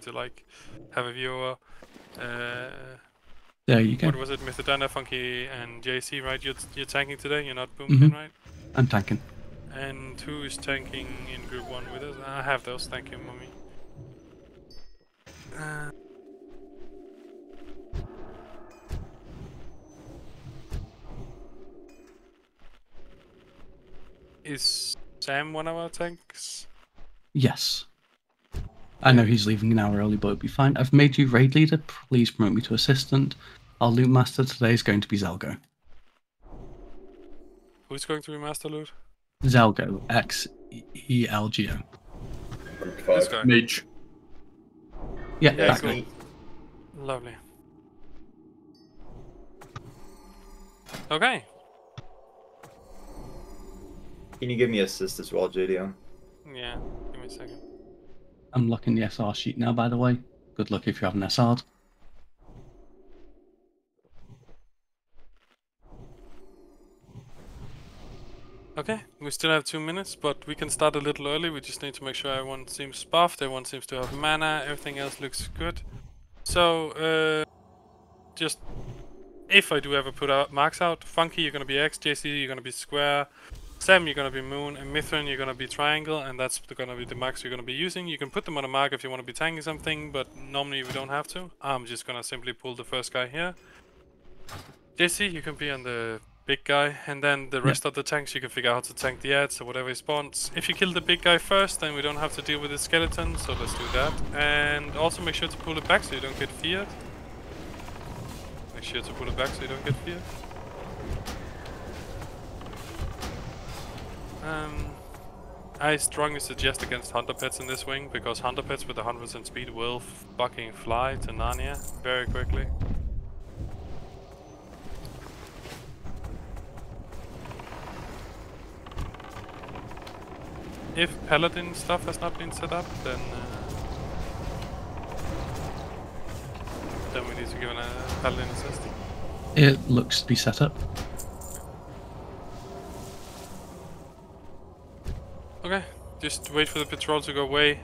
me to like have a viewer. Uh, There you go. what was it, Mr. Dana, Funky, and JC? Right? You're you're tanking today. You're not booming, Mhm. right? I'm tanking. And who is tanking in group one with us? I have those. Thank you, mommy. Uh, is Sam one of our tanks? Yes. I know he's leaving an hour early, but it'll be fine. I've made you raid leader. Please promote me to assistant. Our loot master today is going to be Xelgo. Who's going to be master loot? Xelgo. X E L G O. This guy. Mage. Yeah, Yeah, that cool. guy. Lovely. Okay. Can you give me assist as well, JDM? Yeah. Give me a second. I'm looking the SR sheet now, by the way. Good luck if you have an SR. Okay, we still have two minutes, but we can start a little early. We just need to make sure everyone seems buffed, everyone seems to have mana, everything else looks good. So, uh, just if I do ever put out marks out, Funky, you're gonna be X, JC, you're gonna be square, Sam, you're gonna be moon, and Mithrin, you're gonna be triangle, and that's gonna be the marks you're gonna be using. You can put them on a mark if you want to be tanking something, but normally we don't have to. I'm just gonna simply pull the first guy here. Jesse, you can be on the big guy, and then the rest of the tanks you can figure out how to tank the ads or whatever he spawns. If you kill the big guy first, then we don't have to deal with the skeleton, so let's do that. And also make sure to pull it back so you don't get feared. Make sure to pull it back so you don't get feared. Um, I strongly suggest against hunter pets in this wing because hunter pets with 100% speed will fucking fly to Narnia very quickly. If paladin stuff has not been set up, then uh, then we need to give an, a paladin assist. It looks to be set up. Okay, just wait for the patrol to go away.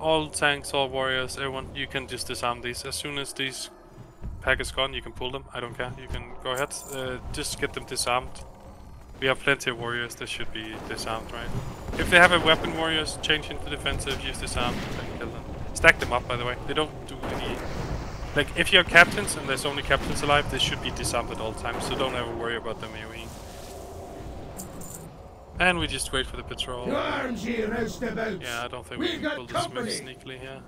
All tanks, all warriors, everyone, you can just disarm these. As soon as these pack is gone, you can pull them. I don't care. You can go ahead. Uh, just get them disarmed. We have plenty of warriors that should be disarmed, right? If they have a weapon warriors, change into defensive, use disarm, and kill them. Stack them up, by the way. They don't do any... Like, if you're captains and there's only captains alive, they should be disarmed at all times, so don't ever worry about them AoE. And we just wait for the patrol. Arms ye roustabouts! Yeah, I don't think we We've can got pull this move sneakily here.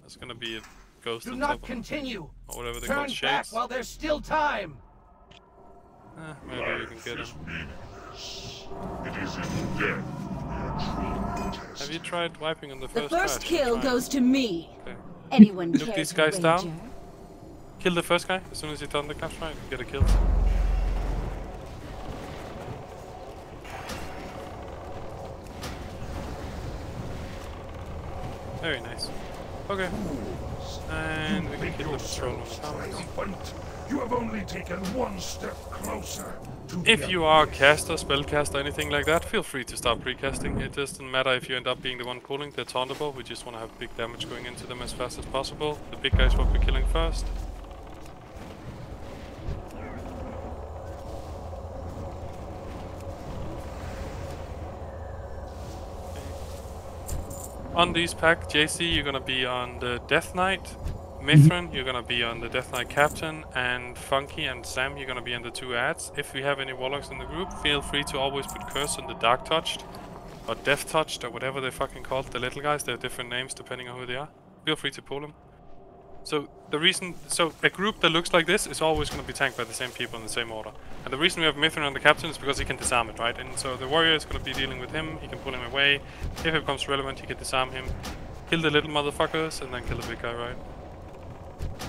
There's gonna be a ghost Do on not top of continue! or whatever they Turn call back while there's still time! Eh, maybe we can get him. It is in death we are truly Have you tried wiping on the first? The first first kill goes to me. Okay. Anyone Look care these to guys down. Kill the first guy as soon as you turn the cash right. Get a kill. Very nice. Okay. And we can kill the patrol yourselves when it comes. triumphant. You have only taken one step closer to If you are a caster, spellcaster, anything like that, feel free to start precasting. It doesn't matter if you end up being the one calling, they're tauntable. We just want to have big damage going into them as fast as possible. The big guys what we're killing first. On these pack, JC, you're gonna be on the Death Knight. Mithrin, you're gonna be on the Death Knight Captain, and Funky and Sam, you're gonna be on the two ads. If we have any Warlocks in the group, feel free to always put Curse on the Dark Touched, or Death Touched, or whatever they're fucking called, the little guys, they have different names depending on who they are. Feel free to pull them. So the reason, so a group that looks like this is always going to be tanked by the same people in the same order. And the reason we have Mithrin on the captain is because he can disarm it, right? And so the warrior is going to be dealing with him. He can pull him away. If it becomes relevant, he can disarm him, kill the little motherfuckers, and then kill the big guy, right?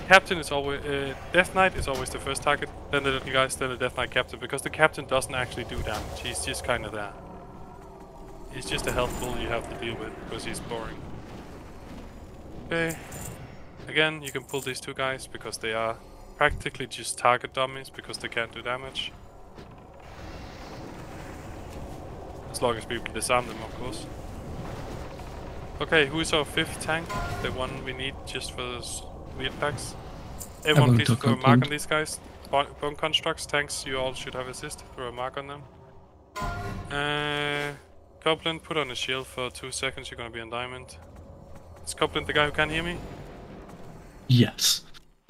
Captain is always uh, Death Knight is always the first target. Then the little guys, then the Death Knight captain, because the captain doesn't actually do damage. He's just kind of there. He's just a health bull you have to deal with because he's boring. Okay. Again, you can pull these two guys because they are practically just target dummies because they can't do damage. As long as people disarm them, of course. Okay, who is our fifth tank? The one we need just for those weird packs. Everyone please throw a mark on these guys. Bone, bone constructs, tanks, you all should have assist. Throw a mark on them. Uh, Copeland, put on a shield for two seconds. You're gonna be on diamond. Is Copeland the guy who can't hear me? Yes.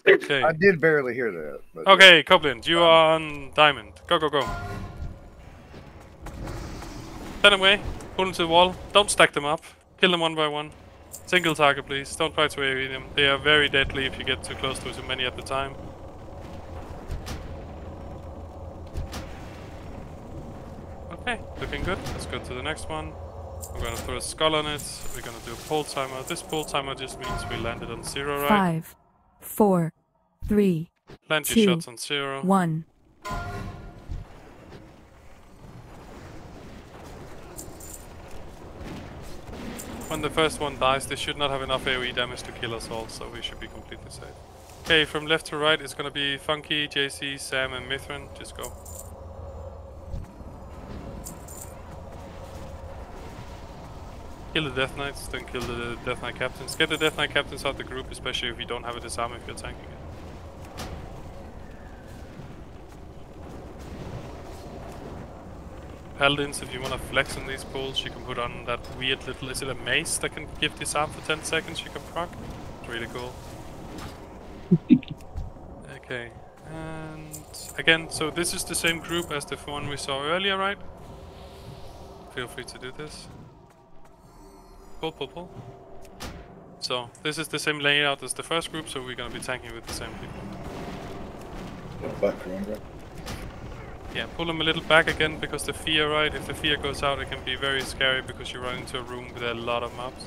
Okay. I did barely hear that. But Okay, Copeland, you are on diamond. Go, go, go. Send them away. Pull them to the wall. Don't stack them up. Kill them one by one. Single target, please. Don't try to AoE them. They are very deadly if you get too close to too many at the time. Okay, looking good. Let's go to the next one. We're gonna throw a skull on it. We're gonna do a pull timer. This pull timer just means we landed on zero, right? Five, four, three, Land your shots on zero. one. When the first one dies, they should not have enough AoE damage to kill us all, so we should be completely safe. Okay, from left to right, it's gonna be Funky, JC, Sam, and Mithrin. Just go. Kill the Death Knights, then kill the Death Knight Captains. Get the Death Knight Captains out the group, especially if you don't have a disarm if you're tanking it. Paladins, if you want to flex on these pulls, you can put on that weird little... Is it a mace that can give disarm for 10 seconds you can proc? It's really cool. okay, and again, so this is the same group as the one we saw earlier, right? Feel free to do this. Pull, pull, pull. So, this is the same layout as the first group, so we're gonna be tanking with the same people. Back, remember? Yeah, pull them a little back again because the fear, right? If the fear goes out, it can be very scary because you run into a room with a lot of mobs.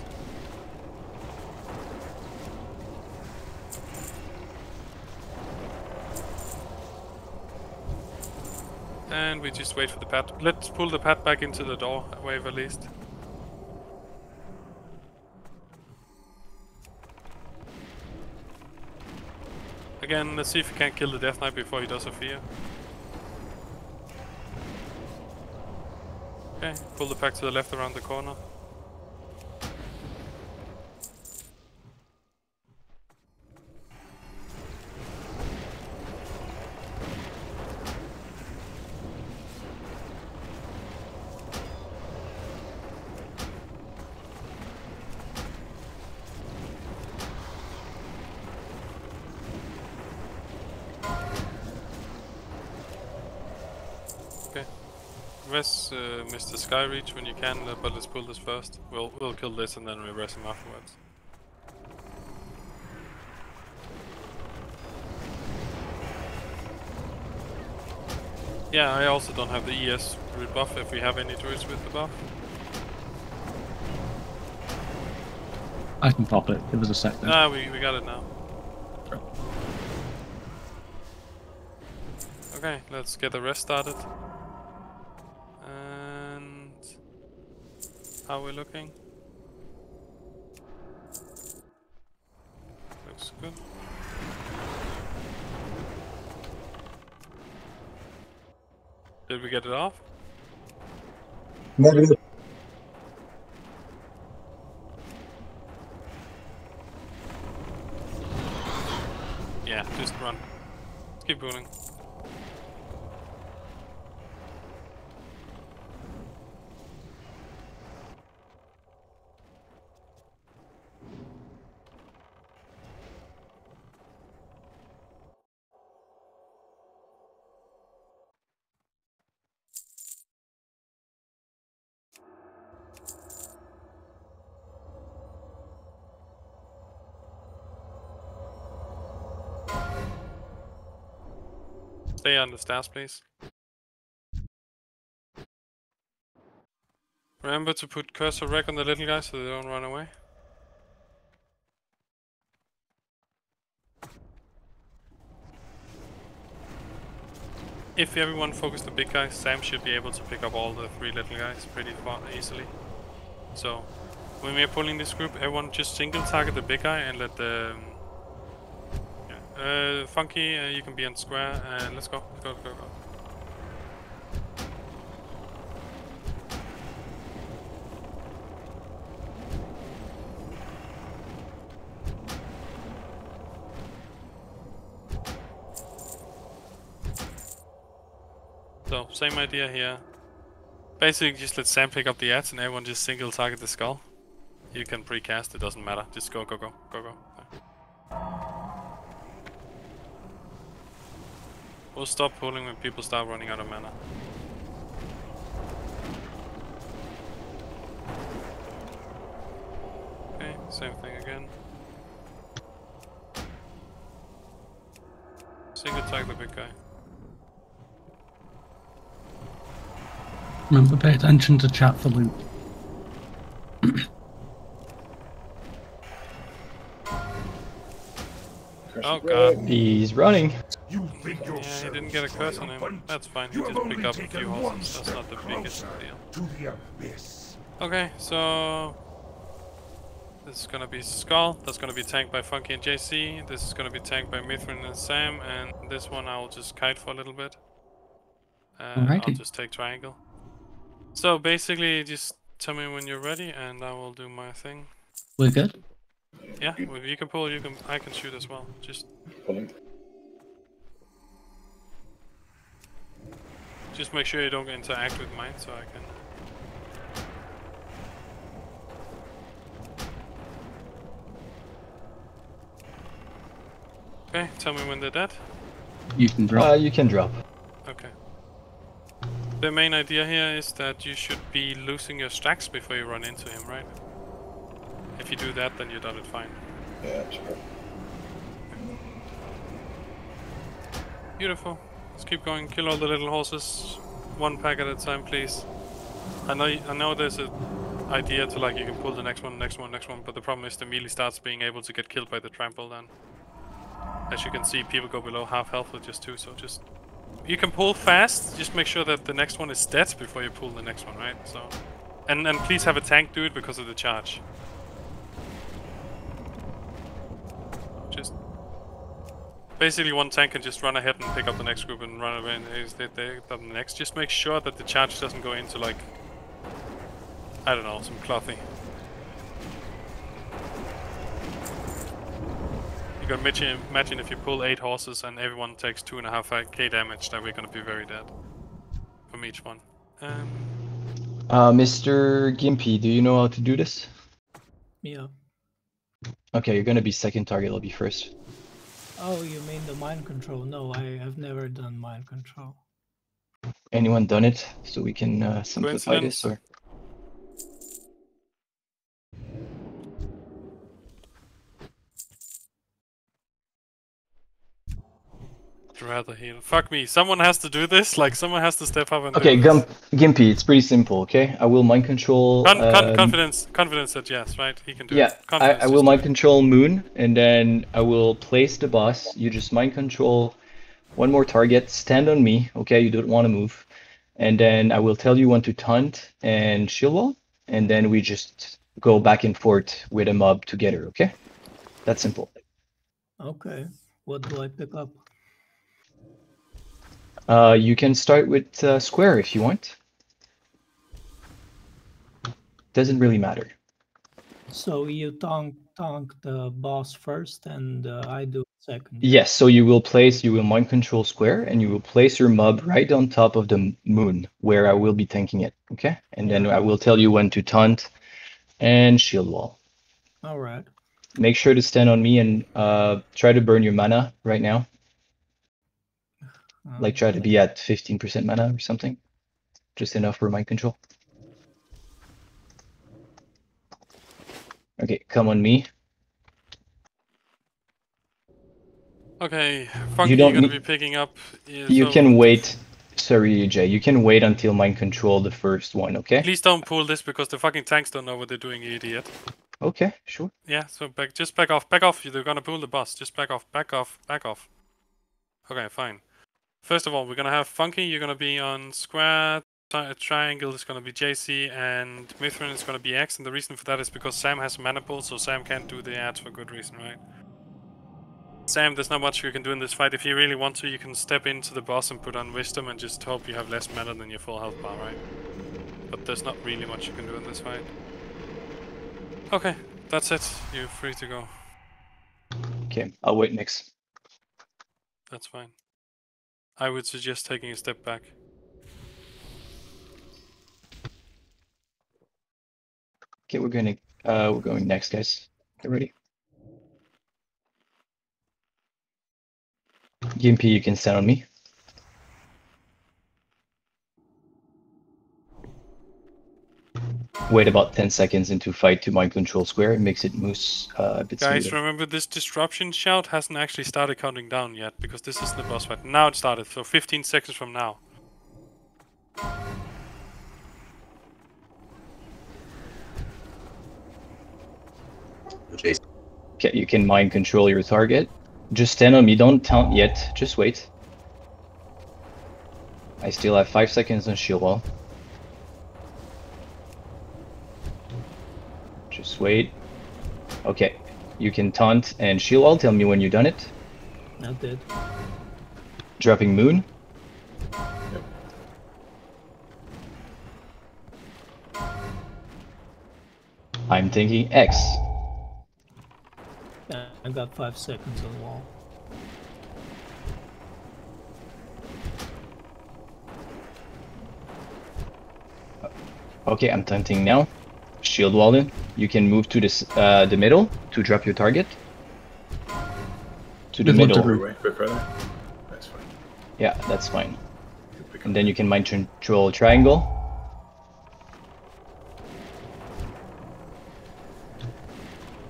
And we just wait for the pad. Let's pull the pad back into the door wave at least. Again, let's see if we can kill the Death Knight before he does a fear. Okay, pull the pack to the left around the corner. Skyreach when you can, but let's pull this first. We'll we'll kill this and then we'll him afterwards. Yeah, I also don't have the ES rebuff if we have any druids with the buff. I can pop it. Give us a second. Ah, we, we got it now. Okay, let's get the rest started. Are we looking? Looks good. Did we get it off? Yeah, Stay on the stairs, please. Remember to put curse of rec on the little guys so they don't run away. If everyone focus the big guys, Sam should be able to pick up all the three little guys pretty far easily. So, when we are pulling this group, everyone just single target the big guy and let the um. Uh, Funky, uh, you can be on square. Uh, let's go. Go, go, go. So, same idea here. Basically, just let Sam pick up the ads and everyone just single target the skull. You can precast, it doesn't matter. Just go, go, go, go, go. We'll stop pulling when people start running out of mana. Okay, same thing again. Single tag the big guy. Remember, pay attention to chat for loot. Oh god. He's running. You think Yeah, he didn't get a curse on him. That's fine, he You just have picked up a few one horses. That's not the biggest deal. To the abyss. Okay, so this is gonna be Skull. That's gonna be tanked by Funky and JC. This is gonna be tanked by Mithrin and Sam, and this one I'll just kite for a little bit. Uh, I'll just take triangle. So basically, just tell me when you're ready, and I will do my thing. We're good. Yeah, if you can pull, you can. I can shoot as well. Just, Pulling. Just make sure you don't interact with mine, so I can. Okay, tell me when they're dead. You can drop. Uh, you can drop. Okay. The main idea here is that you should be losing your stacks before you run into him, right? If you do that, then you're done it fine. Yeah, sure. Beautiful. Let's keep going. Kill all the little horses, one pack at a time, please. I know. I know. There's an idea to like you can pull the next one, next one, next one, but the problem is the melee starts being able to get killed by the trample. Then, as you can see, people go below half health with just two. So just you can pull fast. Just make sure that the next one is dead before you pull the next one, right? So, and and please have a tank do it because of the charge. Just basically one tank can just run ahead and pick up the next group and run away and is they they the next. Just make sure that the charge doesn't go into like I don't know, some clothy. You can imagine, imagine if you pull eight horses and everyone takes two and a half k damage, then we're gonna be very dead from each one. Um, Uh, Mr. Gimpy, do you know how to do this? Yeah. Okay, you're gonna be second target. I'll be first. Oh, you mean the mind control? No, I have never done mind control. Anyone done it so we can uh, simplify this? Or rather heal. Fuck me, someone has to do this. Like someone has to step up and okay. Gump, Gimpy, it's pretty simple. Okay, I will mind control. Con- con- um, confidence, confidence that yes, right? He can do Yeah, it. I, I will mind control Moon, and then I will place the boss. You just mind control one more target. Stand on me, okay? You don't want to move, and then I will tell you when to taunt and shield wall, and then we just go back and forth with a mob together, okay? That's simple. Okay. What do I pick up? Uh, you can start with uh, square if you want. Doesn't really matter. So you tank tank the boss first, and uh, I do second. Yes, so you will place, you will mind control square, and you will place your mob right on top of the moon, where I will be tanking it, okay? And then I will tell you when to taunt and shield wall. All right. Make sure to stand on me and uh, try to burn your mana right now. Um, like try to be at 15% mana or something. Just enough for mind control. Okay, come on me. Okay, Funky, you don't are gonna be picking up. yeah, You so can wait. Sorry, Jay. You can wait until mind control the first one, okay? Please don't pull this because the fucking tanks don't know what they're doing, you idiot. Okay, sure. Yeah, so back, just back off, back off. You they're gonna pull the boss. Just back off, back off, back off. Okay, fine. First of all, we're gonna have Funky. You're gonna be on square. Tri- triangle is gonna be JC, and Mithrin is gonna be X. And the reason for that is because Sam has a mana pool, so Sam can't do the ads for good reason, right? Sam, there's not much you can do in this fight. If you really want to, you can step into the boss and put on Wisdom and just hope you have less mana than your full health bar, right? But there's not really much you can do in this fight. Okay, that's it. You're free to go. Okay, I'll wait next. That's fine. I would suggest taking a step back. Okay, we're gonna uh we're going next, guys. Get ready. GMP, you can stand on me. Wait about 10 seconds into fight to mind control square. It makes it moose uh, a bit Guys, smoother. remember this disruption shout hasn't actually started counting down yet because this is the boss fight. Now it started, so 15 seconds from now. Okay, you can mind control your target. Just stand on me, don't taunt yet. Just wait. I still have 5 seconds on shield wall. Just wait. Okay, you can taunt and shield all. Tell me when you've done it. Not did. Dropping moon. I'm thinking X. I've got five seconds on the wall. Okay, I'm taunting now. Shield wall in. You can move to this uh, the middle to drop your target. To the to middle. the- Wait, wait, further. That's fine. Yeah, that's fine. And then you can mind control triangle.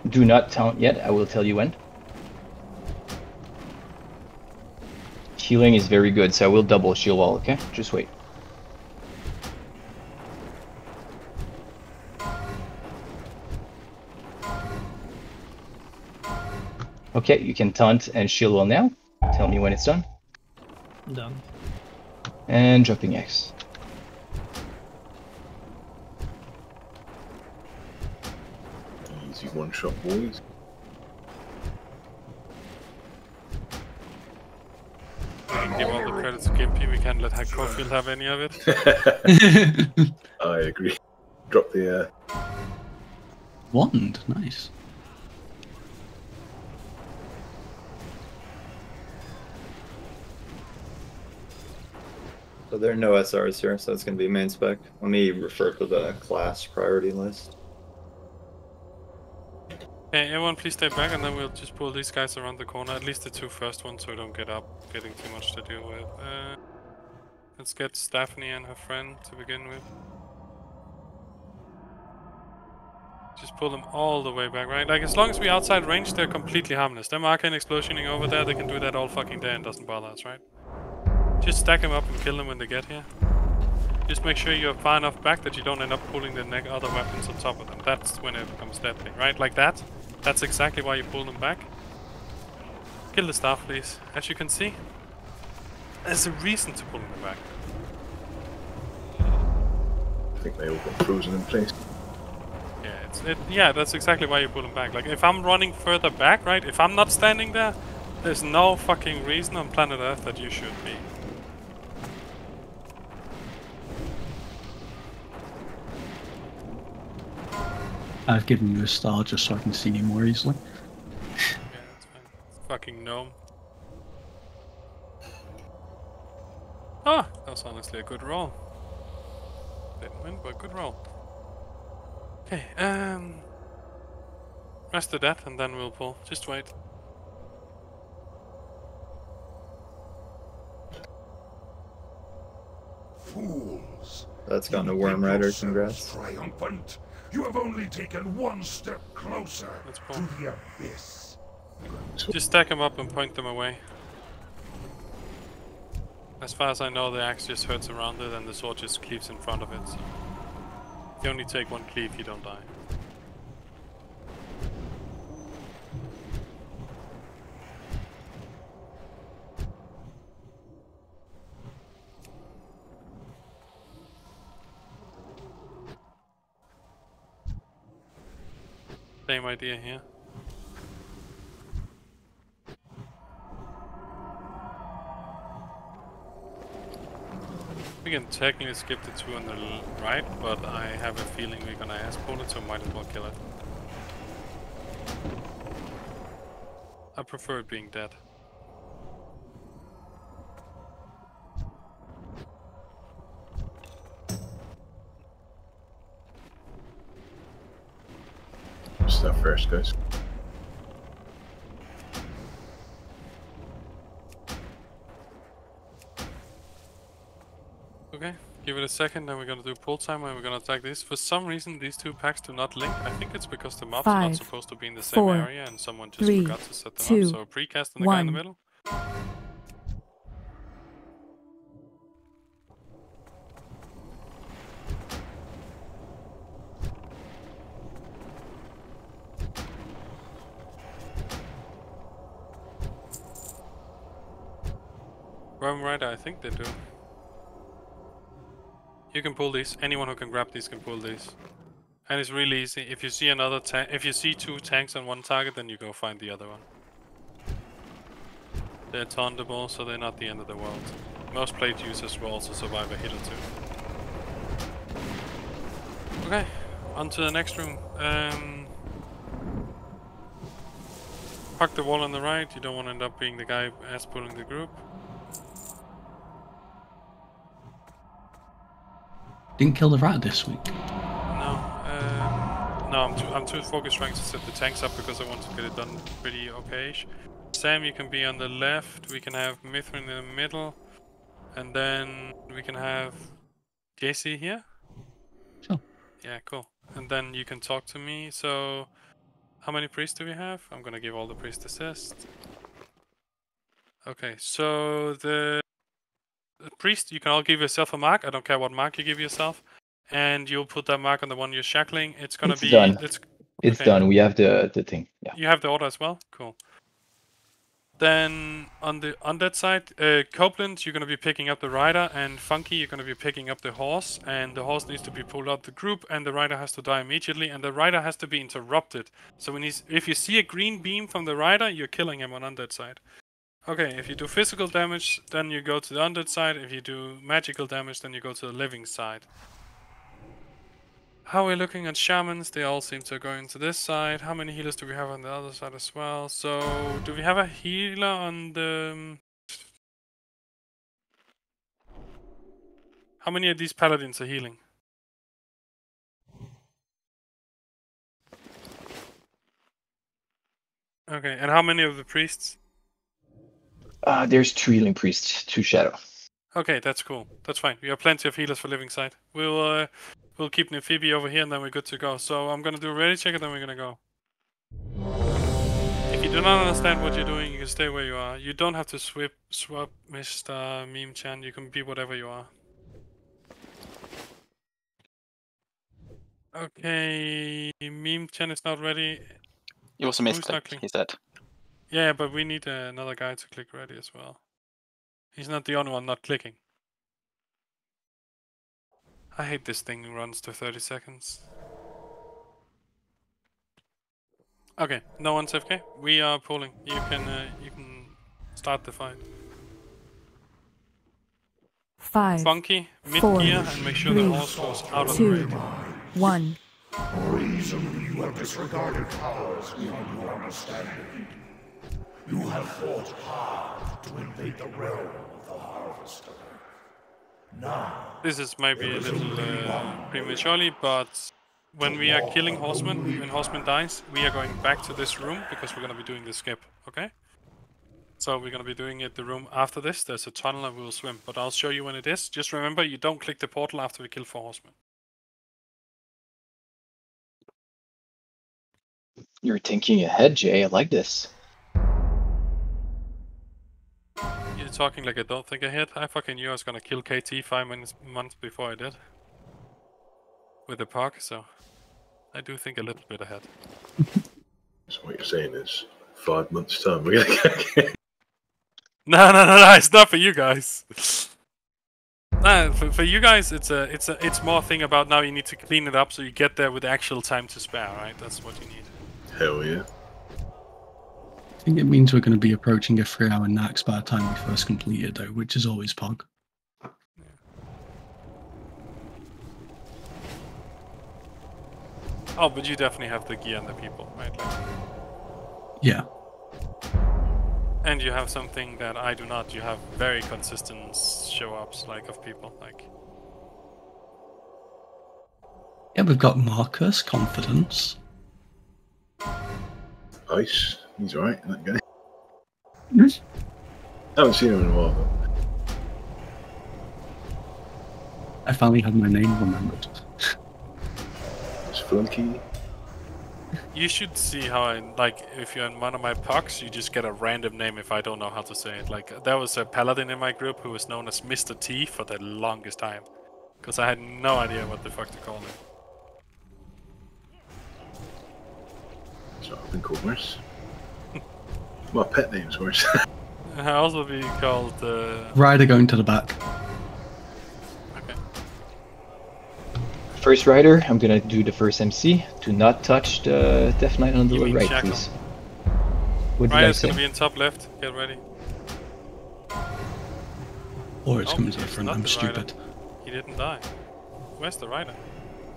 Do not taunt yet, I will tell you when. Healing is very good, so I will double shield wall, okay? Just wait. Okay, you can taunt and shield wall now. Tell me when it's done. Done. And dropping X. Easy one shot, boys. Give all the credit to Gimpy, we can't let Hack Caulfield have any of it. I agree. Drop the uh, Wand, nice. There are no SRs here, so it's going to be main spec. Let me refer to the class priority list. Okay, everyone please stay back and then we'll just pull these guys around the corner. At least the two first ones so we don't get up getting too much to deal with. Uh, let's get Stephanie and her friend to begin with. Just pull them all the way back, right? Like, as long as we're outside range, they're completely harmless. Them arcane explosioning over there, they can do that all fucking day and doesn't bother us, right? Just stack them up and kill them when they get here. Just make sure you're far enough back that you don't end up pulling the other weapons on top of them. That's when it becomes deadly, right? Like that. That's exactly why you pull them back. Kill the staff, please. As you can see, there's a reason to pull them back. I think they all got frozen in place. Yeah, it's it, yeah. That's exactly why you pull them back. Like if I'm running further back, right? If I'm not standing there, there's no fucking reason on planet Earth that you should be. I've given you a star just so I can see you more easily. Yeah, that's fine. Fucking gnome. Ah, that was honestly a good roll. Didn't win, but good roll. Okay, um... Rest of that and then we'll pull. Just wait. Fools! That's gone to You Worm Rider, congrats. Triumphant! You have only taken one step closer to the abyss. Just stack them up and point them away. As far as I know, the axe just hurts around it and the sword just cleaves in front of it. So if you only take one cleave, if you don't die. Same idea here. We can technically skip the two on the right, but I have a feeling we're gonna pull it, so might as well kill it. I prefer it being dead. First, guys. Okay, give it a second, then we're gonna do pull time and we're gonna attack this. For some reason, these two packs do not link. I think it's because the mobs are not supposed to be in the same four, area and someone just three, forgot to set them two, up. So precast on the guy in the middle. Roam Rider, I think they do. You can pull these. Anyone who can grab these can pull these. And it's really easy. If you see another tank, if you see two tanks on one target, then you go find the other one. They're tauntable, so they're not the end of the world. Most plate users will also survive a hit or two. Okay, on to the next room. Um, Park the wall on the right. You don't want to end up being the guy ass pulling the group. Didn't kill the rat this week. No, um, no, I'm too, I'm too focused trying to set the tanks up because I want to get it done pretty okay-ish. Sam, you can be on the left. We can have Mithrin in the middle, and then we can have JC here. Sure. Yeah, cool. And then you can talk to me. So, how many priests do we have? I'm gonna give all the priests assist. Okay, so the priest, you can all give yourself a mark. I don't care what mark you give yourself, and you'll put that mark on the one you're shackling. It's gonna It's be. done. It's It's Okay. done. We have the the thing. Yeah. you have the order as well. Cool. Then on the on that side, uh, Copeland, you're gonna be picking up the rider, and Funky, you're gonna be picking up the horse, and the horse needs to be pulled out the group, and the rider has to die immediately, and the rider has to be interrupted. So when he's, if you see a green beam from the rider, you're killing him on undead side. Okay, if you do physical damage, then you go to the undead side. If you do magical damage, then you go to the living side. How are we looking at shamans? They all seem to go into this side. How many healers do we have on the other side as well? So, do we have a healer on the... um, How many of these paladins are healing? Okay, and how many of the priests? Uh, there's two healing priests, two shadow. Okay, that's cool. That's fine. We have plenty of healers for living side. We'll uh, we'll keep Niphibi over here and then we're good to go. So I'm gonna do a ready check and then we're gonna go. If you do not understand what you're doing, you can stay where you are. You don't have to swap swap Mr. Meme Chan. You can be whatever you are. Okay, Meme Chan is not ready. He was a Who's misclick, not clean? He said. Yeah, but we need uh, another guy to click ready as well. He's not the only one not clicking. I hate this thing runs to 30 seconds. Okay, no one's FK. We are pulling. You can uh, you can start the fight. Five, Funky, mid four, gear, and make sure the horse goes out of the two, one. Reason you have disregarded powers beyond your understanding. You have fought hard to invade the realm of the Harvester. Now, This is maybe a little uh, prematurely, but when we are killing horsemen, when horseman dies, we are going back to this room because we're gonna be doing the skip. Okay? So we're gonna be doing it the room after this. There's a tunnel and we'll swim, but I'll show you when it is. Just remember, you don't click the portal after we kill four horsemen. You're thinking ahead, Jay. I like this. You're talking like I don't think I ahead. I fucking knew I was gonna kill KT five minutes months before I did. With the park, so I do think a little bit ahead. So what you're saying is, five months' time, we're gonna get No, no, no, no! It's not for you guys. Nah, for, for you guys, it's a, it's a, it's more thing about now. You need to clean it up so you get there with actual time to spare, right? That's what you need. Hell yeah. I think it means we're going to be approaching a three hour max by the time we first complete it, though, which is always pog. Oh, but you definitely have the gear and the people, right? Like, Yeah. and you have something that I do not. You have very consistent show ups, like of people, like. Yeah, we've got Marcus, confidence. Ice. He's alright, that guy. I haven't seen him in a while, though. I finally had my name remembered. It's Flunky. You should see how I like if you're in one of my pucks, you just get a random name if I don't know how to say it. Like there was a paladin in my group who was known as Mr. T for the longest time, because I had no idea what the fuck to call him. So I've been called worse. My pet name's worse. I also be called. Uh... Ryder going to the back. Okay. First rider, I'm gonna do the first MC. Do not touch the Death Knight on the You right, Shackle? please. What did I Ryder's say? gonna be in top left. Get ready. Or it's Oh, coming to the front. I'm the rider. stupid. He didn't die. Where's the rider?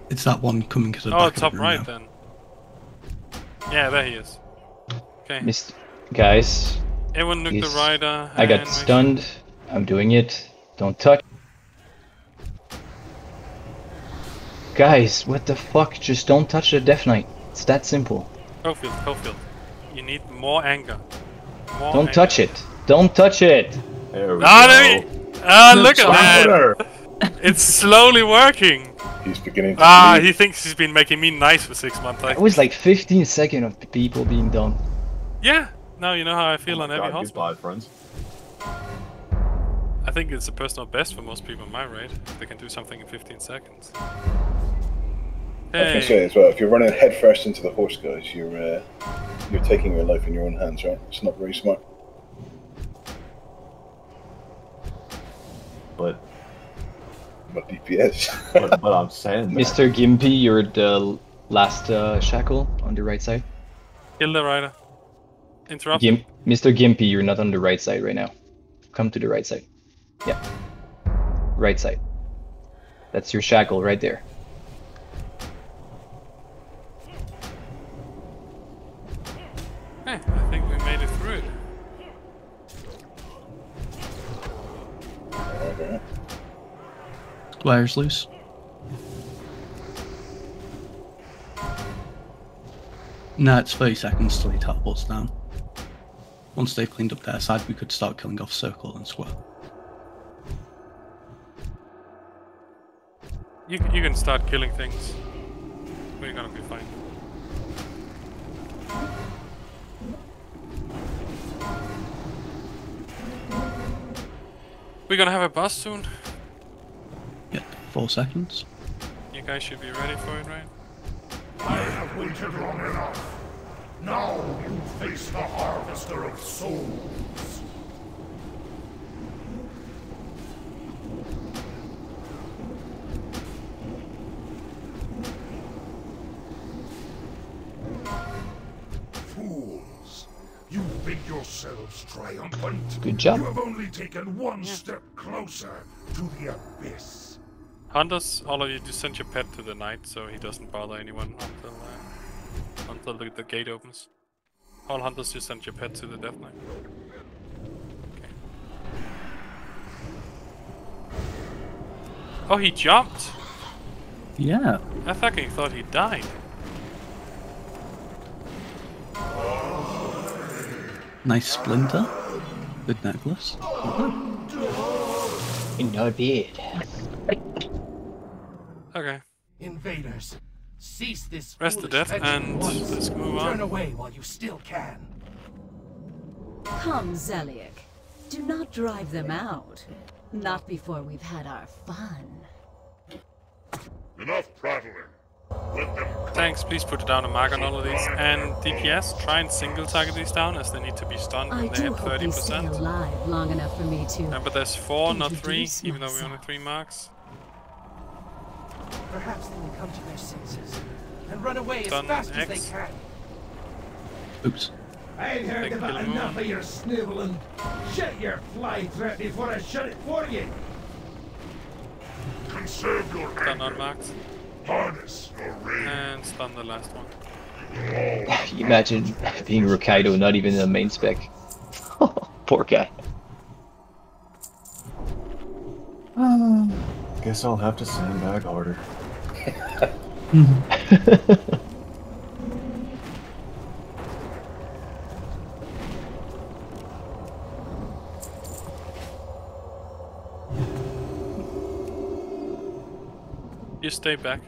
It's that one coming to the Oh, back. of the top room right now. then. Yeah, there he is. Okay. Missed. Guys, Everyone nuke Yes. the rider. I got make- stunned. I'm doing it. Don't touch. Guys, what the fuck? Just don't touch the Death Knight. It's that simple. Cofield, Cofield. You need more anger. More Don't anger. touch it. Don't touch it. There we Ah, go. ah, look at that! It's slowly working. He's beginning to Ah, bleed. he thinks he's been making me nice for six months. Like, It was like 15 seconds of people being done. yeah. Now you know how I feel on every God, hospital. goodbye, friends. I think it's a personal best for most people in my raid. They can do something in 15 seconds. I was say as well, if you're running headfirst into the horse, guys, you're uh, you're taking your life in your own hands, right? It's not very smart. But, But DPS. but, but I'm saying that. Mr. Gimpy, you're the last uh, shackle on the right side. kill the rider. Interrupt. Gim- Mr. Gimpy, you're not on the right side right now. Come to the right side. Yeah. Right side. That's your shackle right there. Hey, I think we made it through it. Okay. Squire's loose. No, it's 30 seconds till he teleports down. Once they've cleaned up their side, we could start killing off Circle and Square. You, you can start killing things. We're gonna be fine. We're gonna have a bus soon. Yep, four seconds. You guys should be ready for it, right? I have waited long enough. Now you face the Harvester of Souls. Fools, you think yourselves triumphant? Good job. You have only taken one step closer to the abyss. Hunters, all of you, just send your pet to the knight so he doesn't bother anyone until uh, until the, the gate opens. All hunters, just send your pet to the death knight. Okay. Oh, he jumped. Yeah. I fucking thought he died. Nice splinter. Good necklace. In no beard. Okay. Invaders, cease this Rest to death and once. let's move Turn away while you still can. Come, Zeliek. Do not drive them out. Not before we've had our fun. Enough prattling. Let them Thanks, please put down a mark on all of these. And DPS, try and single target these down as they need to be stunned I when they do hit hope they stay 30%. alive long enough for me to. Uh, but there's four, not three, Introduce even though we only myself. three marks. Perhaps they will come to their senses and run away Done as fast as they can. Oops. I've heard Big about kill enough moon. of your sniveling. Shut your fly trap before I shut it for you. conserve your Done anger. unmarked. Harness your rage. And stun the last one. Imagine being Rokaido, not even in the main spec. Poor guy. Um, Guess I'll have to sandbag harder. you stay back.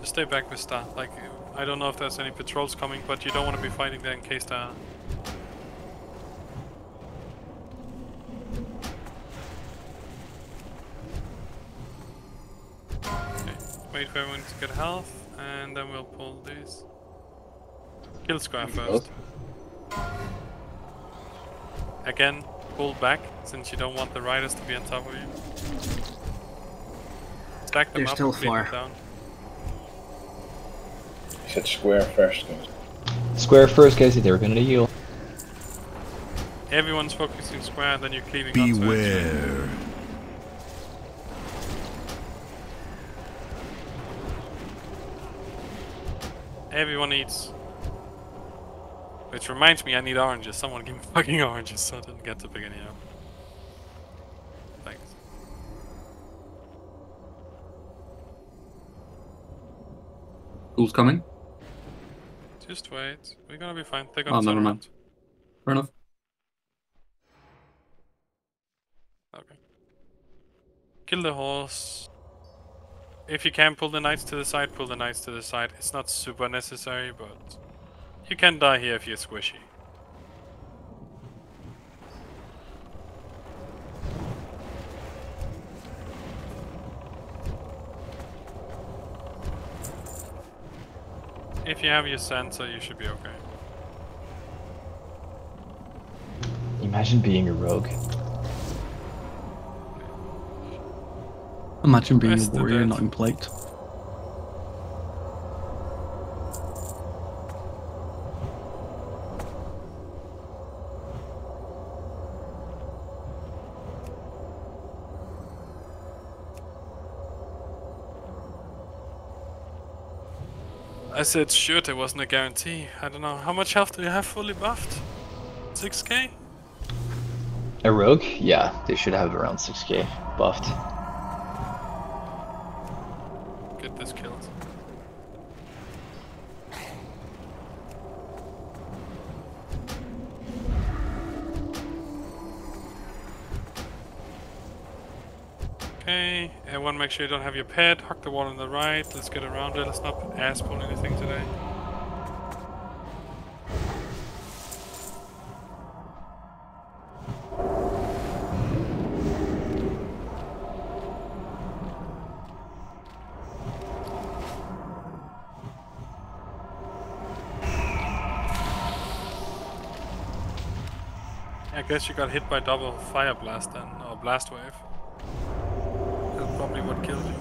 Just stay back with Star. Like, I don't know if there's any patrols coming, but you don't want to be fighting there in case there Okay, wait for everyone to get health, and then we'll pull these. Kill Square first. Again, pull back, since you don't want the riders to be on top of you. Stack them There's up still and beat them four. down. You said square first, guys. Square first, guys. They're gonna heal. Everyone's focusing square, and then you're cleaving onto it. Beware. Everyone eats. Which reminds me, I need oranges. Someone give me fucking oranges so I didn't get to pick any up. Thanks. Who's coming? Just wait. We're gonna be fine. They're gonna Oh, never mind. Fair enough. Okay. Kill the horse. If you can pull the knights to the side, pull the knights to the side. It's not super necessary, but you can die here if you're squishy. If you have your sensor, you should be okay. Imagine being a rogue. Imagine being Rest a warrior not in plate. I said shoot, it wasn't a guarantee. I don't know. How much health do you have fully buffed? 6k? A rogue? Yeah, they should have around 6k buffed. Okay, everyone make sure you don't have your pet. Huck the wall on the right. Let's get around it. Let's not ass pull anything today. I guess you got hit by double fire blast then, or blast wave. That's what killed you.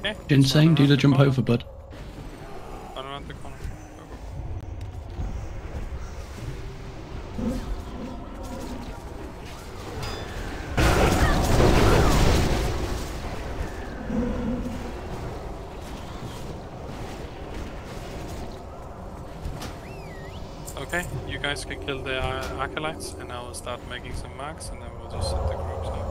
Okay, let's Ginseng, do the jump over, bud. Run around the corner. Go, go. Okay, you guys can kill the uh, acolytes, and I will start making some marks, and then we'll just set the groups up.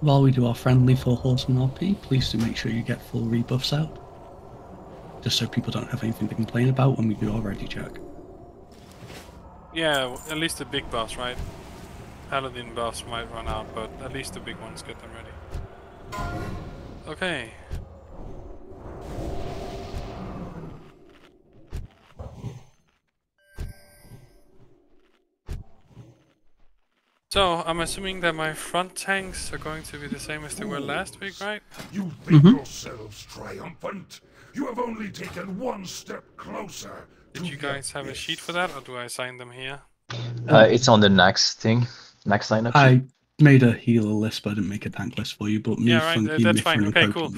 While we do our friendly full horseman RP, please do make sure you get full rebuffs out. Just so people don't have anything to complain about when we do our ready check. Yeah, at least the big boss, right? Paladin boss might run out, but at least the big ones get them ready. Okay. So, I'm assuming that my front tanks are going to be the same as they were last week, right? You think Mhm. yourselves triumphant? You have only taken one step closer. Did you guys have a sheet for that, or do I assign them here? Uh, it's on the next thing. Next lineup. I made a healer list, but I didn't make a tank list for you. But me, Yeah, right, Funky, uh, that's Mithrin, fine. and Okay, cool.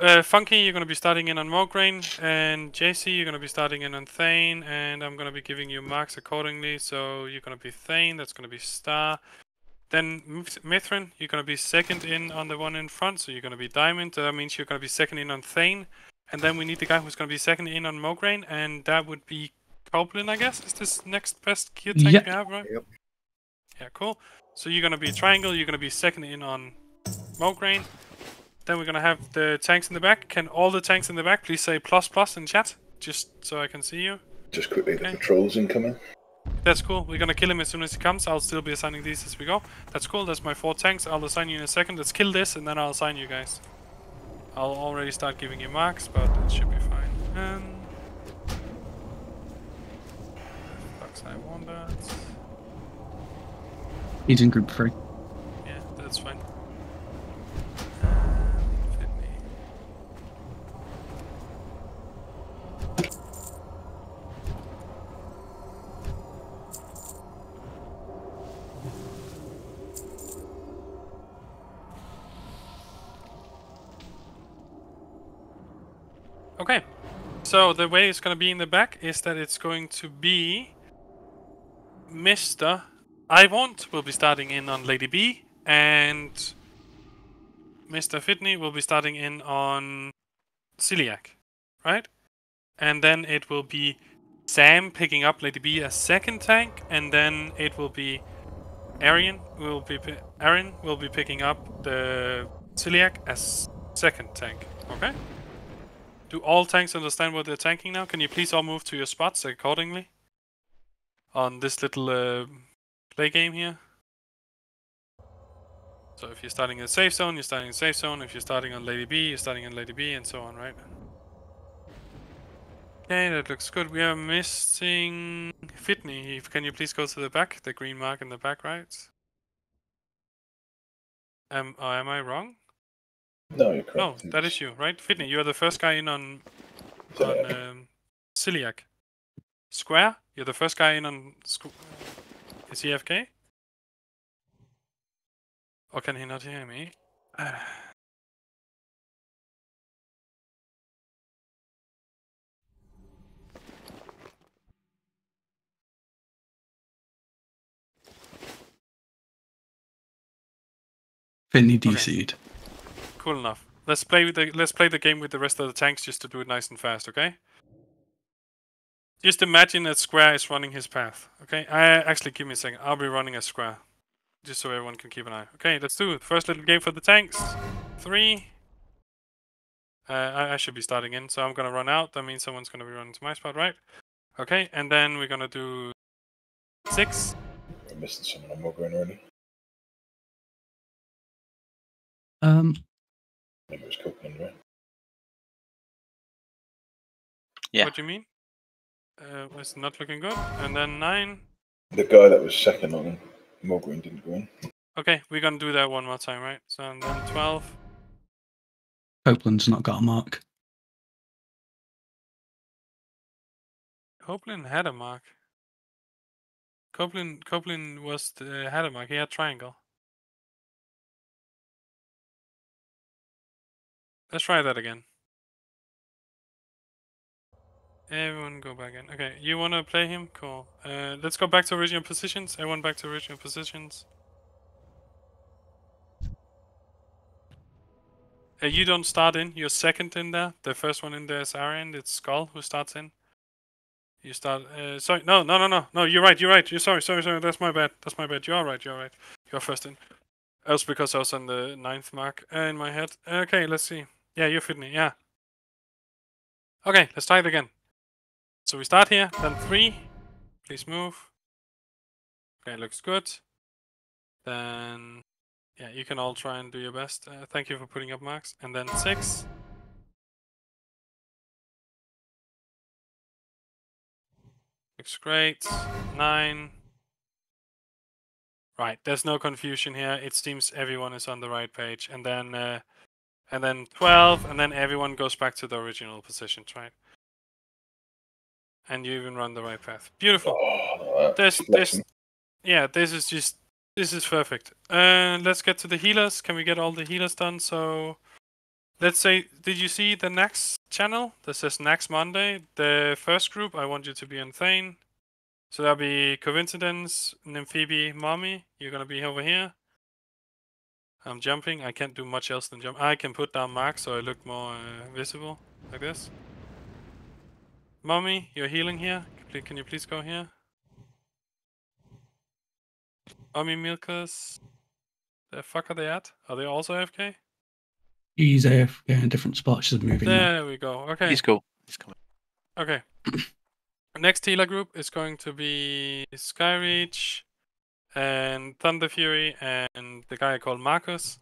Uh, Funky, you're gonna be starting in on Mograine, and JC, you're gonna be starting in on Thane, and I'm gonna be giving you marks accordingly. So you're gonna be Thane, that's gonna be Star. Then Mith- Mithrin, you're gonna be second in on the one in front, so you're gonna be Diamond. That means you're gonna be second in on Thane, and then we need the guy who's gonna be second in on Mograine, and that would be Copeland, I guess, is this next best gear tank Yep. you have, right? Yep. Yeah, cool. So you're gonna be triangle. You're gonna be second in on Mograine. Then we're gonna have the tanks in the back. Can all the tanks in the back please say plus plus in chat, just so I can see you? Just quickly, the Okay. patrols incoming. That's cool. We're gonna kill him as soon as he comes. I'll still be assigning these as we go. That's cool. That's my four tanks. I'll assign you in a second. Let's kill this, and then I'll assign you guys. I'll already start giving you marks, but it should be fine. Fucks, I want that. He's in group three. Yeah, that's fine. Uh, me. Okay, so the way it's gonna be in the back is that it's going to be Mr. I want will be starting in on Lady B, and Mr. Fitney will be starting in on Zeliek, right? And then it will be Sam picking up Lady B as second tank, and then it will be Arian will be Aaron will be picking up the Zeliek as second tank. Okay. Do all tanks understand what they're tanking now? Can you please all move to your spots accordingly? On this little uh, play game here. So if you're starting in a safe zone, you're starting in a safe zone. If you're starting on Lady B, you're starting on Lady B, and so on, right? Okay, that looks good. We are missing Fitney. Can you please go to the back? The green mark in the back, right? Am, oh, am I wrong? No, you're correct. No, that is you, right? Fitney, you are the first guy in on on um, Zeliek. Square, you're the first guy in on. Is he FK? Or can he not hear me? Finny DC'd. Cool enough. Let's play with the let's play the game with the rest of the tanks just to do it nice and fast, okay? Just imagine that Square is running his path, okay? I actually give me a second. I'll be running a Square, just so everyone can keep an eye. Okay, let's do it. First little game for the tanks. Three. Uh, I, I should be starting in, so I'm gonna run out. That means someone's gonna be running to my spot, right? Okay, and then we're gonna do six. We're missing someone on Mograine already. Um, Maybe it was Copeland, right? Yeah. What do you mean? Uh, was not looking good. And then nine. The guy that was second on Mograine didn't go in. Okay, we're gonna do that one more time, right? So and then 12. Copeland's not got a mark. Copeland had a mark. Copeland Copeland was the, had a mark. He had triangle. Let's try that again. Everyone go back in. Okay, you wanna play him? Cool. Uh, let's go back to original positions. Everyone back to original positions. Uh, you don't start in. You're second in there. The first one in there is Arian. It's Skull who starts in. You start. Uh, sorry, no, no, no, no, no. You're right. You're right. You're sorry, sorry, sorry. That's my bad. That's my bad. You are right. You're right. You're first in. Was because I was on the ninth mark uh, in my head. Okay, let's see. Yeah, you're Fitney. Yeah. Okay, let's try it again. So we start here. Then three. Please move. Okay, looks good. Then yeah, you can all try and do your best. Uh, thank you for putting up marks. And then six. Looks great. Nine. Right, there's no confusion here. It seems everyone is on the right page. And then uh, and then 12, and then everyone goes back to the original positions, right? And you even run the right path. Beautiful. Oh, This, this, yeah, this is just, this is perfect. Uh, let's get to the healers. Can we get all the healers done? So, let's say, did you see the next channel that says next Monday? The first group, I want you to be on Thane. So that'll be Coincidence, Nymphoebe, Mommy. You're gonna be over here. I'm jumping. I can't do much else than jump. I can put down marks so I look more uh, visible, like this. Mommy, you're healing here. can you please go here? Army Milkers. The fuck are they at? Are they also AFK? He's AFK in different spots. She's moving. now. There we go. Okay. He's cool. He's coming. Okay. Next healer group is going to be Skyreach and Thunder Fury and the guy called Marcus.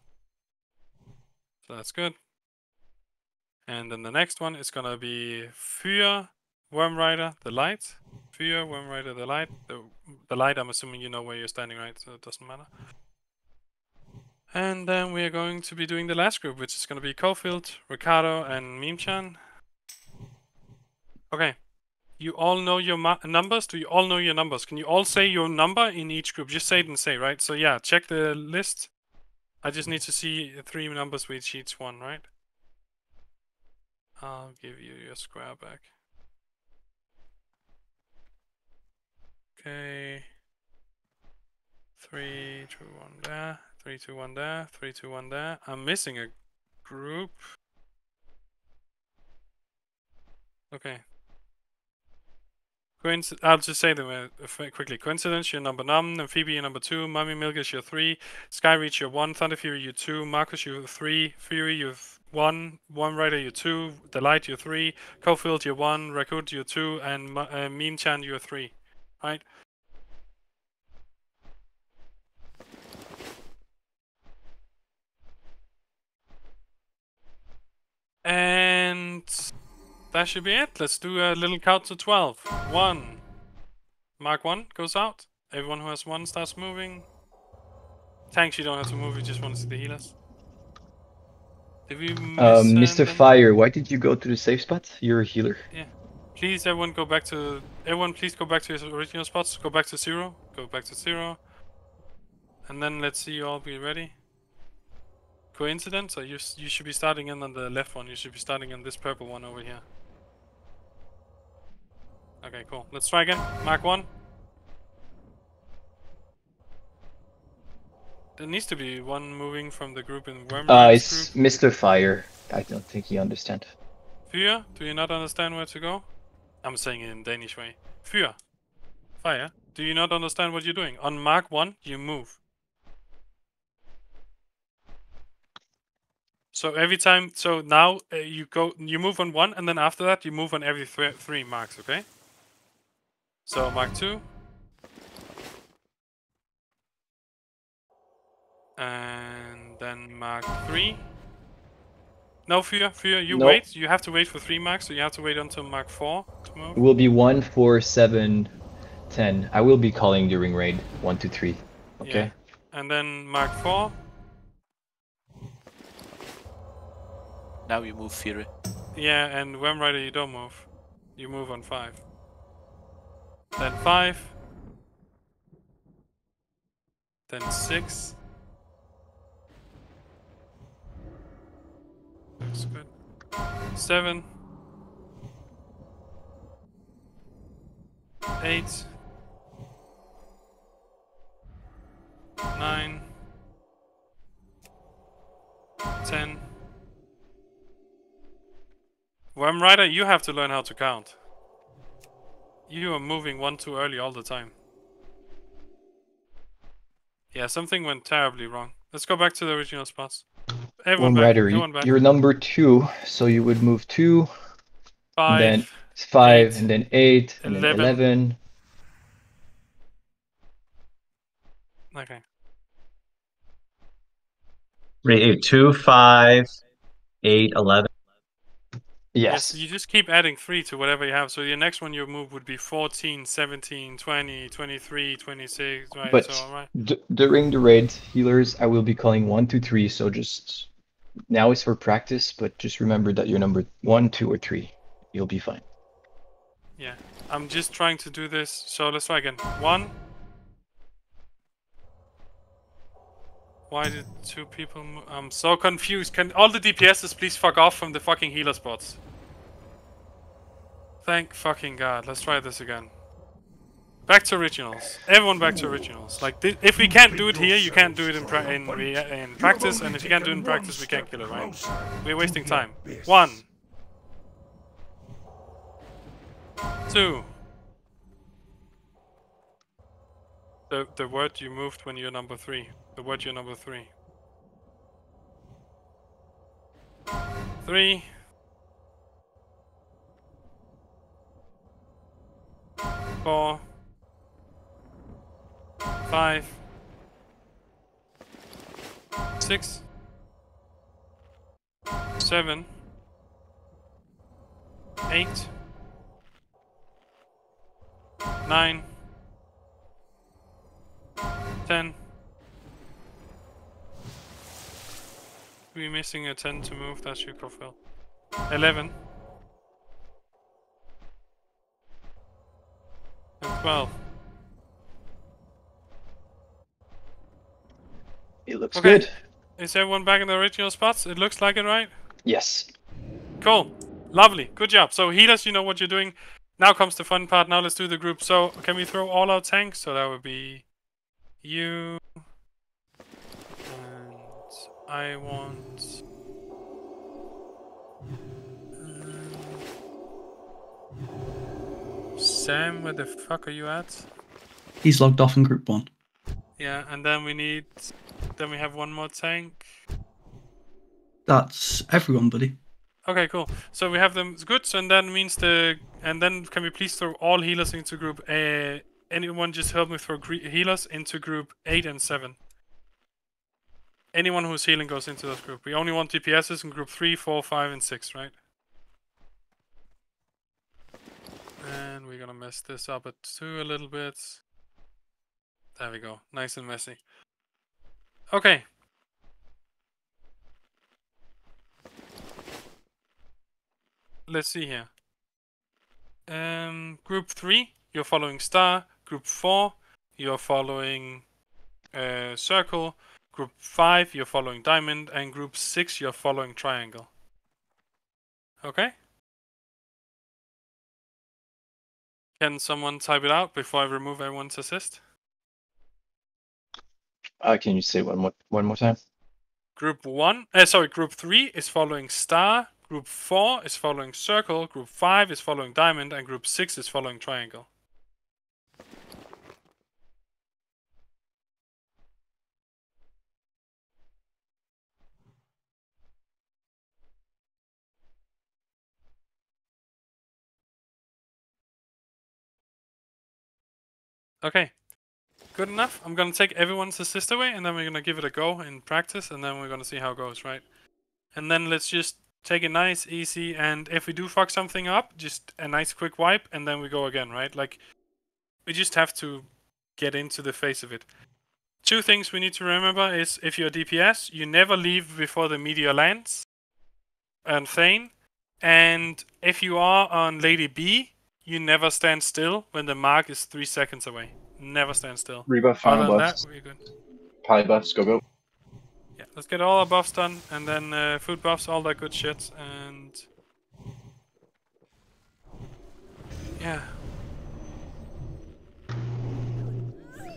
So that's good. And then the next one is gonna be Fyr, Worm Rider, the light. Fyr, Worm Rider, the light. The, the light, I'm assuming you know where you're standing, right? So it doesn't matter. And then we are going to be doing the last group, which is gonna be Cofield, Ricardo, and Mimchan. Okay. You all know your numbers? Do you all know your numbers? Can you all say your number in each group? Just say it and say, right? So yeah, check the list. I just need to see three numbers with each one, right? I'll give you your square back. Okay. Three, two, one there. Three, two, one there. Three, two, one there. I'm missing a group. Okay. Coinc- I'll just say them uh, quickly. Coincidence, you're number nine. Amphibia, you're number two. Mummy Milk is your three. Skyreach, you're one. Thunder Fury, you're two. Marcus, you're three. Fury, you're one. One Rider, you're two. Delight, you're three. Cofield, you're one. Rakut, you're two. And uh, Meme Chan, you're three. Right? And that should be it. Let's do a little count to 12. One. Mark one goes out. Everyone who has one starts moving. Tanks, you don't have to move. You just want to see the healers. Did we miss Um, Mr. Fire, why did you go to the safe spot? You're a healer. Yeah. Please, everyone, go back to. Everyone, please go back to your original spots. Go back to zero. Go back to zero. And then let's see you all be ready. Coincidence? Or you you should be starting in on the left one. You should be starting in this purple one over here. Okay, cool. Let's try again. Mark one. There needs to be one moving from the group in Worm Uh, it's group. Mr. Fire. I don't think he understands. Fyr, do you not understand where to go? I'm saying it in Danish way. Fyr, fire, do you not understand what you're doing? On mark one, you move. So every time, so now uh, you go, you move on one, and then after that you move on every th three marks, okay? So mark two. And then mark three. No, Fyr, Fyr, you No. wait. You have to wait for three marks, so you have to wait until mark four to move. It will be one, four, seven, ten. I will be calling during raid. One, two, three. Okay. Yeah. And then mark four. Now you move Fury. Yeah, and Worm Rider, you don't move. You move on five. Then five. Then six. Looks good. Seven. Eight. Nine. Ten. Worm Rider, you have to learn how to count. You are moving one too early all the time. Yeah, something went terribly wrong. Let's go back to the original spots. Everyone One back. rider. Everyone back. You're number two, so you would move two, Five, and then five, eight, and then eight, and then eleven. eleven. Okay. Three, two, five, eight, eleven. Yes. You just keep adding 3 to whatever you have. So your next one you move would be 14, 17, 20, 23, 26, right? But so, right. d- during the raid, healers, I will be calling one, two, three. So just now it's for practice, but just remember that you're number one, two, or three. You'll be fine. Yeah. I'm just trying to do this. So let's try again. One. Why did two people move? I'm so confused. Can all the DPSs please fuck off from the fucking healer spots? Thank fucking god. Let's try this again. Back to originals. Everyone back to originals. Like, if we can't do it here, you can't do it in, pra- in, in practice, and if you can't do it in practice, we can't kill it, right? We're wasting time. One. Two. The the word you moved when you're number three. The word you're number three. Three. Four. Five. Six. Seven. Eight. Nine. Ten. We're missing a 10 to move, that's your profile. 11. And 12. It looks Okay. good. Is everyone back in the original spots? It looks like it, right? Yes. Cool. Lovely. Good job. So healers, you know what you're doing. Now comes the fun part. Now let's do the group. So can we throw all our tanks? So that would be you. And I want. um, Sam, where the fuck are you at? He's logged off in group one. Yeah, and then we need. Then we have one more tank. That's everyone, buddy. Okay, cool. So we have them good, so and that means the and then can we please throw all healers into group A? Anyone just help me throw healers into group eight and seven. Anyone who's healing goes into this group. We only want DPSs in group three, four, five, and six, right? And we're gonna mess this up at two a little bit. There we go. Nice and messy. Okay. Let's see here. Um, group three, you're following star. Group four, you're following uh, circle. Group five, you're following diamond, and group six, you're following triangle. Okay. Can someone type it out before I remove everyone's assist? Uh, can you say one more one more time? Group one, uh, sorry, group three is following star. Group four is following circle. Group five is following diamond, and group six is following triangle. Okay. Good enough. I'm gonna take everyone's assist away and then we're gonna give it a go in practice and then we're gonna see how it goes, right? And then let's just take it nice, easy, and if we do fuck something up, just a nice quick wipe and then we go again, right? Like we just have to get into the face of it. Two things we need to remember is if you're DPS, you never leave before the meteor lands and Thane. And if you are on Lady B, you never stand still when the mark is three seconds away. Never stand still. Rebuff, Other final than buffs. that, we're good. Pally buffs, go go. Yeah, let's get all our buffs done, and then uh, food buffs, all that good shit, and yeah.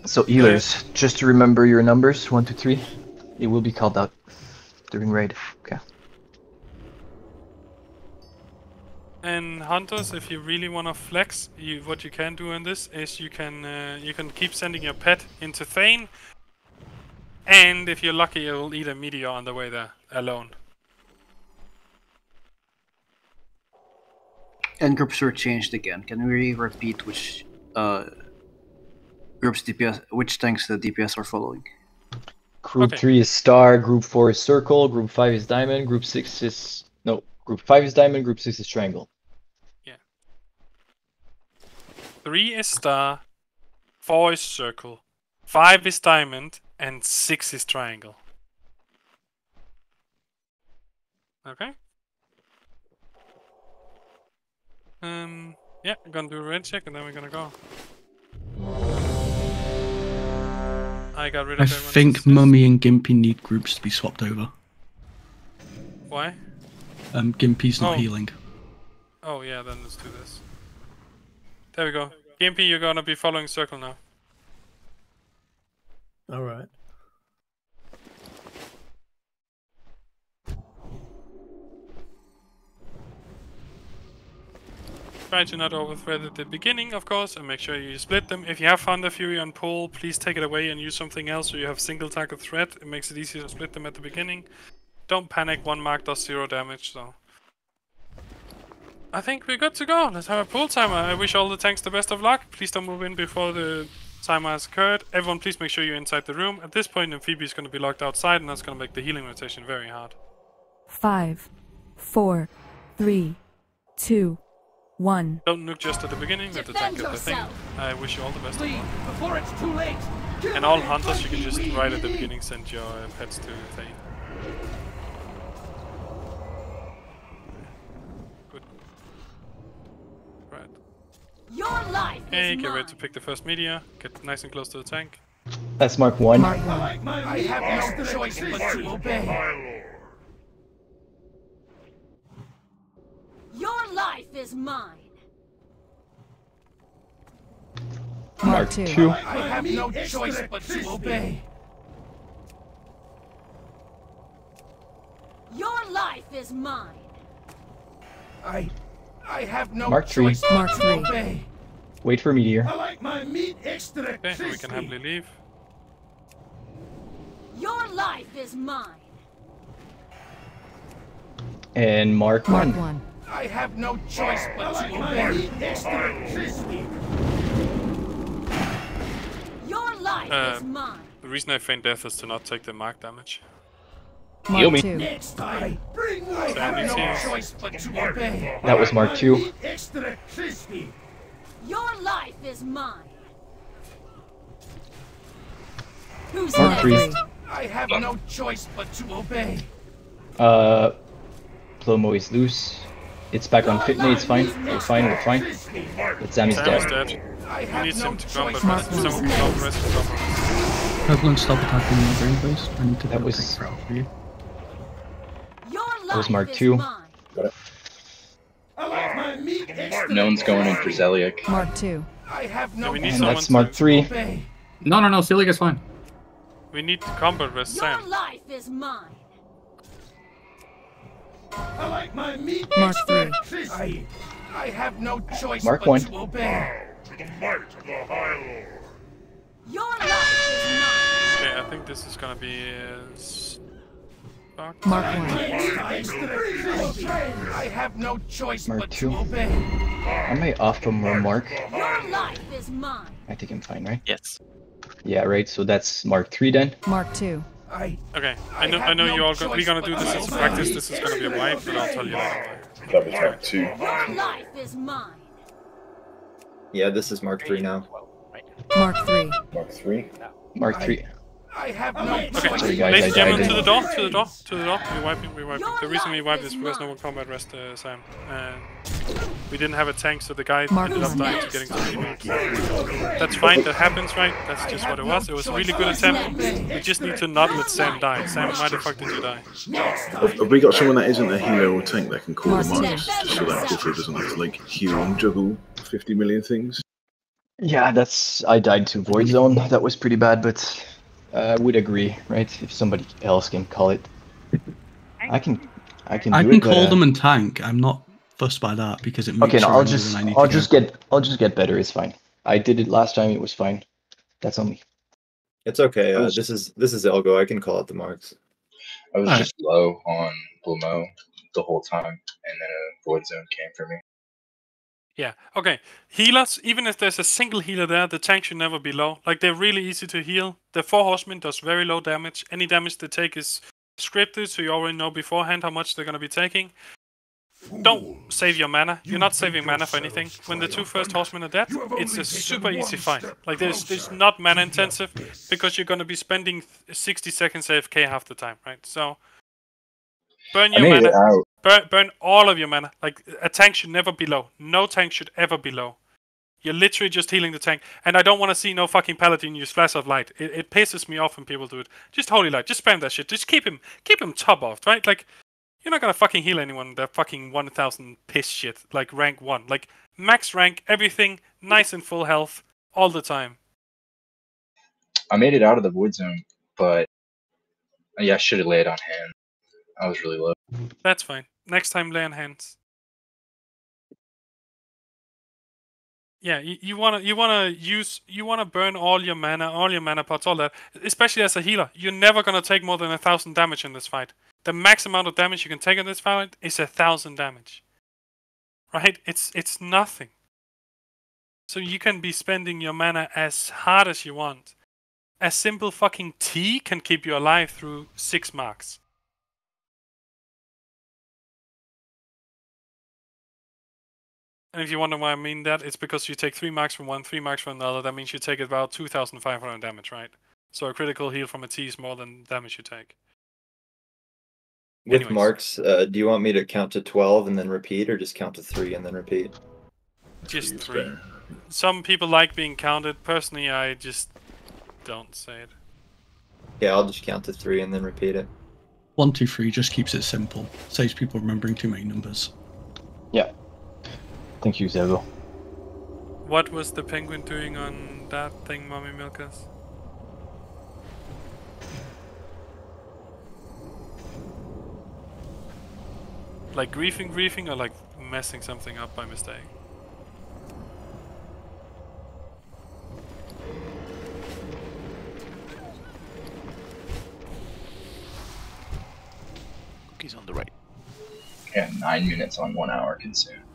So healers, just to remember your numbers, one, two, three. It will be called out during raid. Okay. And hunters, if you really want to flex, you, what you can do in this is you can uh, you can keep sending your pet into Thane, and if you're lucky, you'll eat a meteor on the way there alone. And groups were changed again. Can we repeat which uh, groups DPS, which tanks the DPS are following? Group three is star, group four is circle, group five is diamond, group six is no, group five is diamond, group six is triangle. Three is star, four is circle, five is diamond, and six is triangle. Okay. Um. Yeah, I'm gonna do a red check and then we're gonna go. I got rid I of everyone's think. Mummy and Gimpy need groups to be swapped over. Why? Um, Gimpy's not Oh. healing. Oh yeah, then let's do this. There we go. Gimpy, you're gonna be following circle now. All right. Try to not overthread at the beginning, of course, and make sure you split them. If you have Thunder Fury on pull, please take it away and use something else so you have single target threat. It makes it easier to split them at the beginning. Don't panic, one mark does zero damage, so... I think we're good to go. Let's have a pull timer. I wish all the tanks the best of luck. Please don't move in before the timer has occurred. Everyone, please make sure you're inside the room. At this point, Amphibia is going to be locked outside, and that's going to make the healing rotation very hard. Five, four, three, two, one. Don't nuke just at the beginning, let the tank Defend get the thing. I wish you all the best of Leave before it's too late. And all hunters, you can just right at the beginning send your uh, pets to Thane. Good. Right. Your life Hey, is get mine. ready to pick the first meteor. Get nice and close to the tank. That's Mark 1. I have no choice but to obey. Your life is mine. Mark 2. I have no choice but to obey. Your life is mine. I, I have no Mark three. choice Mark but to three. obey. Wait for meteor. I like my meat extra Okay, we can happily leave. Your life is mine. And Mark Mark 1. one. I have no choice but to obey. Extra crispy. Your life Uh, is mine. The reason I feign death is to not take the mark damage. Heal Mark me. two. Next time, bring I have no choice but to obey. That was Mark 2. Extra crispy. Your life is mine. Who's Mark next? three. I have no choice but to obey. Uh, Blaumeux is loose. It's back on Fitney, it's fine. We're fine, we're fine. But Sam is Sam dead. dead. I Who have needs no him to choice but to Someone can obey. combat res and combat. Everyone stop attacking the green base. I need to That put was- a tank route for you. Your life That was Mark is two. mine. I like my meat extra No one's going in for Zeliek. Mark two. I have no we need And that's Mark 3. obey. No, no, no. Zeliek is fine. We need to combat res Your Sam. life is mine. I like my meat Mark three. I, I have no choice Mark but one. to obey. Your life is mine. Okay, I think this is gonna be. Uh, s- fuck. Mark one. I have no choice Mark but two. to obey. Am I off from one mark? Your life is mine. I think I'm fine, right? Yes. Yeah, right. So that's Mark 3 then. Mark two. I, Okay, I I know, have I know no you all. Go- we're gonna do this as a practice. This is gonna be a wipe, but I'll tell you later why. That was Mark 2. Your life is mine. Yeah, this is Mark 3 now. Mark three. Mark 3. Mark 3. I have no Okay, choice. Sorry, guys, ladies and gentlemen, to the door, to the door, to the door. We're wiping, we're wiping. Your The reason we life wiped is is because no mine. one combat res, uh, Sam. And we didn't have a tank, so the guy Mark ended up dying to getting to the That's fine, that happens, right? That's just what it was. It was a really good attempt. We just need to not let Sam die. Sam, why the fuck did you die? Have, have we got someone that isn't a hero or tank that can call the Mark marks? two. Just so that Clifford doesn't have to like heal and juggle 50 million things? Yeah, that's. I died to Void Zone. That was pretty bad, but I would agree, right? If somebody else can call it. I can. I can do I it. can but, call uh, them and tank. I'm not fussed by that because it makes Okay, no, I I'll just. I I'll just go. get. I'll just get better. It's fine. I did it last time. It was fine. That's on me. It's okay. Uh, this is this is Xelgo. I can call out the marks. I was Alright. just low on Blaumeux the whole time, and then a void zone came for me. Yeah, okay. Healers, even if there's a single healer there, the tank should never be low. Like, they're really easy to heal. The Four Horsemen does very low damage. Any damage they take is scripted, so you already know beforehand how much they're gonna be taking. Don't save your mana. You're not saving mana for anything. When the two first horsemen are dead, it's a super easy fight. Like there's there's not mana intensive because you're gonna be spending 60 seconds AFK half the time, right? So burn your mana. Burn burn all of your mana. Like a tank should never be low. No tank should ever be low. You're literally just healing the tank, and I don't want to see no fucking paladin use flash of light. It, it pisses me off when people do it. Just holy light, just spam that shit. Just keep him, keep him top off, right? Like you're not gonna fucking heal anyone that fucking 1000 piss shit, like rank 1. Like, max rank, everything, nice and full health, all the time. I made it out of the void zone, but yeah, I should have laid on hand. I was really low. That's fine. Next time, lay on hands. Yeah, you, wanna you wanna use you wanna burn all your mana, all your mana pots, all that. Especially as a healer, you're never gonna take more than a thousand damage in this fight. The max amount of damage you can take in this fight is a thousand damage. Right? It's it's nothing. So you can be spending your mana as hard as you want. A simple fucking T can keep you alive through six marks. And if you wonder why I mean that, it's because you take three marks from one, three marks from another. That means you take about 2,500 damage, right? So a critical heal from a T is more than damage you take. With Anyways. marks, uh, do you want me to count to 12 and then repeat, or just count to 3 and then repeat? Just three. Some people like being counted. Personally, I just don't say it. Yeah, I'll just count to 3 and then repeat it. One, two, three just keeps it simple. Saves people remembering too many numbers. Yeah. Thank you, Xelgo. What was the penguin doing on that thing, Mommy Milkas? Like griefing, griefing, or like messing something up by mistake? Cookies on the right. Yeah, nine minutes on one hour consumed.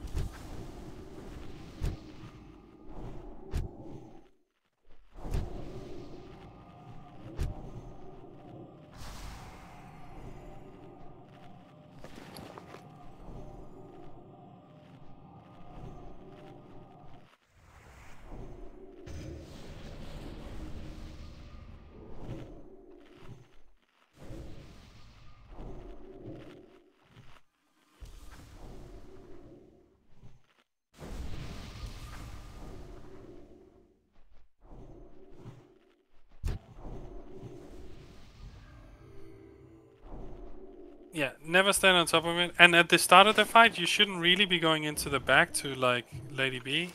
Yeah, never stand on top of it. And at the start of the fight, you shouldn't really be going into the back to like Lady B.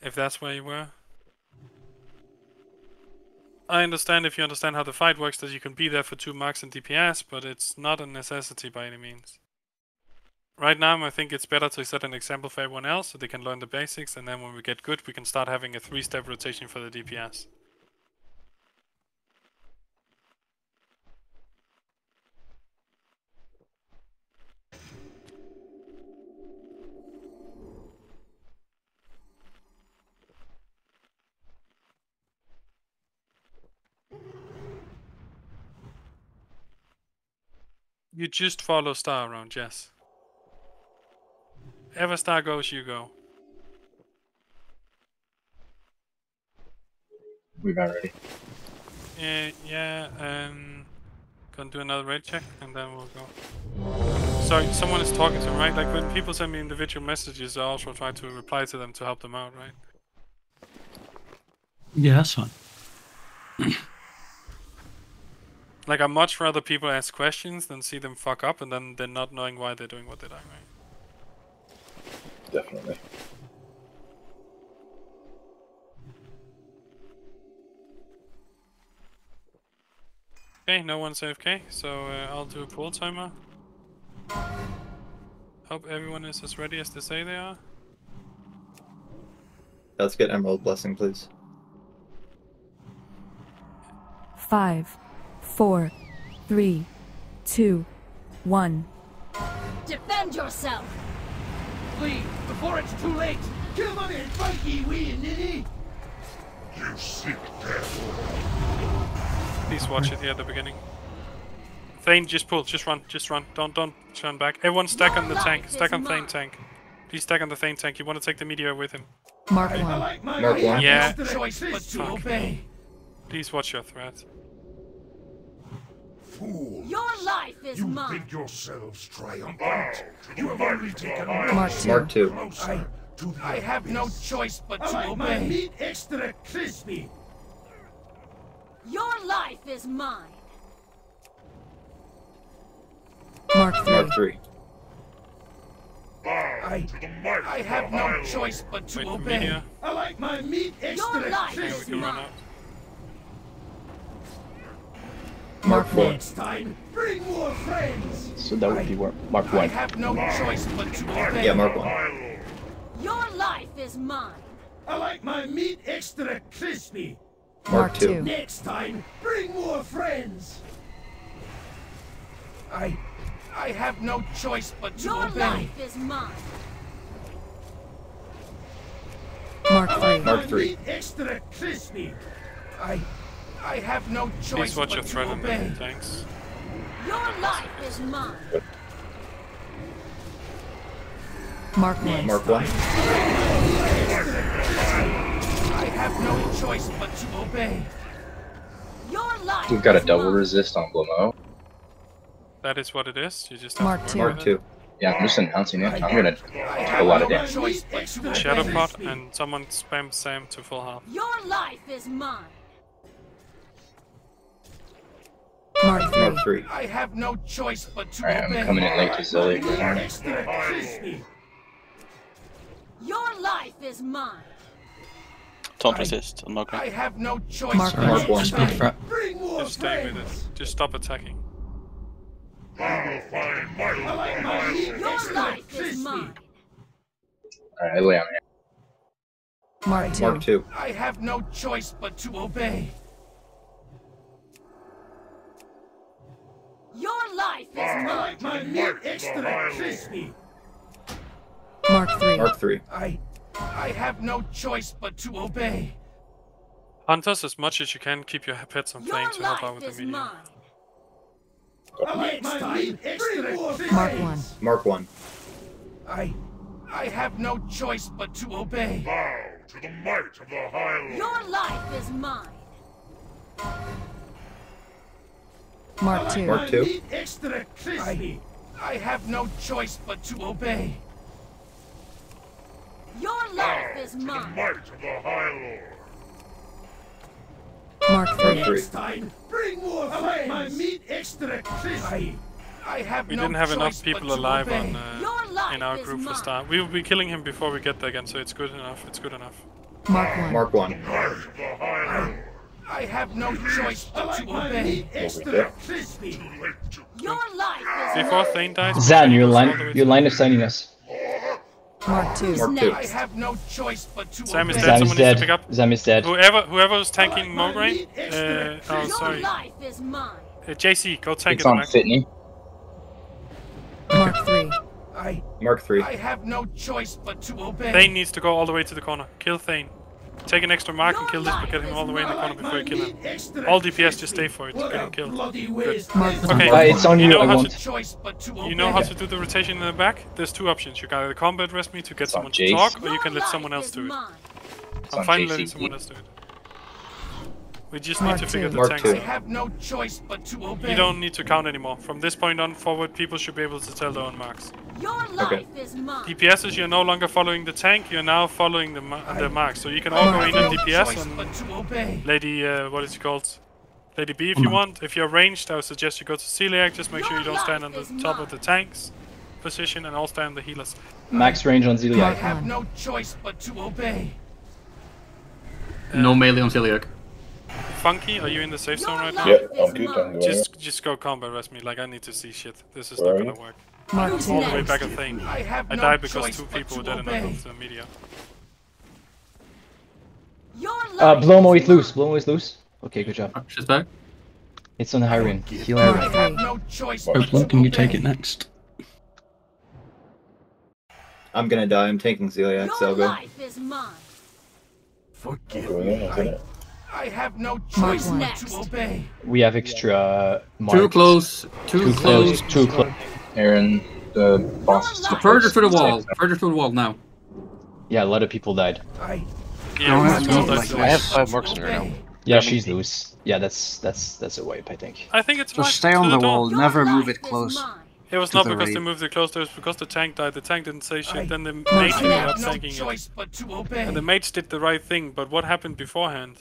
If that's where you were. I understand if you understand how the fight works that you can be there for two marks in DPS, but it's not a necessity by any means. Right now, I think it's better to set an example for everyone else so they can learn the basics, and then when we get good, we can start having a three-step rotation for the DPS. You just follow Star around, yes. Ever Star goes, you go. We've already. Yeah, yeah, um, gonna do another raid check and then we'll go. Sorry, someone is talking to me, right? Like when people send me individual messages, I also try to reply to them to help them out, right? Yeah, that's fine. Like I'd much rather people ask questions than see them fuck up and then they're not knowing why they're doing what they're doing, right? Definitely. Okay, no one's AFK, so uh, I'll do a pull timer. Hope everyone is as ready as they say they are. Let's get Emerald Blessing, please. Five, four, three, two, one. Defend yourself! Flee before it's too late! Kill my man Funky, wee ninny! You seek death. Please watch it here at the beginning. Thane, just pull, just run, just run. Don't don't turn back. Everyone stack on the tank. Stack on Thane tank. Please stack on the Thane tank. You want to take the meteor with him. Mark one. Mark one. Yeah. The choice is to obey. Please watch your threat. Fool. Your life is You mine! think yourselves triumphant? Ah, you have only taken one Mark two. Mark 2. closer to the I have no choice but to I like my obey. meat extra crispy. Your life is mine! Mark three. Mark 3. Ah, I, To the might I have no choice but to Wait obey. meteor. I like my meat extra life Then we is mine. Out. Mark one. Next time, bring more friends. So that would be war- Mark I 1. have no choice but to obey. Yeah, Mark 1. Your life is mine. I like my meat extra crispy. Mark Mark two. two. Next time, bring more friends. I. I have no choice but to Your obey. life is mine. Mark three. Mark three. extra crispy. I. I have no choice Please watch but your to threat on obey. the tanks. Your life is mine. Mark one. Mark one. I have no choice but to obey. Your life We've got a double mine. resist on Blaumeux. That is what it is. You just Mark two. Mark two. Yeah, I'm just announcing it. I'm gonna take a lot of damage. choice but to Shadow obey. pot and someone spam Sam to full health. Your life is mine. Mark three. Mark three. I have no choice but to Alright, obey. I'm coming in late to Zilly. Meat extra crispy. Your life is mine. Don't resist on Mark I have no choice Mark but Mark to one. Just big obey. threat. Bring more Just stay with friends. it. Just stop attacking. I will find my I like my meat Your life is mine. Alright, I lay on here. Mark two. Mark two. I have no choice but to obey. Your life is I mine. like my meat extra crispy. Mark three. Mark three. I. I have no choice but to obey. Hunters, as much as you can, keep your pets on flame Your to help out with the medium. mine. I like my meat extra crispy. Mark one. Mark one. I. I have no choice but to obey. Bow to the might of the High Lord. Your life is mine. Mark two. Mark two. meat extra crispy. I have no choice but to obey. Your life is To the mine. might of the High Lord. Mark three. Mark three. Next time, bring more friends. I like my meat extra crispy. I have We no didn't have enough people alive obey. on uh, in our group for mine. start. We will be killing him before we get there again, so it's good enough. It's good enough. Mark one. Mark one. Might of the High Lord. I have no choice but to obey. meat extra crispy. Too late to Your life is Before. Thane dies, Zan, push you're Eagles all the line way line of signing us. Mark two. Mark two. I have no choice but to Sam is dead. Zam is Someone needs to pick up. Zam is dead. Whoever whoever was tanking my Mograine, uh, oh sorry, uh, life is mine. JC, go tank It's it on back. Fitney. Mark three. I. Mark three. I have no choice but to obey. Thane needs to go all the way to the corner. Kill Thane. Take an extra mark and kill this, but get him all the way in the corner before you kill him. All DPS just stay for it, What get a him killed. bloody waste. Mark Okay. Uh, it's on You you. know I how to- want. to. You know how to do the rotation in the back? There's two options. You can either combat res me to get It's someone to talk, or you can let someone else do it. mine. I'm on finally letting someone else do it. We just Mark need to figure two. the Mark tanks two. I out. have no choice but to obey. You don't need to count anymore. From this point on forward, people should be able to tell their own marks. Your life is mine. DPSs, you're no longer following the tank, you're now following the, ma- the marks. So you can all go in and DPS and Lady, uh, what is it called? Lady B if you want. If you're ranged, I would suggest you go to Zeliek. Just make sure you don't stand on the top of the tanks position and all stand on the healers. Max range on Zeliek. I have no choice but to obey. No melee on Zeliek. Funky, are you in the safe zone right now? Yeah, I'm good. I'm. Just, just go combat res me. Like I need to see shit. This is Where not gonna you? work. Mark All the way back at Thane. I have I no died because two people were dead enough obey. of the media. Your Uh, life Blaumeux is is loose. mine. Blaumeux is loose. Okay, good job. She's back. It's on Hyrian. Heal Mark Hyrian. three. No choice but can you take it next? I'm gonna die. I'm taking Zeliek, so Your I'll go. life is mine. Forgive Going in, I. I have no choice one. but to obey. We have extra marks. Too close. Too, Too close. close. Too close. Aaron, the boss is too Further close. to the wall. Further to the wall now. Yeah, a lot of people died. I. Yeah, I have no- that I have five marks on her now. Yeah, she's loose. Yeah, that's that's that's a wipe, I think. I think it's So right stay on the door. wall. Your Never move life it is close. It was not the because they moved it close, it was because the tank died. The tank didn't say shit, I- then the mage I ended up no tanking it. choice but to obey. And the mage did the right thing, but what happened beforehand?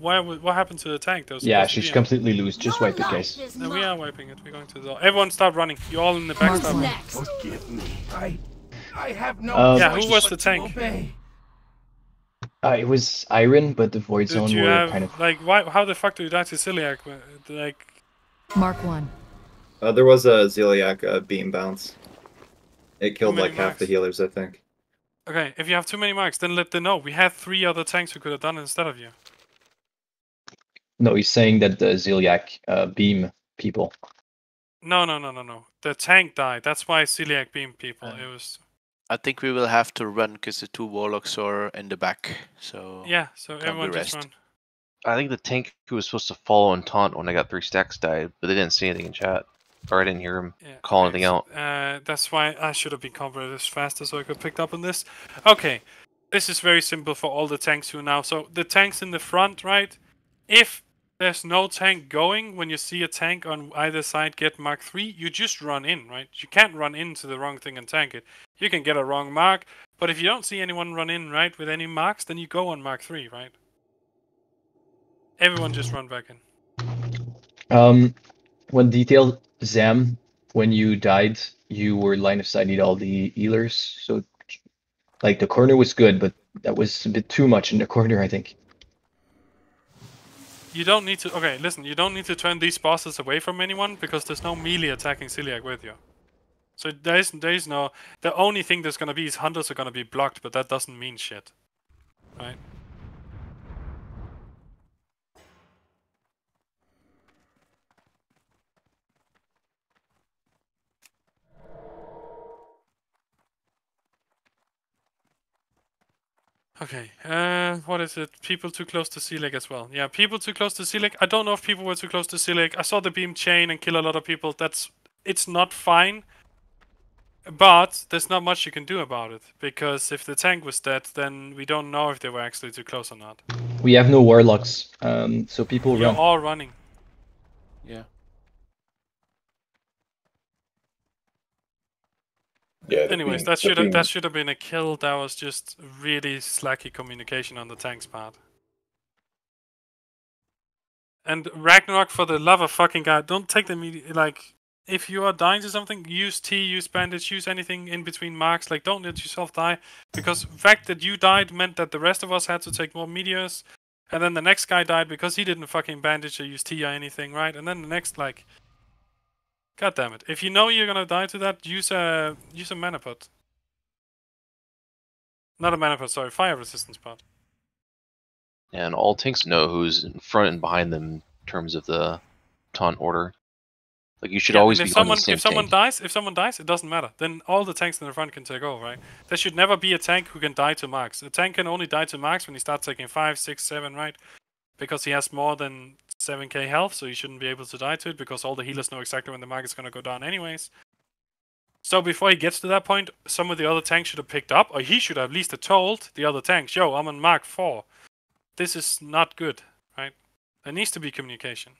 Why, what happened to the tank? That was Yeah, she's be in? completely loose. Just Your wipe it, life guys. No, we are wiping it. We're going to the door. Everyone start running. You're all in the back. Mark Start running. Next. Forgive me. I. I have no Uh, Yeah, who was the tank? Uh, it was Iron, but the Void Did Zone you were have, kind of. like, why, how the fuck do you die to Zeliek? Like, Mark one. Uh, there was a Zeliek uh, beam bounce. It killed many like half the healers, I think. Okay, if you have too many marks, then let them know. We had three other tanks who could have done it instead of you. No, he's saying that the Zeliek uh, beam people. No, no, no, no, no. The tank died. That's why Zeliek beam people. it was I think we will have to run because the two warlocks are in the back. So yeah. So can't we everyone just rest? run. I think the tank who was supposed to follow and taunt when I got three stacks died, but they didn't see anything in chat. Or I didn't hear him Yeah, call anything out. Uh, that's why I should have been covered as faster so I could pick up on this. Okay, this is very simple for all the tanks who now. So the tanks in the front, right? If there's no tank going when you see a tank on either side get mark 3, you just run in, right? You can't run into the wrong thing and tank it. You can get a wrong mark, but if you don't see anyone run in, right, with any marks, then you go on mark 3, right? Everyone just run back in. Um, when detail, Zam, when you died, you were line of sighted all the healers. So, like the corner was good, but that was a bit too much in the corner, I think. You don't need to. Okay, listen. You don't need to turn these bosses away from anyone because there's no melee attacking Zeliek with you. So there's there's no. The only thing there's gonna be is hunters are gonna be blocked, but that doesn't mean shit, right? Okay, uh, what is it? People too close to Selig as well. Yeah, people too close to Selig. I don't know if people were too close to Selig. I saw the beam chain and kill a lot of people. That's it's not fine. But there's not much you can do about it because if the tank was dead, then we don't know if they were actually too close or not. We have no warlocks, um, so people You're run. all running. Yeah. Yeah. Anyways, beam- that should have beam- that should have been a kill. That was just really slacky communication on the tank's part. And Ragnarok, for the love of fucking God, don't take the media like. If you are dying to something, use T, use bandage, use anything in between marks. Like, don't let yourself die, because the fact that you died meant that the rest of us had to take more meteors, and then the next guy died because he didn't fucking bandage or use T or anything, right? And then the next, like, God damn it! If you know you're gonna die to that, use a use a mana pot. Not a mana pot, sorry, fire resistance pot. And all tanks know who's in front and behind them in terms of the taunt order. Like you should Yeah, always be if on the same if someone tank. dies, if someone dies, it doesn't matter. Then all the tanks in the front can take over, right? There should never be a tank who can die to marks. A tank can only die to marks when he starts taking five, six, seven, right? Because he has more than 7k health, so you shouldn't be able to die to it because all the healers know exactly when the mark is gonna go down anyways. So before he gets to that point, some of the other tanks should have picked up, or he should have at least have told the other tanks, yo, I'm on mark four. This is not good, right? There needs to be communication.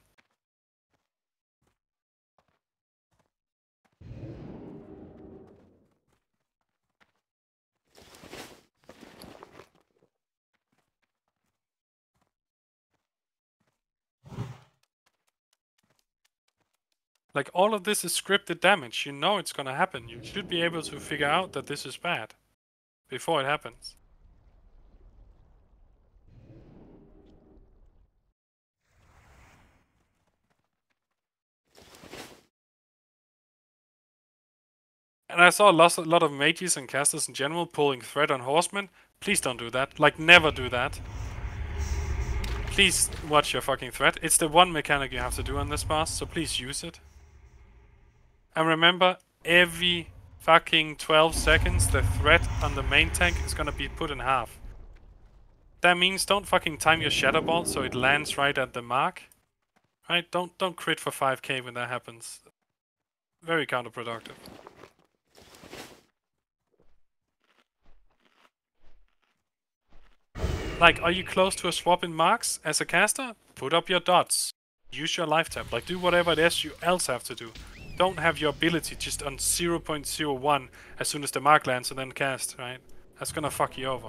Like all of this is scripted damage. You know it's gonna happen. You should be able to figure out that this is bad before it happens. And I saw a lot of mages and casters in general pulling thread on horsemen. Please don't do that. Like, never do that. Please watch your fucking threat. It's the one mechanic you have to do on this boss, so please use it. And remember, every fucking 12 seconds, the threat on the main tank is gonna be put in half. That means don't fucking time your shadow ball so it lands right at the mark. Right? Don't don't crit for 5k when that happens. Very counterproductive. Like, are you close to a swap in marks as a caster? Put up your dots. Use your life tap. Like, do whatever it is you else have to do. Don't have your ability just on 0.01 as soon as the mark lands and then cast, right? That's gonna fuck you over.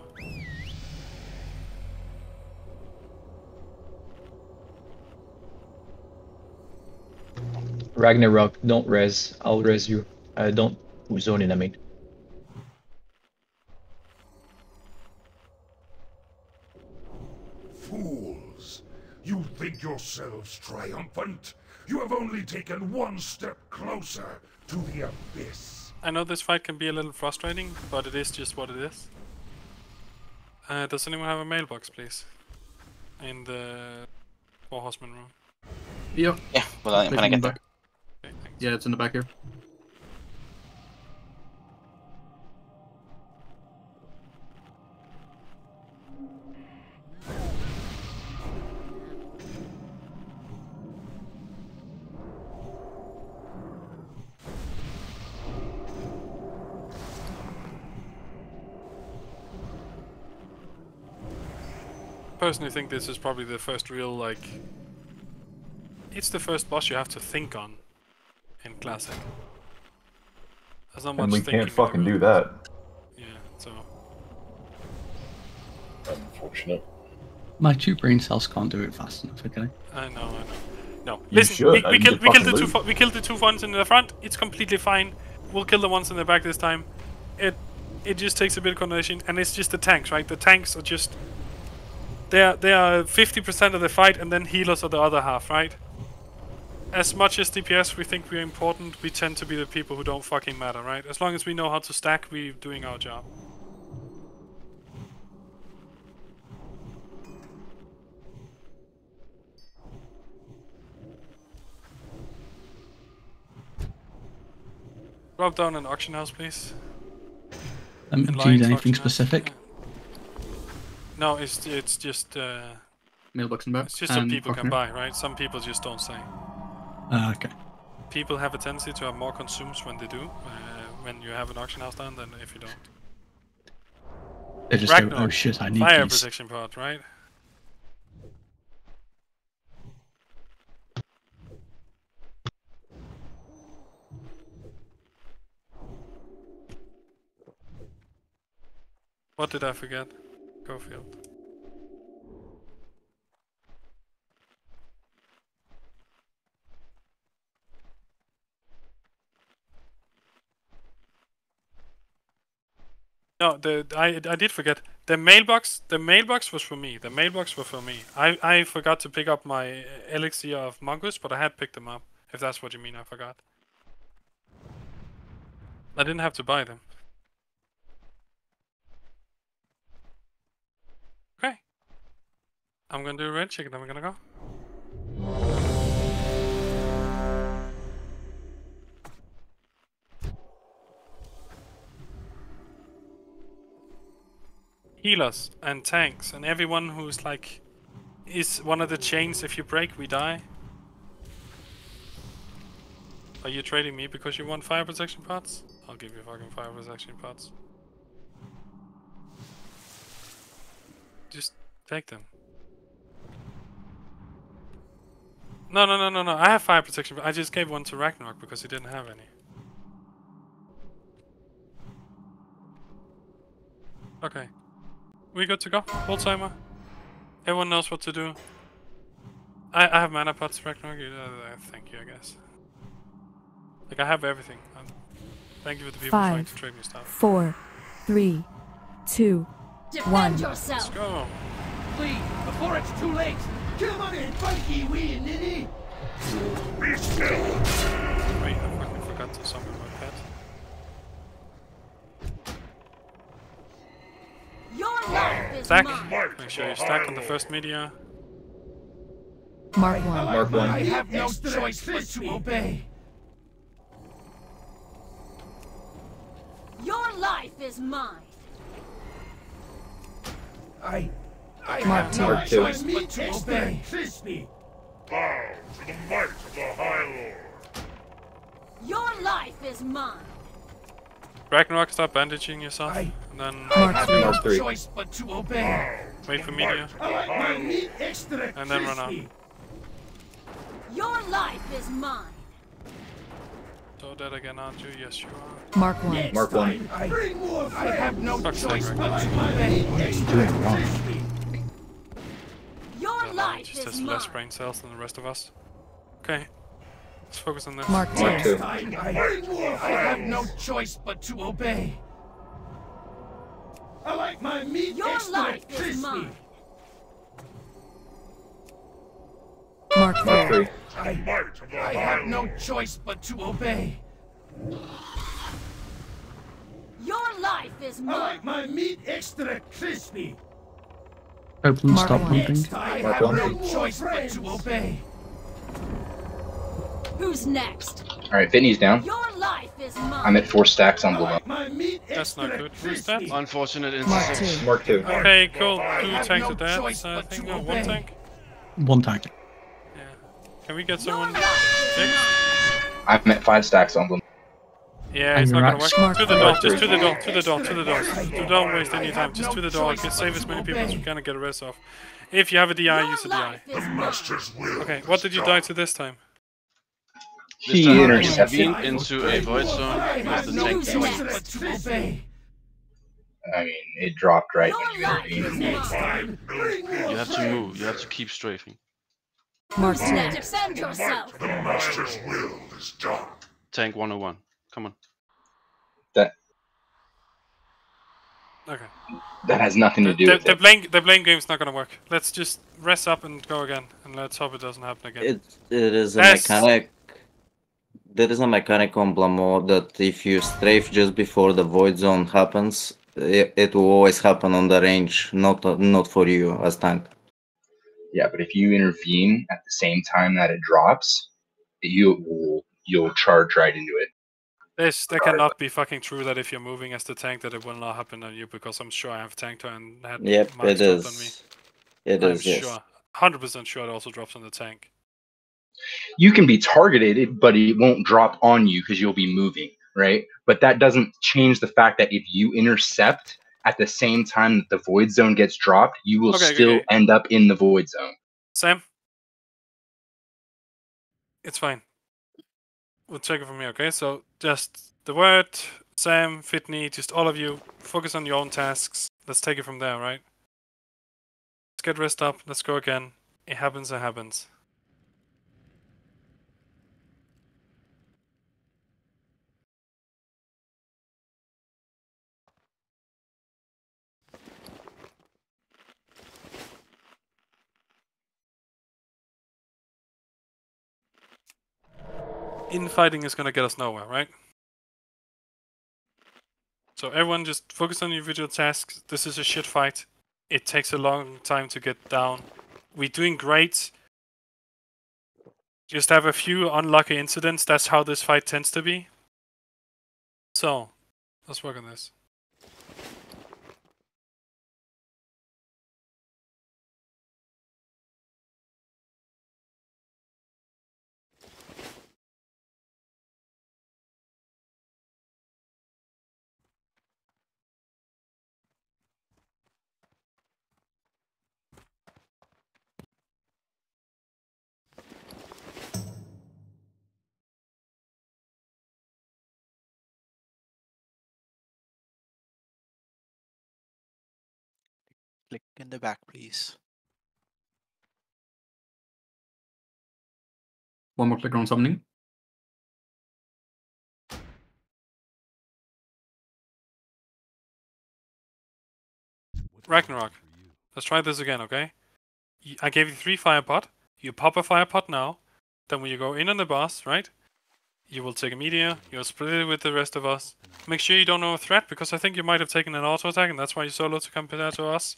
Ragnarok, don't res. I'll res you. Uh, don't zone in, I mean. Fools! You think yourselves triumphant? You have only taken one step closer to the abyss. I know this fight can be a little frustrating, but it is just what it is. Uh, does anyone have a mailbox, please? In the Four Horsemen room. Yep. Yeah, well, I- when I Taking get it there. back. Yeah, it's in the back here. Personally, think this is probably the first real like. It's the first boss you have to think on in classic. There's not much And we can't in the fucking do that. Yeah, so Unfortunate. My two brain cells can't do it fast enough, okay? I know, I know. No, You listen. should, We, I we need killed we killed the fucking two we killed the two ones in the front. It's completely fine. We'll kill the ones in the back this time. It it just takes a bit of coordination, and it's just the tanks, right? The tanks are just they are they are fifty percent of the fight, and then healers are the other half, right? As much as DPS we think we're important, we tend to be the people who don't fucking matter, right? As long as we know how to stack, we're doing our job. Drop down an auction house, please. Um, do you need anything specific? No, it's it's just uh, Mailbox and it's just so and people can buy, right? Some people just don't say. Uh, okay. People have a tendency to have more consumes when they do, uh, when you have an auction house down than if you don't. They just go, oh shit, I need fire these. protection part, right? What did I forget? Cofield. No, the I I did forget the mailbox. The mailbox was for me. The mailbox was for me. I I forgot to pick up my elixir of mongoose, but I had picked them up. If that's what you mean, I forgot. I didn't have to buy them. Okay. I'm gonna do a ready check. Then we're gonna go. healers and tanks and everyone who's like is one of the chains if you break we die. Are you trading me because you want fire protection pots? I'll give you fucking fire protection pots. Just take them. No, no, no, no, no. I have fire protection. But I just gave one to Ragnarok because he didn't have any. Okay. We good to go? Full timer? Everyone knows what to do. I, I have mana pots, Ragnarok. You, uh, thank you, I guess. Like, I have everything. Um, thank you for the people trying to trade me stuff. four, three, two, one. Let's go. Flee before it's too late. Come on in, Funky Wee Nitty. Be still. Wait, I fucking forgot to summon my pet. Your life is Stack. mine. Make sure you stack on the first media. Mark one. Mark one. I have no choice but to obey. Your life is mine. I. I Mark have two. no Mark two. choice but to obey. Crispy. Bow to the might of the High Lord. Your life is mine. Ragnarok, stop bandaging yourself. I- And then I have no Mark three. choice but to obey. wait for media. I like my meat extra And then run out. Your life is mine. So dead again, aren't you? Yes, you are. Mark one. Next Mark one. time, I, I have no Fuck's choice but to obey. Extra Doing wrong. Crispy. Your That life just is has less brain cells than the rest of us. Okay. Let's focus on this. Mark Mark two. two. I, I, I have no choice but to obey. I like my meat Your extra life is crispy. mine. Mark Mark three. three. I, might of the I have no choice but to obey. Your life is mine. I like my meat extra crispy. Copeland, Mark stop one. hunting. I Mark have no choice but to obey. Who's next? Alright, Fitney's down. Your life is mine. I'm at four stacks on blue. My meat That's not good. Who's that? Unfortunate Mark two. Mark two. Okay, cool. I Two have tanks no at that. I think to no, one obey. tank. One tank. Yeah. Can we get someone life is fixed? mine. I'm at five stacks on blue. Yeah, it's not gonna work. Mark To the three. door, just to the door, to the door, to the door. Do not waste any time. Just to the door. Get save as many people as we can and get a rest off. If you have a DI, use a DI. life is mine. Master's will. Okay, what did you die to this time? This He time intercepted. intervened into a void zone I with the tank. Who's choice next? but to obey. I mean, it dropped right when you life intervened. mine. Bring more You have to move. You have to keep strafing. Mark Who's two. next? Defend yourself. The Master's will is done. Tank 101. Come on. That Okay. that has nothing to do the, with the it. blame the blame game's not gonna work. Let's just rest up and go again, and let's hope it doesn't happen again. It it is a Yes. mechanic. There is a mechanic on Blaumeux that if you strafe just before the void zone happens, it, it will always happen on the range, not not for you as tank. Yeah, but if you intervene at the same time that it drops, you will you'll charge right into it. This that cannot be fucking true that if you're moving as the tank that it will not happen on you because I'm sure I have tank to and had Yep, marks it dropped on me. is. It I'm is yes. hundred percent sure it also drops on the tank. You can be targeted, but it won't drop on you because you'll be moving, right? But that doesn't change the fact that if you intercept at the same time that the void zone gets dropped, you will Okay, okay, still okay. end up in the void zone. Sam, it's fine. We'll take it from here, okay? So just the word, Sam, Fitney, just all of you, focus on your own tasks. Let's take it from there, right? Let's get rest up. Let's go again. It happens. It happens. Infighting is gonna get us nowhere, right? So everyone just focus on your individual tasks. This is a shit fight. It takes a long time to get down. We're doing great. Just have a few unlucky incidents. That's how this fight tends to be. So, let's work on this. Click in the back, please. One more click on summoning. Ragnarok. Let's try this again, okay? I gave you three fire pot. You pop a fire pot now. Then when you go in on the boss, right? You will take a meteor. You'll split it with the rest of us. Make sure you don't know a threat because I think you might have taken an auto attack and that's why you're so low to compare to us.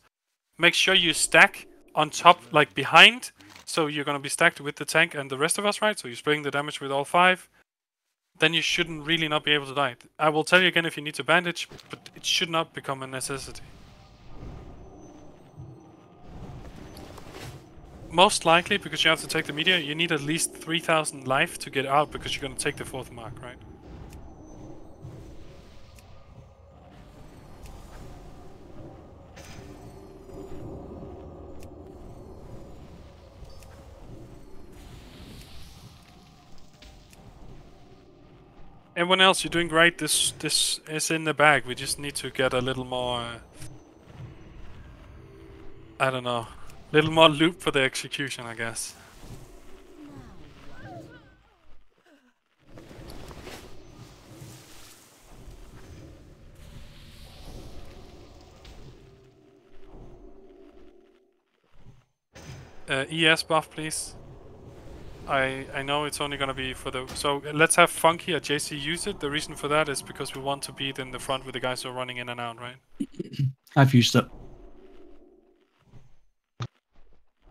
Make sure you stack on top, like behind. So you're gonna be stacked with the tank and the rest of us, right? So you're splitting the damage with all five. Then you shouldn't really not be able to die. I will tell you again if you need to bandage, but it should not become a necessity. Most likely, because you have to take the meteor, you need at least 3000 life to get out because you're going to take the fourth mark, right? Everyone else, you're doing great. This this is in the bag. We just need to get a little more. Uh, I don't know, a little more loop for the execution, I guess. Uh, ES buff, please. I I know it's only gonna be for the so let's have Funky or JC use it. The reason for that is because we want to be in the front with the guys who are running in and out, right? I've used it.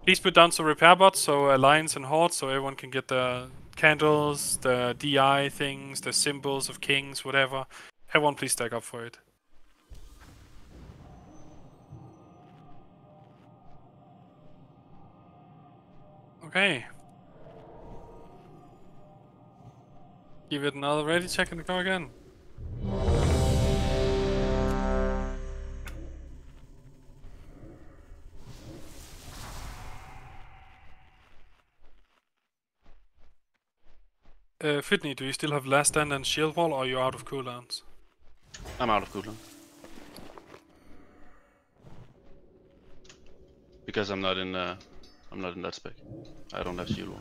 Please put down some repair bots, so uh, alliance and horde, so everyone can get the candles, the DI things, the symbols of kings, whatever. Everyone, please stack up for it. Okay. Give it another ready check and go again. Uh, Fitney, do you still have Last Stand and Shield Wall, or are you out of cooldowns? I'm out of cooldown. Because I'm not in uh, I'm not in that spec. I don't have shield wall.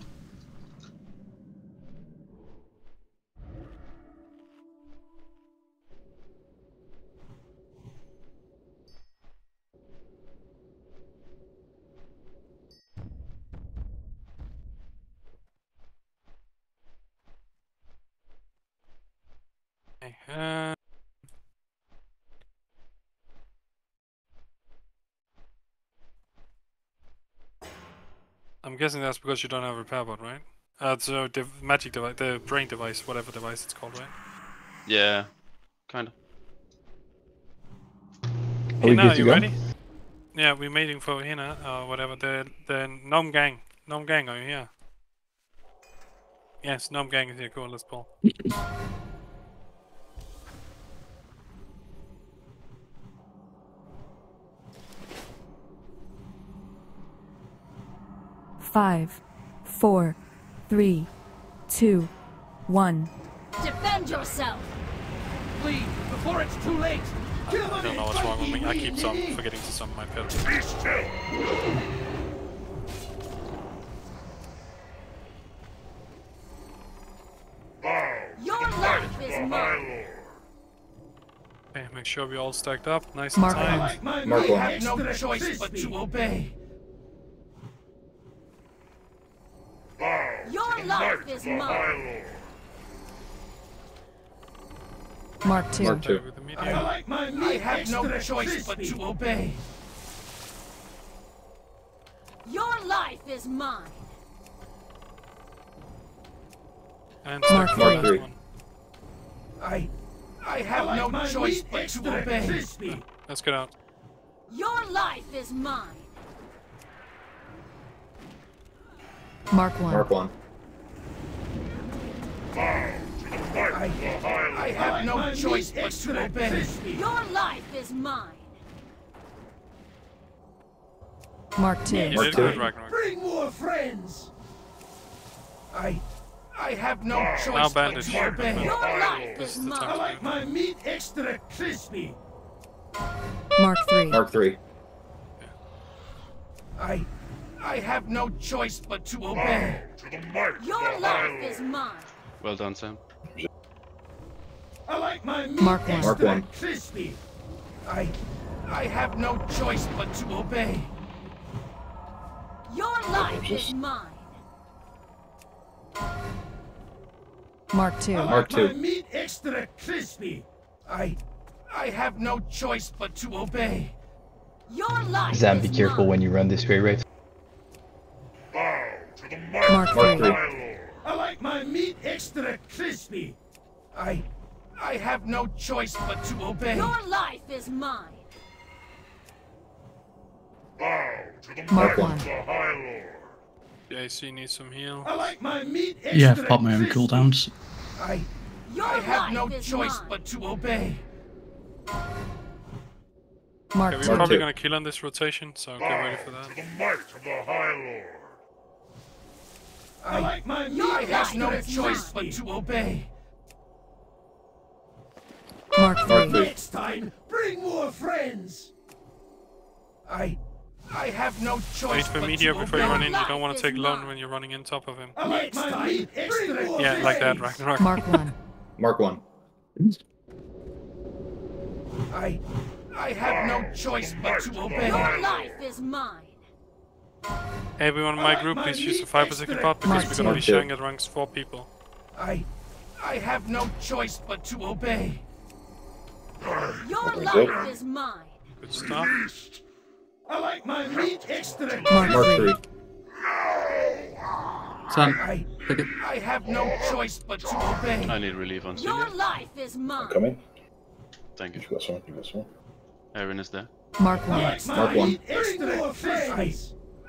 Okay, uh... I'm guessing that's because you don't have a repair bot, right? Uh, so the magic device, the brain device, whatever device it's called, right? Yeah, kinda. we Hina, are to you go? ready? Yeah, we're waiting for Hina, or whatever. The the Gnome Gang. Gnome Gang, are you here? Yes, Gnome Gang is here. Cool, let's pull. Five, four, three, two, one. Defend yourself! Flee before it's too late! Kill I don't know what's wrong with me. I keep some forgetting to summon my pet. Your life is mine! Okay, make sure we all stacked up, nice Mark and one. tight. My Mark men one. have no choice but to obey. Your life is mine! Mark two. Mark two. I like my I have no choice but to obey. Your life is mine! And Mark stack three. last three. one. I I have no choice but to obey. Let's get out. Your life is mine! Mark one. Mark one. I, I have no choice but to obey. Your life is mine! Mark two. You Mark two. Bring more friends. I I have no choice Now but to obey. Your life is is the time I like my meat extra crispy. Mark three. Mark three. I I have no choice but to obey. Your life is mine! Well done, Sam. I like my Mark one. Mark one. crispy. I I have no choice but to obey. Your life is mine! Mark two. I Mark like my two. meat extra crispy. I I have no choice but to obey. Your life Zam, is be careful mine. when you run this way, right? Mark Mark three. three. I like my meat extra crispy. I I have no choice but to obey. Your life is mine! Mark one. one. The AC needs some heal. I like my meat extra Yeah, I've popped my own crispy. cooldowns. I Your I have no choice mine! but to obey. Mark Okay, two. we're probably gonna kill on this rotation, so get ready for that. I like my meat I have no choice but to obey. Mark Mark three. three. Next time, bring more friends. I I have no choice Wait for but meteor to before you run in. You don't want to take loan when you're running in top of him. I like my meat extra Yeah, like that. Ragnarok. Mark one. Mark one. I I have no choice but to obey. Your life is mine! Everyone in my uh, group, please use the 5 per second pot because we're gonna be Mark two. sharing it ranks 4 people. I I have no choice but to obey. Your Very life is mine! Good stuff. I like my meat extra Mark Mark three. three. Sam, I, pick it. I have no choice but to obey. I need relief on Your life is mine. Come in. Thank you. You've got someone. You've got someone. Aaron is there. Mark one. Mark one. I,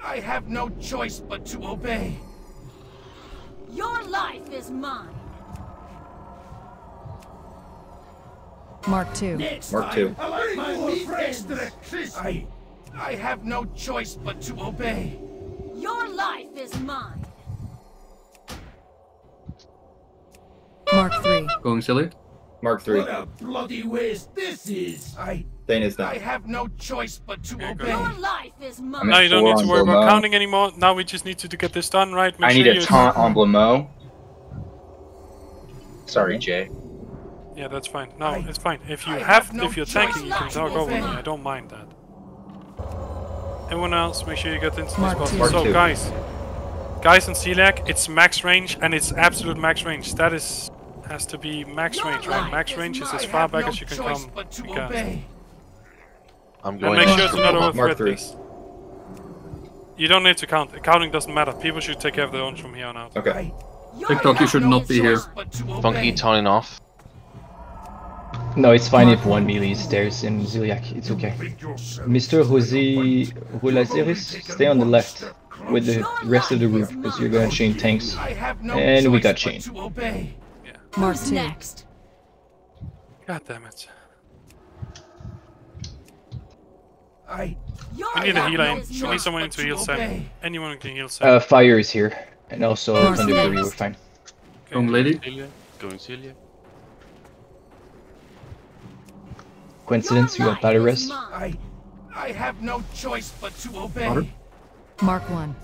I have no choice but to obey. Your life is mine. Mark two. Mark two. I like my meat extra crispy. I, I have no choice but to obey. Your life is mine. Mark three. Going silly. Mark three. What a bloody waste this is. I, Thane is I have no choice but to obey. Your life is mine. Now you don't need to worry on about counting anymore. Now we just need to, to get this done, right? Make I sure need a taunt on Blaumeux. Sorry, Jay. Yeah, that's fine. No, I- it's fine. If you I have, have no if you're choice tanking, you can but to talk over me. I don't mind that. Everyone else, make sure you get into these Mark spots. two. Mark So, two. guys, guys in Zeliek, it's max range and it's absolute max range. That is has to be max Your range, right? Max range is as far back no as you can choice come. But to and cast. obey. I'm And going make to sure to not Mark three. You don't need to count. Counting doesn't matter. People should take care of their own from here on out. Okay. Your TikTok, you should not be here. mine. But Funky obey. taunting off. No, it's fine if one melee is stairs in Zeliek. It's okay. Mr. Jose Rolazeris, stay on the left with the rest of the group because you're gonna chain tanks. I have no And we got but chain. to. Mark Who's next? God damn it. I, Your We need a life healer in. We need someone to heal Sam. Anyone who can heal Sam. Uh, fire is here, and also Mark Thunderfury. next. We're fine. Going lady. Celia. Going Celia. Coincidence? You Your want battle life rest? I, I have no choice but to obey. Otter? Mark one.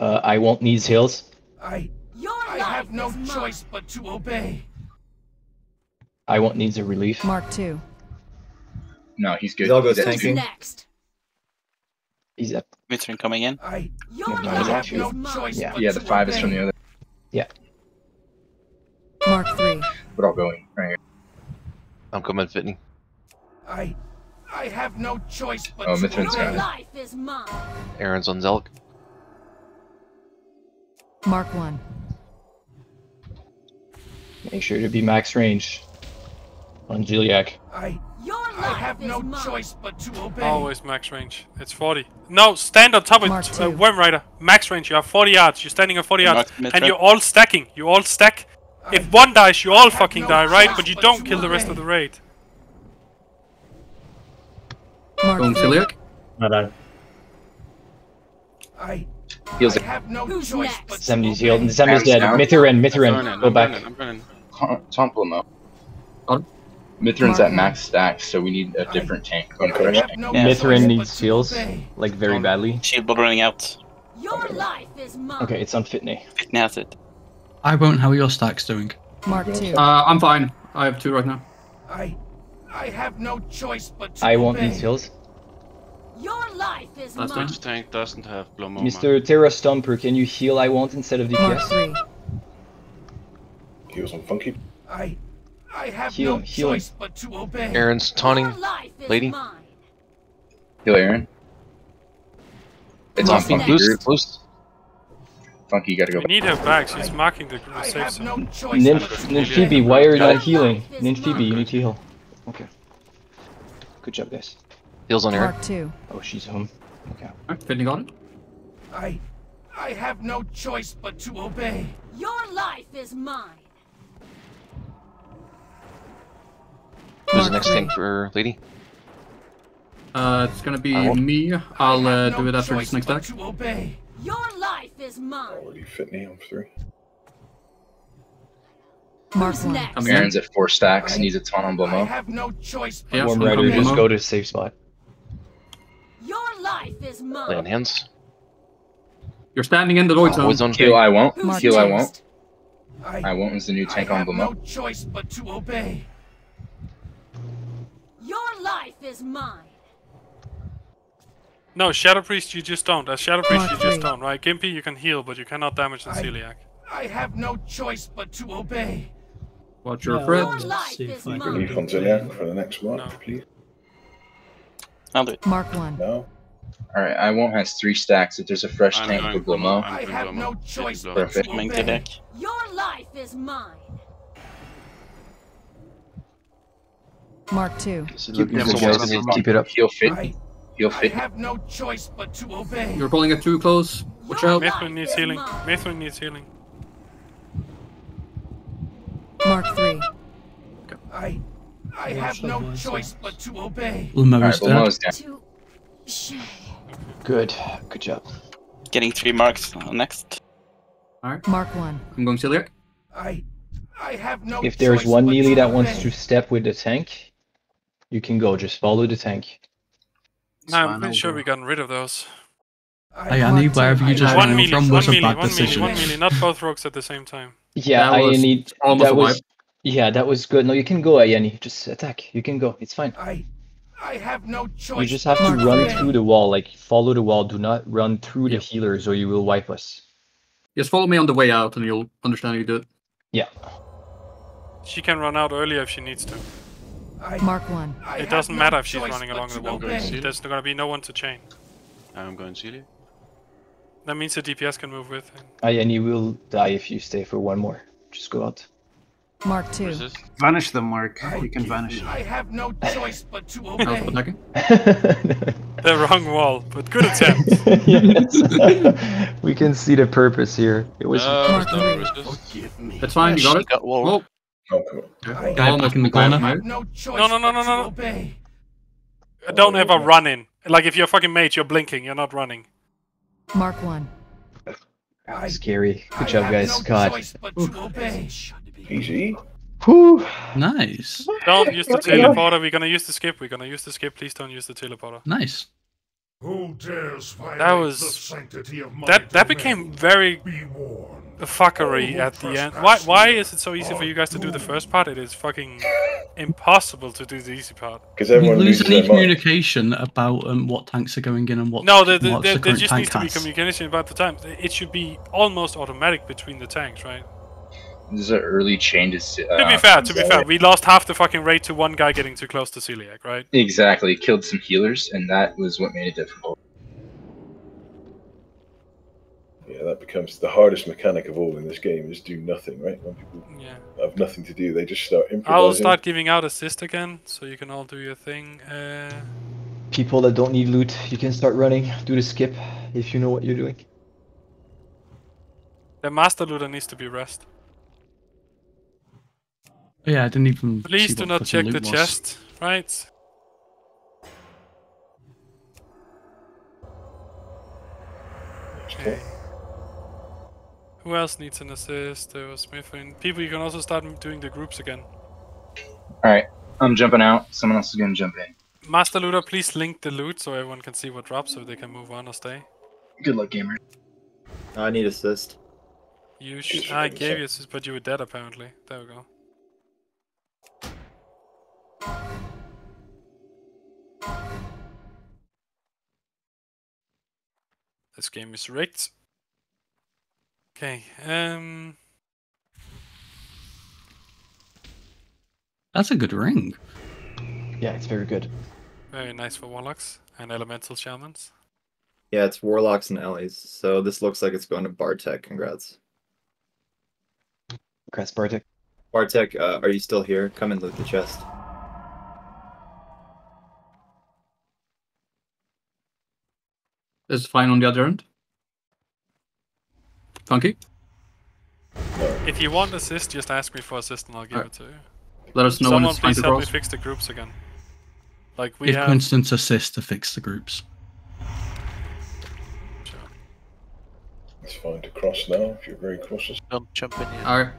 Uh, I won't need heals. I, Your I have no choice but to obey. I want needs a relief. Mark two. No, he's good. Xelgo's He's at Who's tanking. next? He's up. Mitrin coming in. I, Your Yeah, I he's life have actually- no is mine. choice Yeah. Yeah, the five is from the other. Yeah. Mark three. We're all going right here. I'm coming, Fitney. I, I have no choice but Oh, to Mithrin's Your got obey. it. life is mine. Aaron's on Zelk. Mark one. Make sure to be max range on Zeliek. I, I have no mine. choice but to obey. Always max range. It's 40. No, stand on top of Mark it. two. Uh, Worm Rider. Max range. You have 40 yards. You're standing at 40 yards. And you're all stacking. You all stack. If one dies, you all fucking no die, right? But you but don't to kill the rest of the raid. Mark Going three. Zeliek. I, Heals I it. have no Who's choice next? but to Sam is healed. Sam is dead. down. Mithrin, I'm Mithrin, running. go I'm back. running. I'm running. Taunt taunt Blaumeux. Otter? Mithrin's at max stacks, so we need a different tank. Going Okay. fresh tank. no Yeah. Mithrin needs to heals, like very badly. Shield ball running out. Your life is mine. Okay, it's on Fitney. Fitney has it. I won't. How are your stacks doing? Mark two. Uh, I'm fine. I have two right now. I, I have no choice but to I won't obey. need heals. Your life is That's mine. Which tank doesn't have Blomoma? Mr. Terra Stomper, can you heal I won't instead of Mark DPS? three. Heals on Funky. I, I have Heal- no heal him. choice but to obey. Aaron's taunting. Your lady. mine. Heal Aaron. It's on Who's Funky next? group. Boost. Funky, you gotta go We back. need her back. She's mocking the the I safe zone. no choice Nymph, but Nymph. Phoebe, why are you not healing? Life Nymph Phoebe, you need to heal. Okay. Good job, guys. Heals on Aaron. Mark two. Oh, she's home. Okay. I'm got on. I, I have no choice but to obey. Your life is mine. Who's the next three. tank for Lady? Uh, it's gonna be me. I'll uh, do it after this next but deck. To obey. Your life is mine. Already Fitney on three. Mark Who's one. next? I'm. Aaron's at four stacks. Needs a taunt on I Blaumeux. have no choice but Yeah, to Warm I'm Rider, just along. go to safe spot. Your life is Lay on hands. You're standing in the void zone. Void zone. Heal I won't. Who's Mark Heal I won't. I won't is the new I tank on have no choice but to obey. Your life is mine. No, Shadow Priest, you just don't. As Shadow Priest, you just don't, right? Gimpy, you can heal, but you cannot damage the I- Zeliek. I have no choice but to obey. Watch your Yeah, Fred. Your let's life is if can mine. Relief on Zeliek for the next one, No. please. I'll do it. Mark one. No. All right, I won't has three stacks. If there's a fresh I'm tank going for Blaumeux, I'm I going have no choice but to Perfect. Make the obey. deck. Your life is mine. Mark 2. Keep, Yeah, keep, so guys, what's keep it up. he'll fit. I, He'll I have no choice but to obey. You're pulling it too close. Watch out. Mithrin needs healing. Mithrin needs healing. Mark 3. I, I have no choice but to obey. Blaumeux All right, is dead. Down. Good. Good job. Getting three marks next. Alright. Mark 1. I'm going Zeliek. I, I have no If there's one but melee that wants to step with the tank, you can go. Just follow the tank. No, I'm fine, pretty sure go. we gotten rid of those. Ayani, Mark two. wherever you just One melee, from was a melee, bad one melee, decision. one melee, not both rogues at the same time. Yeah, That was Ayani. almost That was. Yeah, that was good. No, you can go, Ayani. Just attack. You can go. It's fine. I, I have no choice. You just have to but run obey. through the wall. Like follow the wall. Do not run through the healers, or you will wipe us. Just follow me on the way out and you'll understand how you do it. Yeah. She can run out earlier if she needs to. I, Mark 1. I It doesn't no matter if she's running along the wall. There's gonna be no one to chain. I'm going to Zeliek. That means the DPS can move with. him. Ayani will die if you stay for one more. Just go out. Mark 2. Resist. Vanish them, Mark. I- You can vanish. I have no choice but to I was obey. attacking. The wrong wall, but good attempt. we can see the purpose here. It was. No, Mark no, three. resist. That's fine, you got it. Got wall. Oh, Oh, come on. I, Guy back in the corner. I no No, no, no, no, to no. Don't ever run in. Like if you're fucking mate, you're blinking. You're not running. Mark 1. That was scary. Good job, guys. no God. choice but to obey. Easy. Whew. Nice. Don't use the teleporter. We're gonna use the skip. We're gonna use the skip. Please don't use the teleporter. Nice. Who dares violate That the was sanctity of my that. That domain? became very Be warned. Fuckery All at the end. Why? Why is it so easy for you guys to do the first part? It is fucking impossible to do the easy part. Because We everyone lose loses any their mind. communication about um, what tanks are going in and what No, there, there, what's there, the there just tank needs to be communication about the time. It should be almost automatic between the tanks, right? This is an early chain to. s- to Uh, be fair, to be fair, we lost half the fucking raid to one guy getting too close to Zeliek, right? Exactly, killed some healers, and that was what made it difficult. Yeah, that becomes the hardest mechanic of all in this game is do nothing, right? When people Yeah. have nothing to do, they just start improvising. I'll start giving out assist again, so you can all do your thing. Uh, People that don't need loot, you can start running. Do the skip if you know what you're doing. the master looter needs to be rest. Yeah, I didn't even. Please see do what not check the was. chest, right? Okay. Who else needs an assist? There was Mithrin. People, you can also start doing the groups again. Alright, I'm jumping out. Someone else is gonna jump in. Master looter, please link the loot so everyone can see what drops, so they can move on or stay. Good luck, gamer. I need assist. You Just sh- I for gave a you assist, but you were dead apparently. There we go. This game is rigged. Okay, um... That's a good ring. Yeah, it's very good. Very nice for warlocks and elemental shamans. Yeah, it's warlocks and allies. So this looks like it's going to Bartek. Congrats. Congrats, Bartek. Bartek, uh, are you still here? Come and loot the chest. Is fine on the other end. Funky. If you want assist, just ask me for assist and I'll give Alright. it to you. Let us know when Someone it's time please to help me fix the groups again. Like we Give have... Constance assist to fix the groups. It's fine to cross now if you're very cautious. Don't jump in yet. Alright.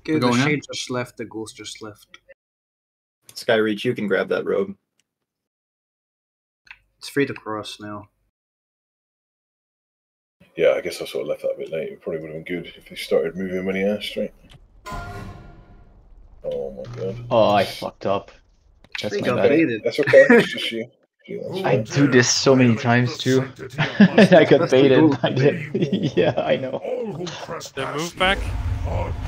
Okay, We're the going in? shade just left, the ghost just left. Skyreach, you can grab that robe. It's free to cross now. Yeah, I guess I sort of left that a bit late. It probably would have been good if they started moving when he asked, right? Oh my god. Oh, I fucked up. That's my bad. That's okay. It's just you. I do this so many times too. I got baited. I did. yeah, I know. All who The trespass move back?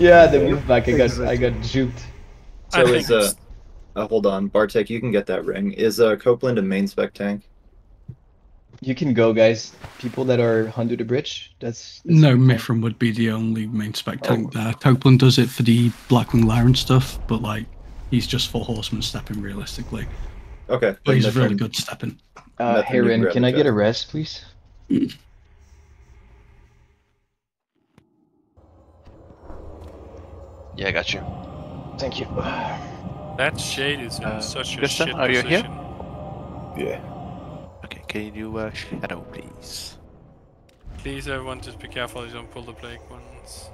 Yeah, the move back. I got I got juked. I So is uh, uh, hold on, Bartek, you can get that ring. Is uh Copeland a main spec tank? You can go, guys. People that are under the bridge. That's, that's No, Mithrin would be the only main spec tank there. Copeland does it for the Blackwing Lyran stuff, but like he's just for horseman stepping realistically. Okay. But he's really good stepping. Uh, Nothing Heron, can I get a rest, please? Yeah, I got you. Thank you. That shade is in Uh, such a Christian, shit are you here? position. Yeah. Okay, can you do uh, shadow, please? Please, everyone, just be careful you don't pull the plague ones.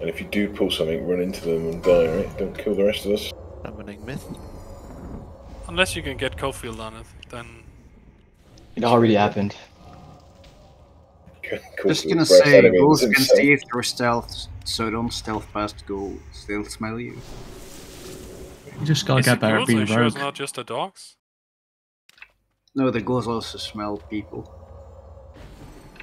And if you do pull something, run into them and die, right? Don't kill the rest of us. I'm Summoning myth. Unless you can get Cofield on it, then It already happened. Just gonna say, enemies ghouls can himself. see through stealth, so don't stealth past ghoul. They'll smell you. You just gotta is get it better at ghouls? Are being you sure it's not just the dogs? No, the ghouls also smell people.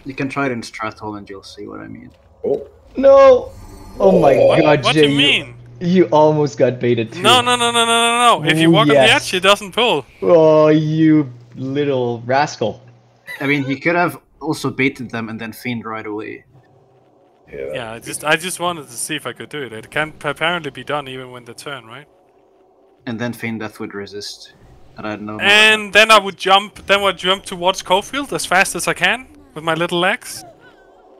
You can try it in Stratholme and you'll see what I mean. Oh. No! Oh my What- god, what do you mean? You almost got baited too. No, no, no, no, no, no, no. If you Oh, walk on the yes. edge, it doesn't pull. Oh, you little rascal. I mean, he could have also baited them and then fiend right away. Yeah, I just I just wanted to see if I could do it. It can apparently be done even when they turn, right? And then feign death would resist. And know. And then I would jump. Then I would jump towards Cofield as fast as I can with my little legs.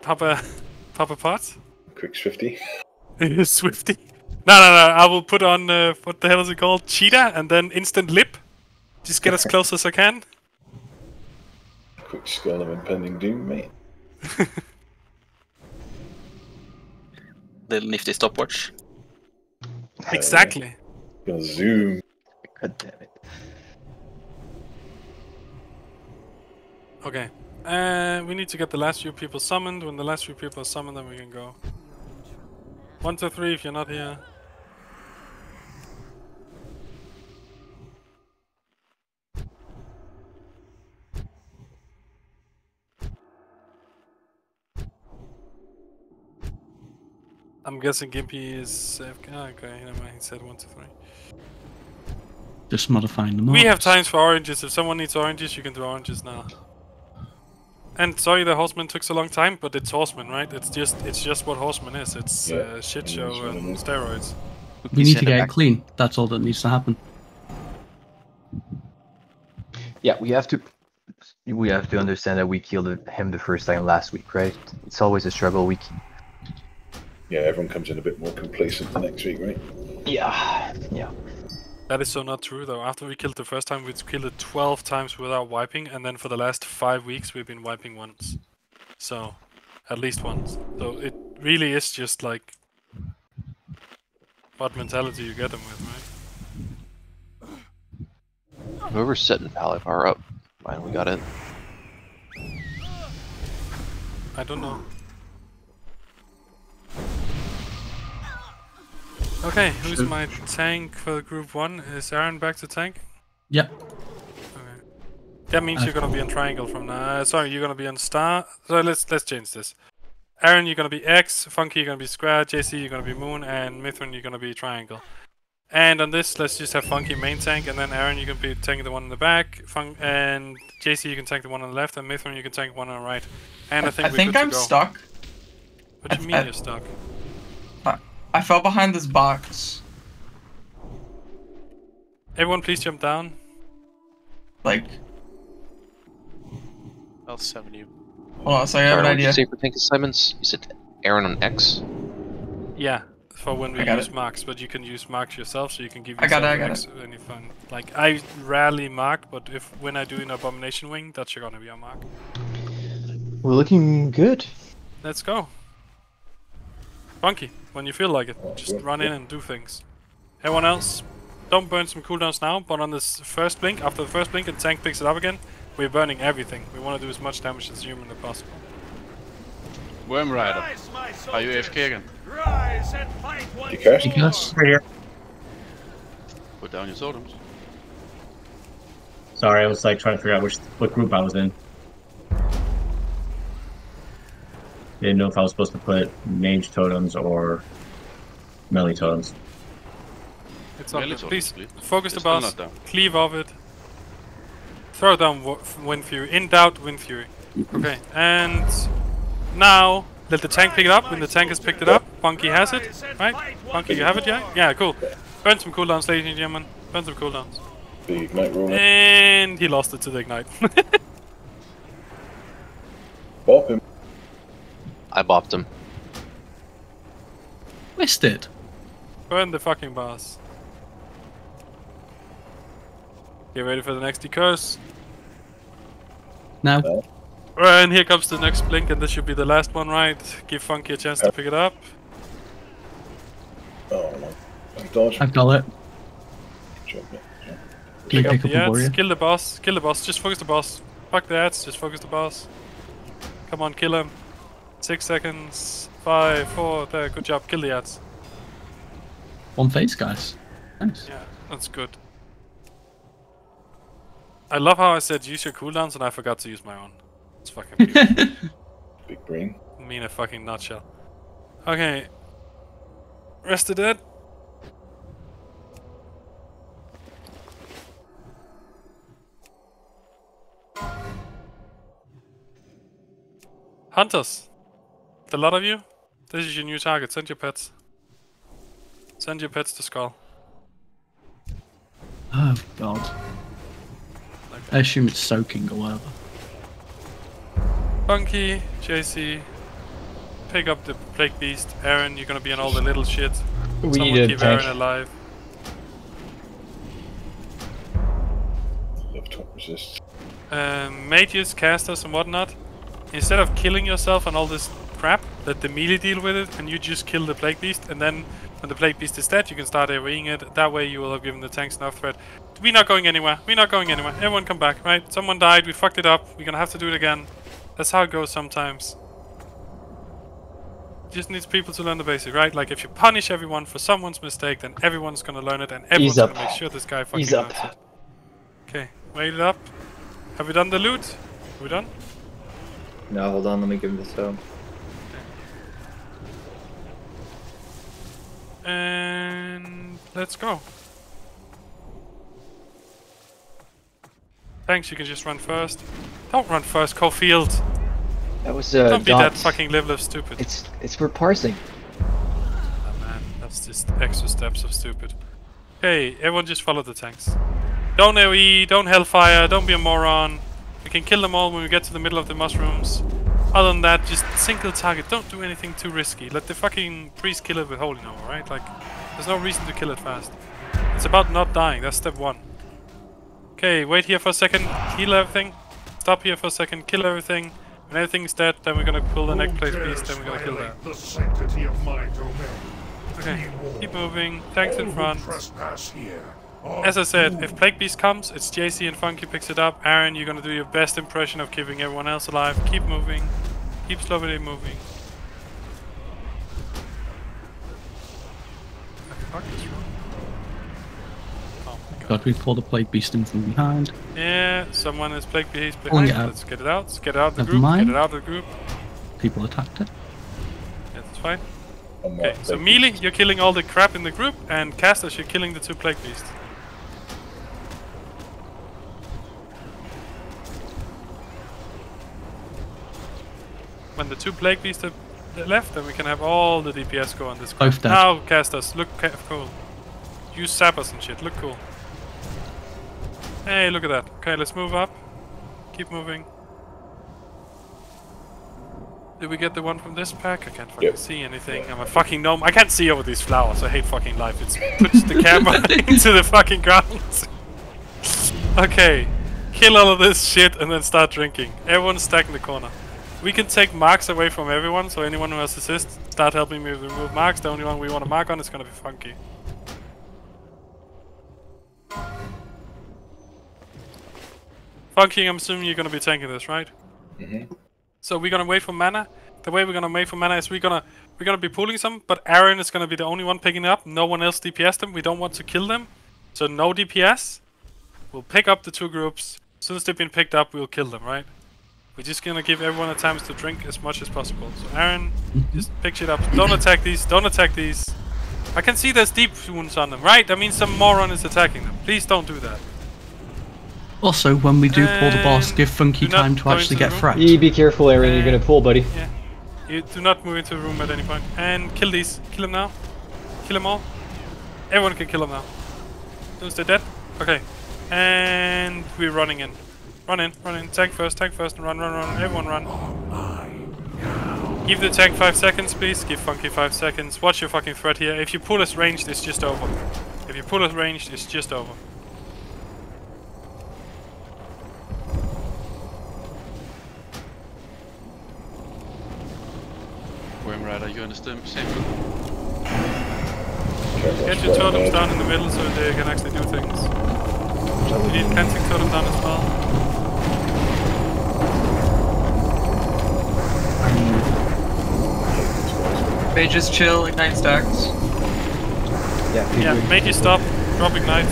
Pop a, pop a pot. Quick swifty. Swifty. No, no, no. I will put on uh, what the hell is it called? Cheetah, and then instant lip. Just get as close as I can. Quick skull of impending doom, mate. Little nifty stopwatch. Exactly. Gonna zoom. God damn it. Okay. Uh, we need to get the last few people summoned. When the last few people are summoned, then we can go. One, two, three. If you're not here. I'm guessing Gimpy is safe. Ah, okay, never mind. He said one, two, three. Just modifying the We have times for oranges. If someone needs oranges, you can do oranges now. And sorry the horseman took so long time, but it's horseman, right? It's just it's just what horseman is. It's Yeah, uh, shit show and steroids. We need to get it clean. That's all that needs to happen. Yeah, we have to we have to understand that we killed him the first time last week, right? It's always a struggle week. Yeah, everyone comes in a bit more complacent the next week, right? Yeah, yeah. That is so not true though. After we killed the first time, we've killed it 12 times without wiping, and then for the last five weeks we've been wiping once. So, at least once. So it really is just like what mentality you get them with, right? Whoever's setting Power up, fine, we got it. I don't know. Okay, who's my tank for group one? Is Aaron back to tank? Yep. That means you're gonna be on triangle from now. Uh, sorry, you're gonna be on star. So let's let's change this. Aaron, you're gonna be X. Funky, you're gonna be square. JC, you're gonna be moon, and Mithrin, you're gonna be triangle. And on this, let's just have Funky main tank, and then Aaron, you can be tanking the one in the back. Fun and JC, you can tank the one on the left, and Mithrin, you can tank one on the right. And I, I, think I we're think I'm stuck. What do you mean I- you're stuck? I, I fell behind this box. Everyone, please jump down. Like, I'll summon you. hold on, so I have Sorry, an what did idea. you say for tank assignments? You said Aaron on X? Yeah, for when we I got use it. marks, but you can use marks yourself, so you can give I got yourself it, I got X when you find. Like I rarely mark, but if when I do an abomination wing, that's gonna be a mark. We're looking good. Let's go. Funky, when you feel like it, just run in and do things. Everyone else, don't burn some cooldowns now, but on this first blink, after the first blink and tank picks it up again, we're burning everything. We want to do as much damage as humanly possible. Worm Rider. Are you AFK again? Rise and fight once You cursed? Because Right here. Put down your totems. Sorry, I was like trying to figure out which what group I was in. Didn't know if I was supposed to put mange totems or melee totems. It's all Melee good. Please please. focus the It's still boss, not down. cleave off it. Throw down Wo- Wind Fury. In doubt, Wind Fury. Okay, and now let the tank pick it up. When the tank has picked it up, Funky has it, right? Funky, you have it, yeah? Yeah, cool. Burn some cooldowns, ladies and gentlemen. Burn some cooldowns. The ignite roll. And he lost it to the ignite. Bop him. I bopped him. Missed it. Burn the fucking boss. Get ready for the next decurse. Now. And here comes the next blink, and this should be the last one, right? Give Funky a chance to pick it up. Oh no. I dodged. I've got it. Jump it. Jump. Pick pick up up the ads, kill the boss, kill the boss, just focus the boss. Fuck the ads, just focus the boss. Come on, kill him. Six seconds. Five, four, there, good job, kill the ads. One face, guys. Nice. Yeah, that's good. I love how I said use your cooldowns and I forgot to use my own. It's fucking beautiful. Big brain. Mean a fucking nutshell. Okay. Rest of dead. Hunters. The lot of you. This is your new target. Send your pets. Send your pets to Skull. Oh god. I assume it's soaking or whatever. Funky, JC, pick up the Plague Beast. Aaron, you're gonna be on all the little shit. We Someone need a keep tank. Aaron alive. Love to resist. um, mages, casters, and whatnot, instead of killing yourself and all this crap, let the melee deal with it, and you just kill the plague beast, and then when the plague beast is dead, you can start AoEing it. That way, you will have given the tanks enough threat. We're not going anywhere. We're not going anywhere. Everyone, come back. Right? Someone died. We fucked it up. We're gonna have to do it again. That's how it goes sometimes. Just needs people to learn the basic, right? Like if you punish everyone for someone's mistake, then everyone's gonna learn it, and everyone's gonna make sure this guy fucking Ease up. learns it. Okay, wait it up. Have we done the loot? Are we done? No, hold on, let me give him this out. And let's go. Thanks, you can just run first. Don't run first, Cofield. That was uh, Don't be that fucking level of stupid. It's it's for parsing. Oh, man, that's just extra steps of stupid. Hey, everyone just follow the tanks. Don't AoE, don't Hellfire, don't be a moron. We can kill them all when we get to the middle of the mushrooms. Other than that, just single target. Don't do anything too risky. Let the fucking priest kill it with Holy Nova, right? Like, there's no reason to kill it fast. It's about not dying. That's step one. Okay, wait here for a second. Heal everything. Stop here for a second. Kill everything. When everything's dead, then we're gonna pull the next plate beast. Then we're gonna kill that. The sanctity of my domain. Okay, keep moving. Tanks in who front. As I said, if Plague Beast comes, it's JC and Funky picks it up. Aaron, you're gonna do your best impression of keeping everyone else alive. Keep moving. Keep slowly moving. The fuck is wrong? Oh my god. God, we pull the plague beast in from behind. Yeah, someone is Plague Beast oh, behind. it out. Let's get it out. Let's get it out of the Never group. mind. Get it out of the group. People attacked it. Yeah, that's fine. Okay, so big. melee, you're killing all the crap in the group, and casters, you're killing the two Plague Beasts. When the two Plague Beasts are left, then we can have all the DPS go on this crap. Both dead. Now, casters, look cool. Use sappers and shit, look cool. Hey, look at that. Okay, let's move up. Keep moving. Did we get the one from this pack? I can't fucking Yep. see anything. I'm a fucking gnome. I can't see over these flowers. I hate fucking life. It puts the camera into the fucking ground. okay. Kill all of this shit and then start drinking. Everyone stack in the corner. We can take marks away from everyone, so anyone who has assist, start helping me remove marks. The only one we want to mark on is gonna be Funky. Funky, I'm assuming you're gonna be tanking this, right? Mm -hmm. So we're gonna wait for mana. The way we're gonna wait for mana is we're gonna we're gonna be pulling some, but Aaron is gonna be the only one picking it up. No one else DPS them. We don't want to kill them, so no DPS. We'll pick up the two groups. As soon as they've been picked up, we'll kill them. Right? We're just gonna give everyone a chance to drink as much as possible. So Aaron, just pick shit up. Don't attack these. Don't attack these. I can see there's deep wounds on them. Right? That means some moron is attacking them. Please don't do that. Also, when we do pull the boss, um, give Funky time to actually get the fracked. E, be careful, Aaron. You're gonna pull, buddy. Yeah. You do not move into a room at any point. And kill these. Kill them now. Kill them all. Everyone can kill them now. Those they dead? Okay. And we're running in. Run in, run in. Tank first, tank first, and run, run, run. Everyone run. Give the tank 5 seconds, please. Give Funky 5 seconds. Watch your fucking threat here. If you pull us ranged, it's just over. If you pull us ranged, it's just over. Wormrat, are you the same room? Get your totems down in the middle so they can actually do things. You need cleansing totem down as well. Mages chill, ignite stacks. Yeah, Yeah, make you stop. Drop ignite.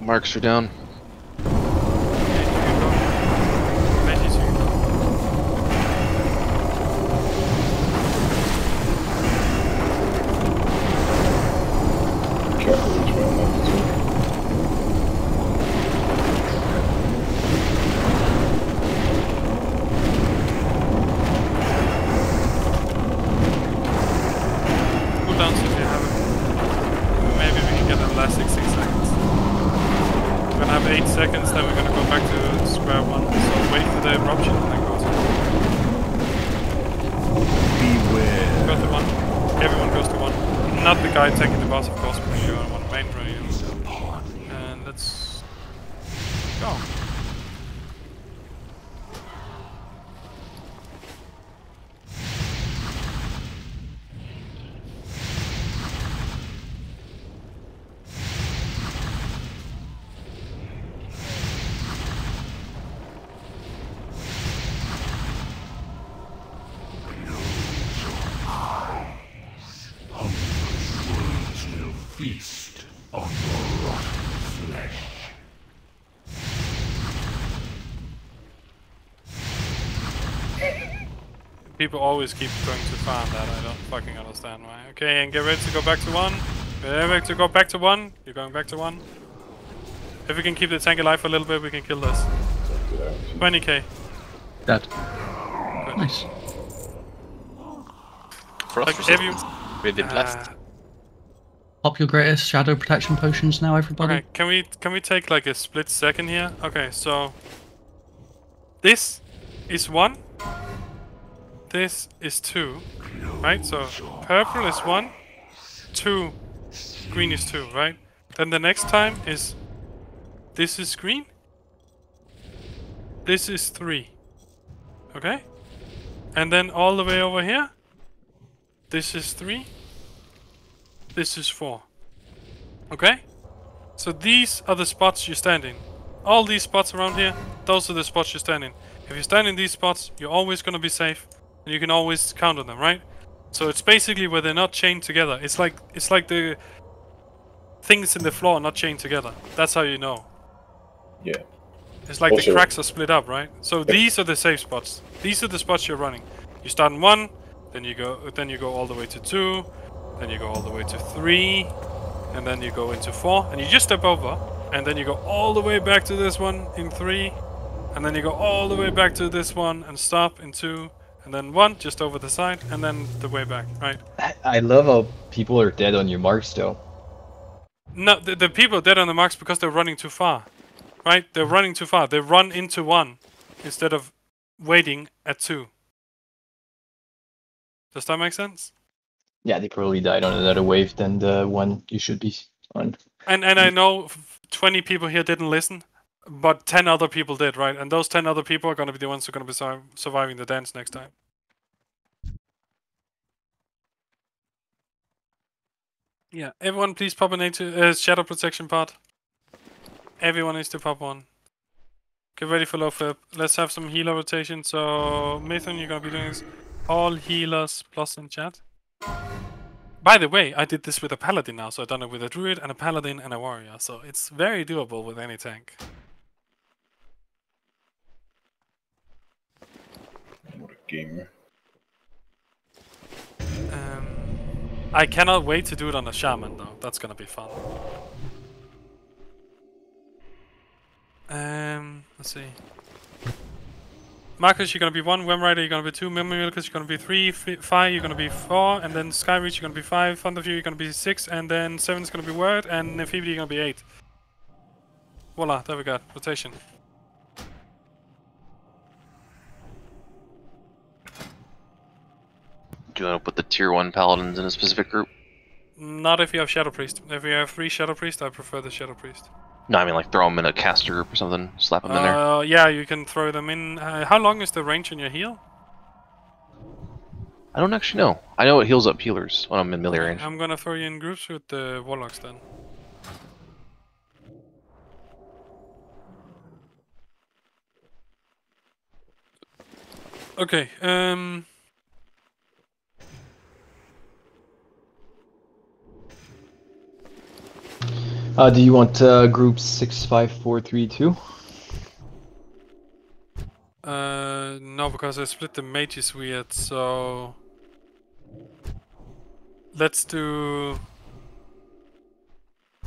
Marks are down. Feast on your rotten flesh. People always keep going too far on that, I don't fucking understand why. Okay, and get ready to go back to one. Get ready to go back to one. You're going back to one. If we can keep the tank alive for a little bit, we can kill this. 20k. Dead. Nice. Like, if you... With the Uh, blast. Pop your greatest shadow protection potions now, everybody. Okay, can we can we take like a split second here? Okay, so this is one. This is two, right? So purple is one, two, green is two, right? Then the next time is this is green. This is three. Okay? And then all the way over here, this is three. This is four. Okay? So these are the spots you stand in. All these spots around here, those are the spots you stand in. If you stand in these spots, you're always gonna be safe, and you can always count on them, right? So it's basically where they're not chained together. It's like it's like the things in the floor are not chained together. That's how you know. Yeah. It's like Also- the cracks are split up, right? So these are the safe spots. These are the spots you're running. You start in one, then you go, then you go all the way to two, then you go all the way to three, and then you go into four, and you just step over, and then you go all the way back to this one in three, and then you go all the way back to this one and stop in two, and then one just over the side, and then the way back, right? I love how people are dead on your marks, though. No, the, the people are dead on the marks because they're running too far. Right? They're running too far. They run into one instead of waiting at two. Does that make sense? Yeah, they probably died on another wave than the one you should be on. And and I know 20 people here didn't listen, but 10 other people did, right? And those 10 other people are going to be the ones who are going to be sur- surviving the dance next time. Yeah, everyone please pop an into uh, shadow protection part. Everyone needs to pop one. Get ready for Loatheb. Let's have some healer rotation. So, Mason, you're gonna be doing this. All healers plus in chat. By the way, I did this with a paladin now, so I've done it with a druid and a paladin and a warrior. So it's very doable with any tank. What a gamer. Um, I cannot wait to do it on a shaman though. That's gonna be fun. Um, let's see. Marcus, you're gonna be one. Wem Rider, you're gonna be two. Memory Milkers, you're gonna be three. Five, you're gonna be four. And then Sky Reach, you're gonna be five. Thunderfury, you're gonna be six. And then seven's gonna be Word. And Amphibia, you're gonna be eight. Voila, there we go. Rotation. Do you want to put the tier one paladins in a specific group? Not if you have Shadow Priest. If you have three Shadow Priest, I prefer the Shadow Priest. No, I mean like throw them in a caster group or something. Slap them in there. Uh, yeah, you can throw them in. Uh, how long is the range in your heal? I don't actually know. I know it heals up healers when I'm in melee range. I'm gonna throw you in groups with the Warlocks then. Okay, um... Uh, do you want uh, group six five four three two? Uh, no, because I split the mages weird, so... Let's do...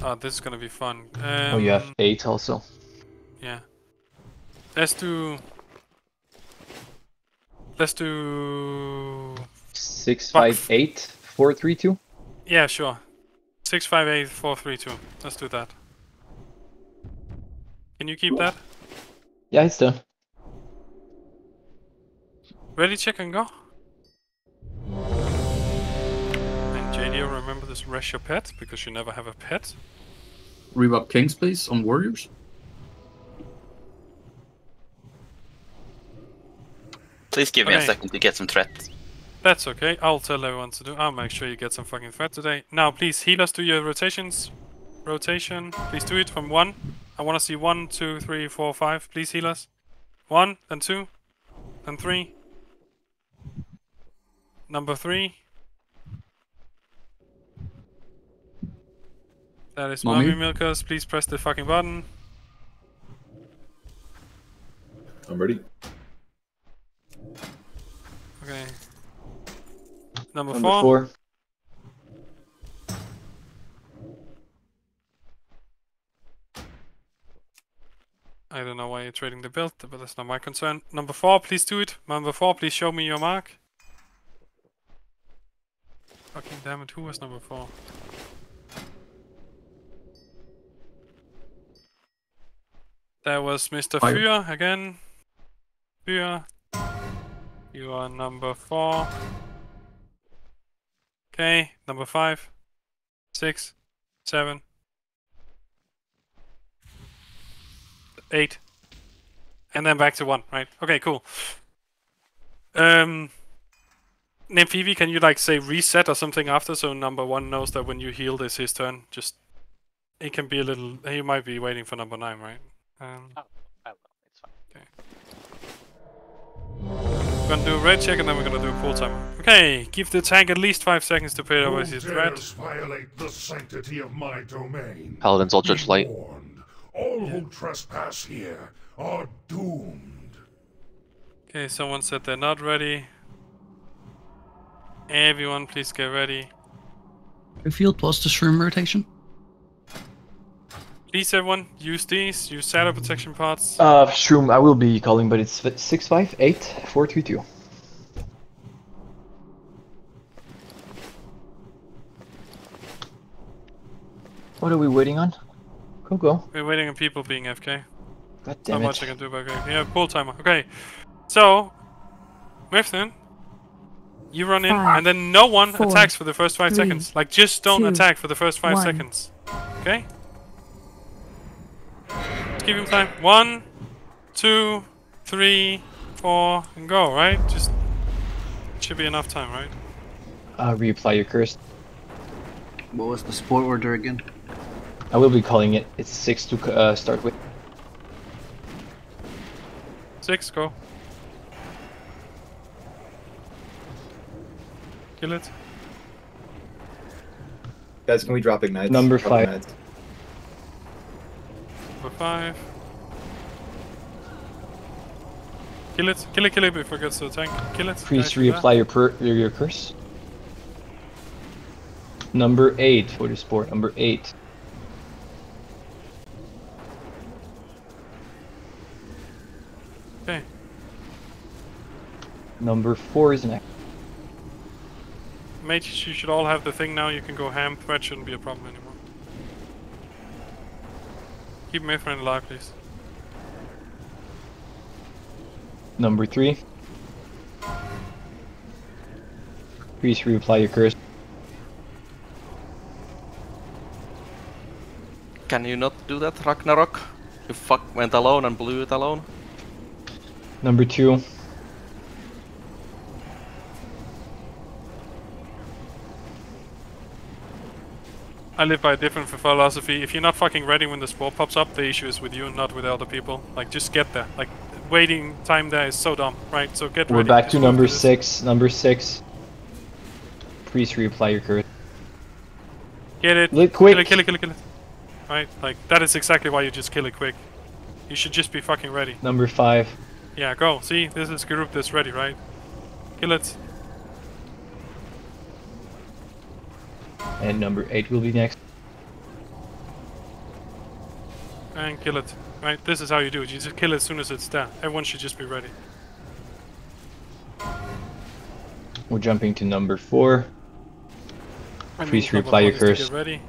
Oh, this is gonna be fun. Um, oh, you have eight also. Yeah. Let's do... Let's do... Six five eight four three two. Yeah, sure. Six five eight four three two. Let's do that. Can you keep that? Yeah, it's done. Ready, check and go. And JDO, remember this rush your pet because you never have a pet. Rebuff Kings, please, on Warriors. Please give me a second to get some threat. That's okay. I'll tell everyone to do. I'll make sure you get some fucking threat today. Now, please heal us. Do your rotations. Rotation. Please do it from one. I want to see one, two, three, four, five. Please heal us. One, then two, then three. Number three. That is Mommy? mommy milkers. Please press the fucking button. I'm ready. Okay. Number, Number four. four. I don't know why you're trading the build, but that's not my concern. Number four, please do it. Number four, please show me your mark. Fucking damn it, who was number four? That was Mr. Fyr again. Fyr. You are number four. Okay, number five, six, seven, eight, and then back to one, right? Okay, cool. Um, Nymphivi, can you like say reset or something after so number one knows that when you heal it's his turn? Just it can be a little. He might be waiting for number nine, right? Um, hello. It's fine. okay. We're gonna do a red check and then we're gonna do a pull timer. Okay, give the tank at least five seconds to pay over Who his threat. violate the sanctity of my domain? Paladins all judge light. All who trespass here are doomed. Okay, someone said they're not ready. Everyone, please get ready. Field plus the shroom rotation. Please, everyone, use these. Use shadow protection pots. Uh, Shroom, I will be calling, but it's f- six five eight four three two. What are we waiting on? Go go. We're waiting on people being FK. God damn Not damn much. I can do about it. Yeah, pull timer. Okay, so Mifton, you run in, Five, and then no one four, attacks for the first five three, seconds. Like, just don't two, attack for the first five one. seconds. Okay? Just give him time. One, two, three, four, and go. Right? Just should be enough time, right? Uh, reapply your curse. What was the spore order again? I will be calling it. It's six to uh, start with. Six, go. Kill it. Guys, can we drop ignites? Number Drop five. ignites. Number five. Kill it, kill it, kill it before it gets to the tank. Kill it. Please reapply your per- your, your curse. Number eight, Motorsport, number eight. Okay. Number four is next. Mates, you should all have the thing now. You can go ham. Threat shouldn't be a problem anymore. Keep my friend alive, please. Number three. Please reapply your curse. Can you not do that, Ragnarok? You fuck went alone and blew it alone. Number two. I live by a different philosophy. If you're not fucking ready when the spore pops up, the issue is with you, not with other people. Like, just get there. Like, waiting time there is so dumb, right? So get We're ready. back to number this. six. Number six. Please reapply your curse. Get it. Look Kill quick. it, kill it, kill it, kill it. Right? Like, that is exactly why you just kill it quick. You should just be fucking ready. Number five. Yeah, go. See, this is group that's ready, right? Kill it. And number eight will be next. And kill it. Right? This is how you do it. You just kill it as soon as it's there. Everyone should just be ready. We're jumping to number four. I mean, Please reapply your curse. Ready.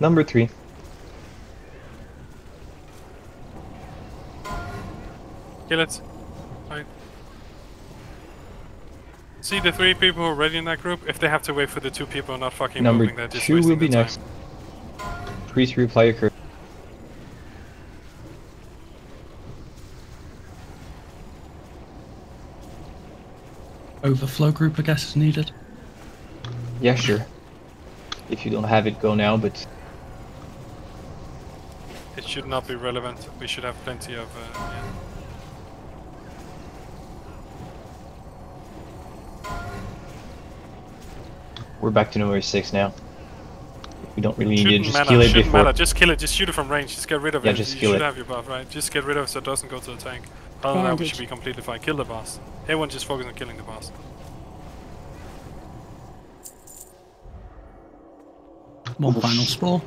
Number three. Kill it. Right. See the three people already in that group? If they have to wait for the two people not fucking Number moving, they're just two will be their next. Please reapply your curse. Overflow group, I guess, is needed. Yeah, sure. If you don't have it, go now, but. It should not be relevant. We should have plenty of. Uh, yeah. We're back to number six now. We don't really need it, just matter. kill it shouldn't before. matter. Just kill it. Just shoot it from range. Just get rid of Yeah, it. just you kill should it. have your buff, right? Just get rid of it so it doesn't go to the tank. Other than that, we should be completely fine. Kill the boss. Everyone just focus on killing the boss. One final spore.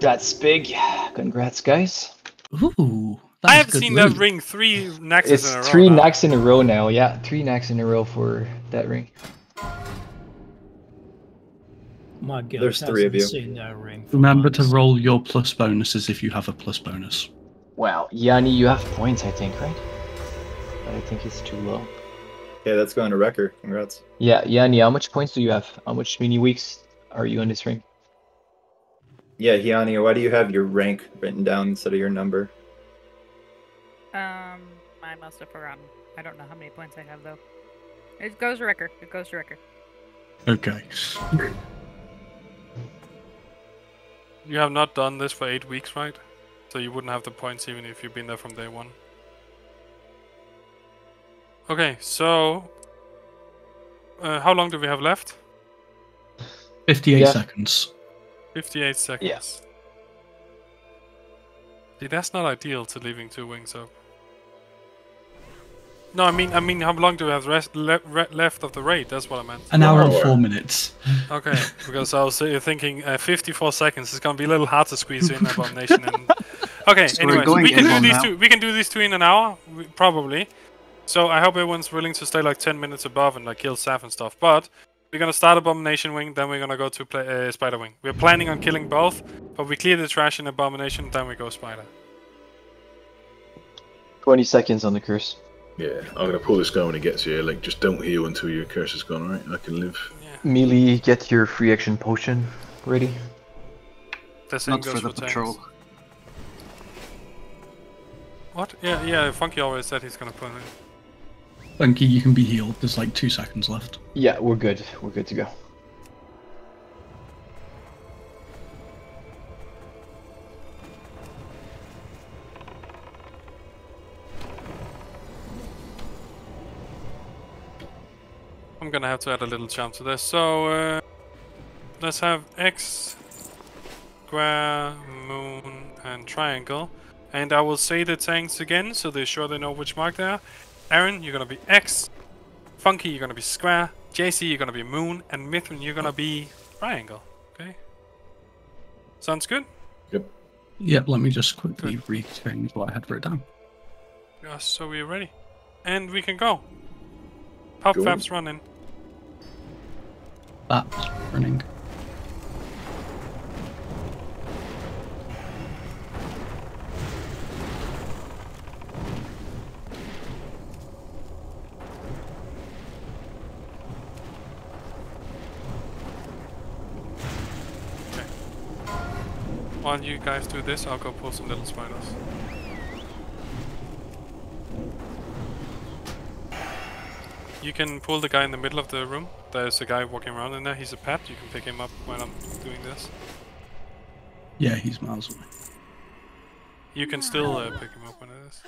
That's big. Congrats, guys. Ooh. I have seen loot. that ring three Naxxes It's in a row. three now. Naxx in a row now. Yeah, three Naxx in a row for that ring. My guild There's three of you. seen that ring. Remember to roll your plus bonuses if you have a plus bonus. Wow, Yanni, you have points, I think, right? But I think it's too low. Yeah, that's going to Wrecker. Congrats. Yeah, Yanni, how much points do you have? How much mini weeks are you on this ring? Yeah, Yanni, why do you have your rank written down instead of your number? Um, I must have forgotten. I don't know how many points I have though. It goes to record. It goes to record. Okay. You have not done this for eight weeks, right? So you wouldn't have the points even if you've been there from day one. Okay, so uh, how long do we have left? 58 Yeah. seconds. 58 seconds. Yes. See, that's not ideal to leaving two wings up. No, I mean, I mean, how long do we have rest, le- re- left of the raid? That's what I meant. An hour and four minutes. Okay, because I was uh, thinking uh, 54 seconds is gonna be a little hard to squeeze in Abomination. And... Okay, So we're anyways, we can do these now. two. We can do these two in an hour, we- probably. So I hope everyone's willing to stay like 10 minutes above and like kill Saf and stuff. But we're gonna start Abomination Wing, then we're gonna go to play, uh, Spider Wing. We're planning on killing both, but we clear the trash in Abomination, then we go Spider. 20 seconds on the curse. Yeah, I'm gonna pull this guy when he gets here. Like, just don't heal until your curse is gone, alright? I can live. Melee, get your free action potion ready. The same Not goes for the tanks. patrol. What? Yeah, yeah. Funky always said he's gonna put it. Funky, you can be healed. There's like two seconds left. Yeah, we're good. We're good to go. I'm gonna have to add a little charm to this. So uh, let's have X, square, moon, and triangle. And I will say the tanks again, so they're sure they know which mark they are. Aaron, you're gonna be X. Funky, you're gonna be square. JC, you're gonna be moon. And Mithrin, you're gonna be triangle. Okay? Sounds good? Yep, Yep, let me just quickly re-change what I had written down. Yes, so we're ready. And we can go. Pop Go. Fab's running. That's running. While you guys do this, I'll go pull some little spiders. You can pull the guy in the middle of the room. There's a guy walking around in there. He's a pet. You can pick him up when I'm doing this. Yeah, he's miles away. You can still uh, pick him up when it is.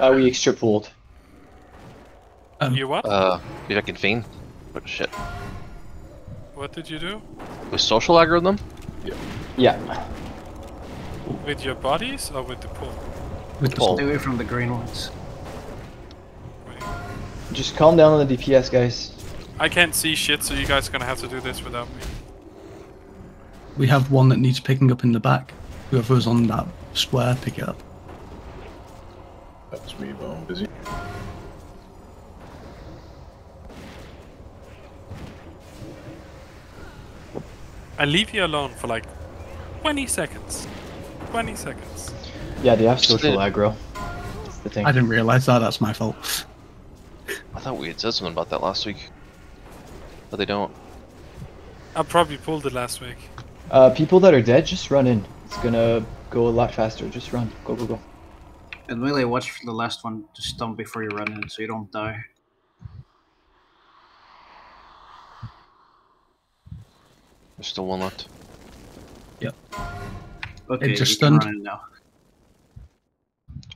Uh, we extra pulled. You what? Uh, if I can feign. But shit. What did you do? With social aggro them? Yeah. With your bodies or with the pull? With Pull. Stay away from the green ones. Just calm down on the DPS, guys. I can't see shit, so you guys are gonna have to do this without me. We have one that needs picking up in the back. Whoever's on that square, pick it up. That's me, but I'm busy. I leave you alone for like 20 seconds. 20 seconds. Yeah, they have Just social aggro. That's the thing. I didn't realize that. That's my fault. I thought we had said something about that last week. But they don't. I probably pulled it last week. Uh, people that are dead, just run in. It's gonna go a lot faster. Just run. Go, go, go. And really watch for the last one to stump before you run in so you don't die. There's still one left. Yep. Okay, just you can stunned. run in now.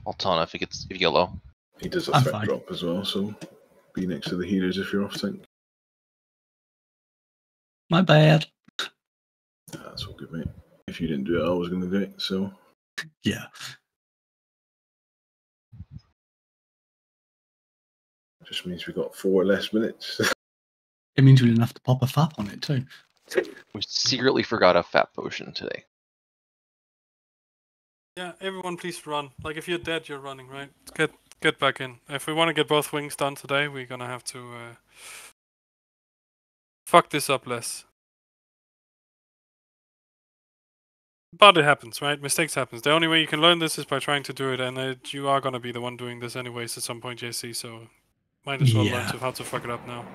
I'll taunt if it gets if you get low. He does a I'm threat fine. drop as well, so be next to the healers if you're off tank. My bad. That's all good, mate. If you didn't do it, I was going to do it, so. Yeah. Just means we've got four less minutes. It means we didn't have to pop a fap on it too. We secretly forgot a fat potion today. Yeah, everyone please run. Like if you're dead, you're running, right? Get get back in. If we want to get both wings done today, we're gonna have to uh, fuck this up less. But it happens, right? Mistakes happens. The only way you can learn this is by trying to do it, and uh, you are gonna be the one doing this anyways at some point, JC. So might as well learn to how to fuck it up now.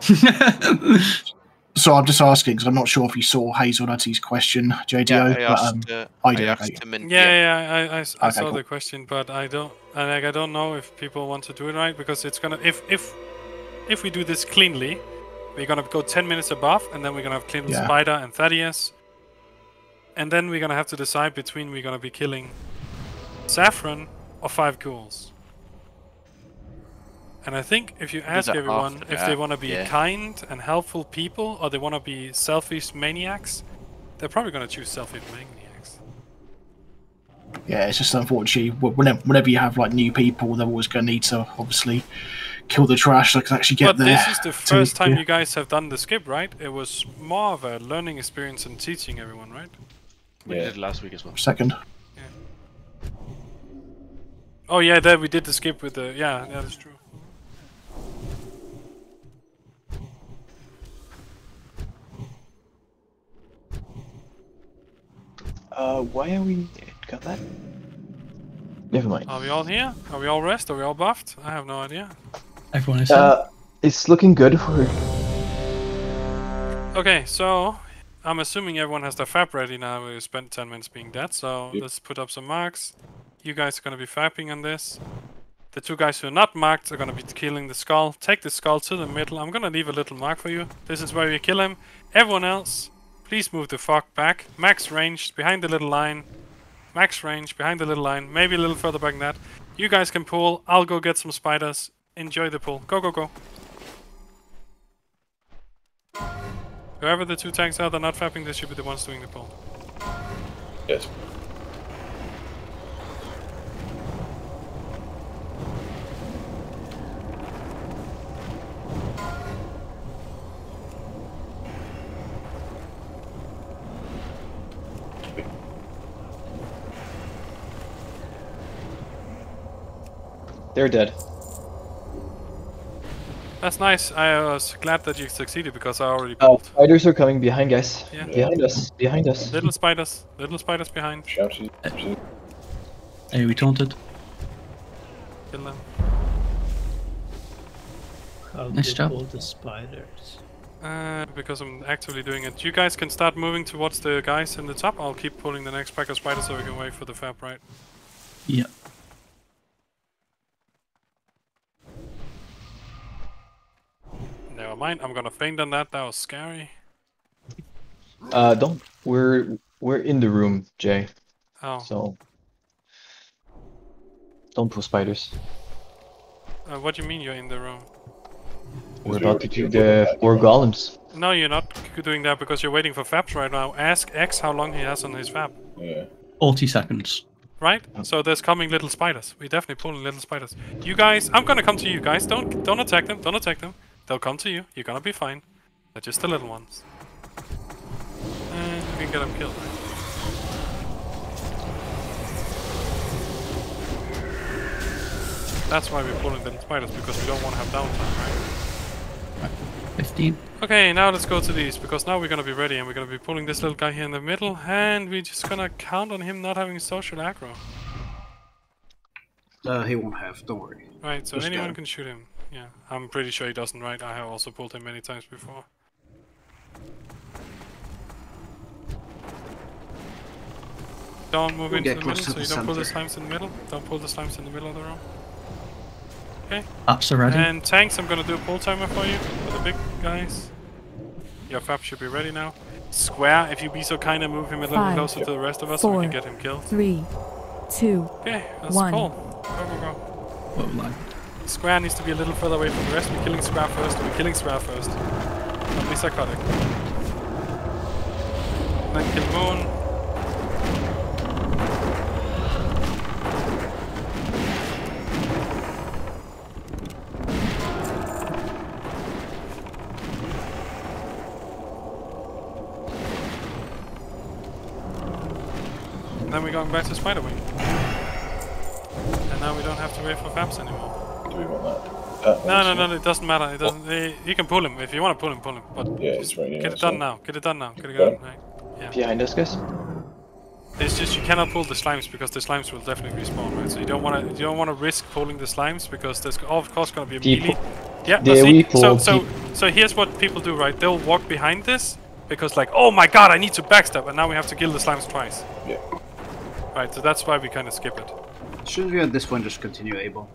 So I'm just asking because I'm not sure if you saw Hazel Nutty's question, JDO. Yeah, I but, um, uh, I I did, asked okay. him in Yeah, yeah, I, I s- I Okay, saw cool. the question, but I don't, I, like, I don't know if people want to do it right because it's gonna, if if if we do this cleanly, we're gonna go ten minutes above, and then we're gonna have clean Yeah. Spider and Thaddeus, and then we're gonna have to decide between we're gonna be killing Sapphiron or five ghouls. And I think if you ask everyone after if they want to be yeah. kind and helpful people or they want to be selfish maniacs, they're probably gonna choose selfish maniacs. Yeah, it's just unfortunately whenever, whenever you have like new people, they're always going to need to obviously kill the trash so they can actually get but there. this is the to- first time yeah. you guys have done the skip, right? It was more of a learning experience and teaching everyone, right? We did it last week as well. Second. Oh yeah, there we did the skip with the yeah, yeah, that's true. Uh, why are we got that? Never mind. Are we all here? Are we all rest? Are we all buffed? I have no idea. Everyone is Uh, it's looking good. We're Okay, so I'm assuming everyone has their fab ready now. We spent 10 minutes being dead, so Yep. let's put up some marks. You guys are gonna be fapping on this. The two guys who are not marked are gonna be killing the skull. Take the skull to the middle. I'm gonna leave a little mark for you. This is where you kill him. Everyone else, please move the fuck back. Max range behind the little line. Max range behind the little line. Maybe a little further back than that. You guys can pull. I'll go get some spiders. enjoy the pull. Go, go, go. Whoever the two tanks are, they're not fapping, they should be the ones doing the pull. Yes. They're dead. That's nice. I was glad that you succeeded because I already Uh, spiders are coming behind, guys. Yeah. Behind us. Behind us. Little spiders. Little spiders behind. Hey, we taunted. Kill them. How Nice job. all the spiders? Uh, because I'm actively doing it. You guys can start moving towards the guys in the top. I'll keep pulling the next pack of spiders so we can wait for the fab, right? Yeah. Never mind. I'm gonna faint on that. That was scary. Uh, don't. We're we're in the room, Jay. Oh. So don't pull spiders. Uh, what do you mean you're in the room? We're about to do the four golems. No, you're not doing that because you're waiting for fabs right now. Ask X how long he has on his fab. Yeah. 40 seconds. Right? So there's coming little spiders. We're definitely pulling little spiders. You guys, I'm gonna come to you guys. Don't don't attack them. Don't attack them. They'll come to you. You're gonna be fine. They're just the little ones. And we can get them killed. That's why we're pulling them spiders because we don't want to have downtime, right? 15. Okay, now let's go to these, because now we're gonna be ready and we're gonna be pulling this little guy here in the middle, and we're just gonna count on him not having social aggro. Uh, he won't have, don't worry. Right, so Just anyone can shoot him. Yeah, I'm pretty sure he doesn't, right? I have also pulled him many times before. Don't move We'll into get the middle, close to so you the don't pull the slimes in the middle. Don't pull the slimes in the middle of the room. Okay. Apps are ready. And tanks, I'm gonna do a pull timer for you, for the big guys. Your fab should be ready now. Square, if you be so kind and move him a little Five, closer to the rest of us so we can get him killed. Three, two, Okay, let's one. pull. Go, go, go. Oh Whoa, lag. Square needs to be a little further away from the rest. We're killing Square first. We're killing Square first. Don't be psychotic. Then kill Moon. And then we're going back to Spiderwing. And now we don't have to wait for Fabs anymore. Do we want that? Uh, No, no, no, it doesn't matter. It doesn't. you can pull him if you want to pull him. Pull him, but Yeah, it's right here, get it so- done now. Get it done now. Get it Got done. it. Right. Yeah. Behind us, guys. It's just you cannot pull the slimes because the slimes will definitely respawn, right? So you don't want to you don't want to risk pulling the slimes because there's of course going to be a melee. Yeah, Yeah, see, we so pull so deep. so here's what people do, right? They'll walk behind this because like, oh my god, I need to backstab, and now we have to kill the slimes twice. Yeah. Right, so that's why we kind of skip it. Shouldn't we at this point just continue Able?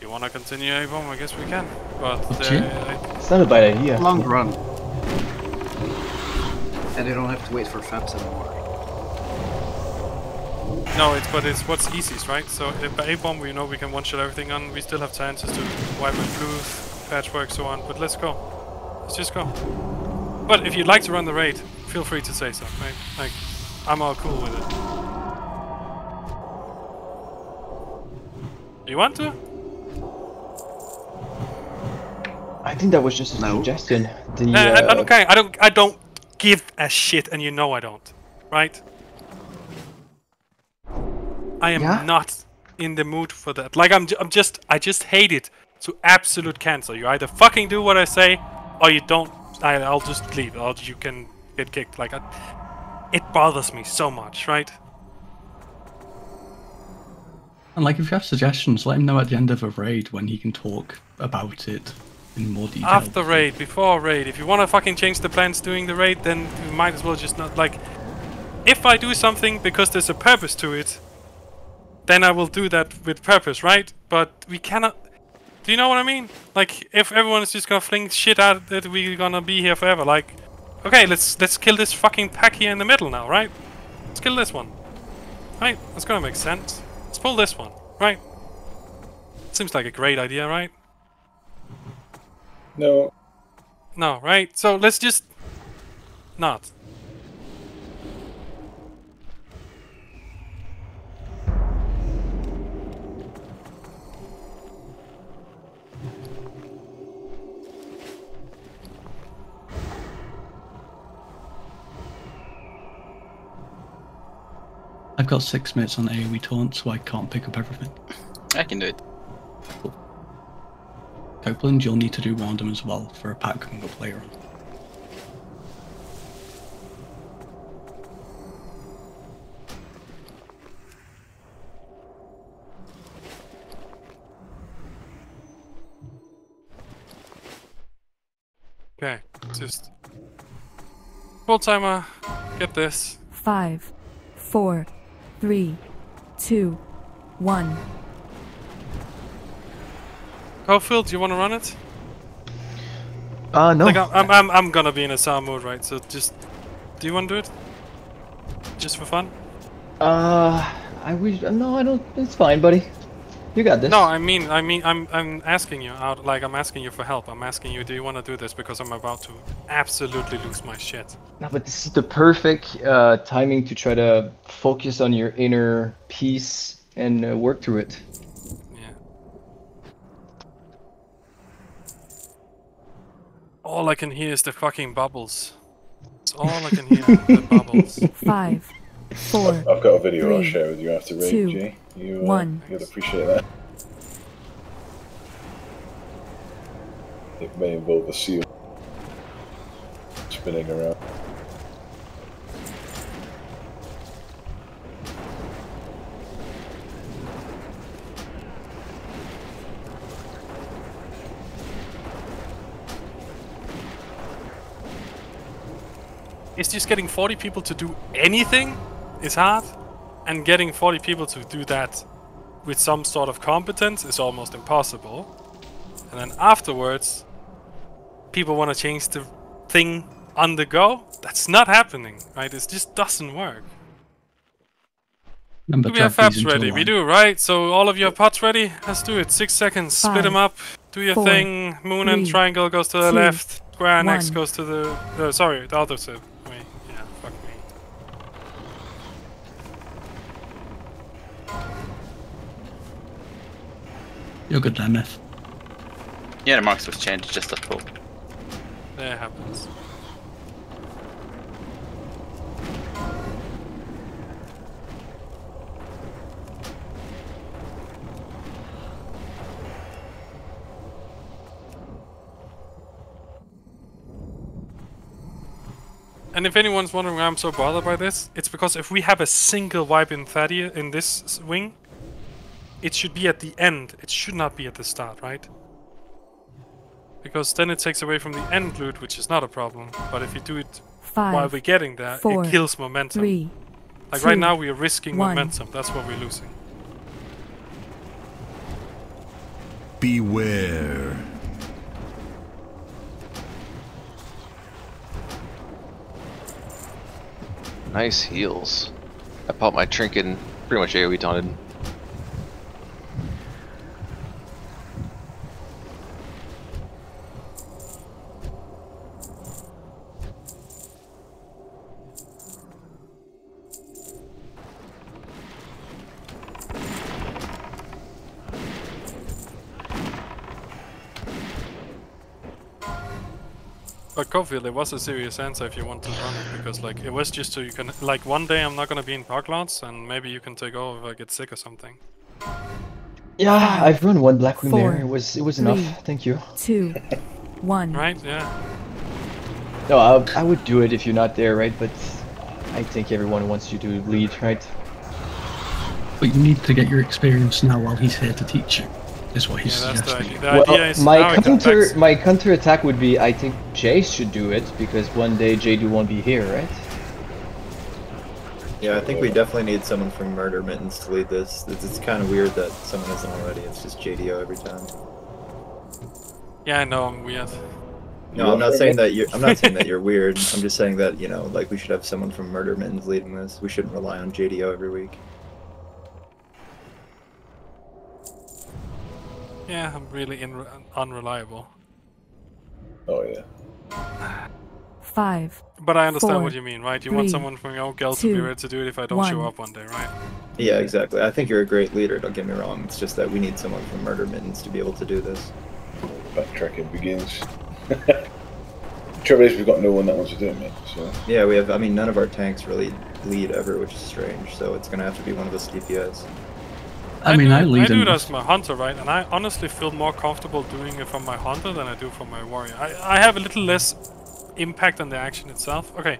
You want to continue Avon? I guess we can, but uh, It's not a bad idea. Long run. And you don't have to wait for Fabs anymore. No, it's but it's what's easiest, right? So if by A-bomb we know we can one-shot everything on, we still have chances to wipe and blues, Patchwerk, so on. But let's go. Let's just go. But if you'd like to run the raid, feel free to say so, right? Like, I'm all cool with it. You want to? I think that was just a suggestion. The, Uh, I, I uh, don't care. I don't. I don't give a shit, and you know I don't, right? I am Yeah? not in the mood for that. Like I'm. I'm just. I just hate it to absolute cancel. You either fucking do what I say, or you don't. I, I'll just leave. Or you can get kicked. Like I, it bothers me so much, right? And like, if you have suggestions, let him know at the end of a raid when he can talk about it in more detail. After raid, before raid. If you want to fucking change the plans during the raid, then you might as well just not like. If I do something because there's a purpose to it, then I will do that with purpose, right? But we cannot. Do you know what I mean? Like, if everyone is just gonna fling shit at it, we're gonna be here forever. Like, okay, let's let's kill this fucking pack here in the middle now, right? Let's kill this one. Right? That's gonna make sense. Let's pull this one, right? seems like a great idea, right? No. No, right? So let's just not. I've got six minutes on AoE taunt, so I can't pick up everything. I can do it. Copeland, you'll need to do random as well for a pack coming up later on. Okay, just full timer. Uh, get this. Five, four, three, two, one. Cofield, do you want to run it? Uh, no. Like I'm, I'm, I'm, gonna be in a sour mood, right? So just, do you want to do it? Just for fun? Uh, I wish. No, I don't. It's fine, buddy. You got this. No, I mean, I mean, I'm, I'm asking you out. Like I'm asking you for help. I'm asking you, do you want to do this? Because I'm about to absolutely lose my shit. No, but this is the perfect uh, timing to try to focus on your inner peace and uh, work through it. All I can hear is the fucking bubbles. That's all I can hear. the bubbles. Five, four, I've got a video I'll share with you after raid, two, G. You, uh, one. You'll appreciate that. It may involve a seal spinning around. It's just getting 40 people to do anything is hard, and getting 40 people to do that with some sort of competence is almost impossible. And then afterwards, people want to change the thing on the go. That's not happening, right? It just doesn't work. Remember Do we have drag these fabs ready? We do, right? So all of your pots ready? Let's do it. Six seconds. Split Five, them up. Do your four, thing. Moon and triangle goes to the two, left. Square next one. goes to the. Uh, sorry, the other side. You're good there, Myth. Yeah, the marks was changed just at all. That happens. And if anyone's wondering why I'm so bothered by this, it's because if we have a single wipe in Thaddeus in this wing, it should be at the end. It should not be at the start, right? Because then it takes away from the end loot, which is not a problem. But if you do it while Five, we're getting there, four, it kills momentum. three, like right now, we are risking one. momentum. That's what we're losing. Beware. Nice heals. I popped my trinket and pretty much AoE taunted. But Cofield, it was a serious answer if you want to run it, because like it was just so you can like one day I'm not gonna be in Parklands, and maybe you can take over if I get sick or something. Yeah, I've run one Blackwing there. It was it was three, enough. Thank you. two, one. Right? Yeah. No, I, I would do it if you're not there, right? But I think everyone wants you to lead, right? But you need to get your experience now while he's here to teach you. Is what he's Yeah, that's the The well, my now it comes counter back- my counter attack would be I think Jace should do it because one day JD won't be here, right? Yeah, I think we definitely need someone from Murder Mittens to lead this. It's, it's kind of weird that someone isn't already. It's just JDO every time. Yeah, I know I'm weird. No, I'm not saying that you're. I'm not saying that you're weird. I'm just saying that you know, like we should have someone from Murder Mittens leading this. We shouldn't rely on JDO every week. Yeah, I'm really in- unreliable. Oh yeah. Five. But I understand four, what you mean, right? You want someone from your own guild to be two, ready to do it if I don't show up one day, right? Yeah, exactly. I think you're a great leader. Don't get me wrong. It's just that we need someone from Murder Mittens to be able to do this. Backtracking begins. Trouble is, we've got no one that wants to do it, mate. So Yeah, we have. I mean, none of our tanks really lead ever, which is strange. So it's gonna have to be one of us DPS. I mean, do, I lead I do it as my hunter, right? And I honestly feel more comfortable doing it from my hunter than I do from my warrior. I, I have a little less impact on the action itself. Okay,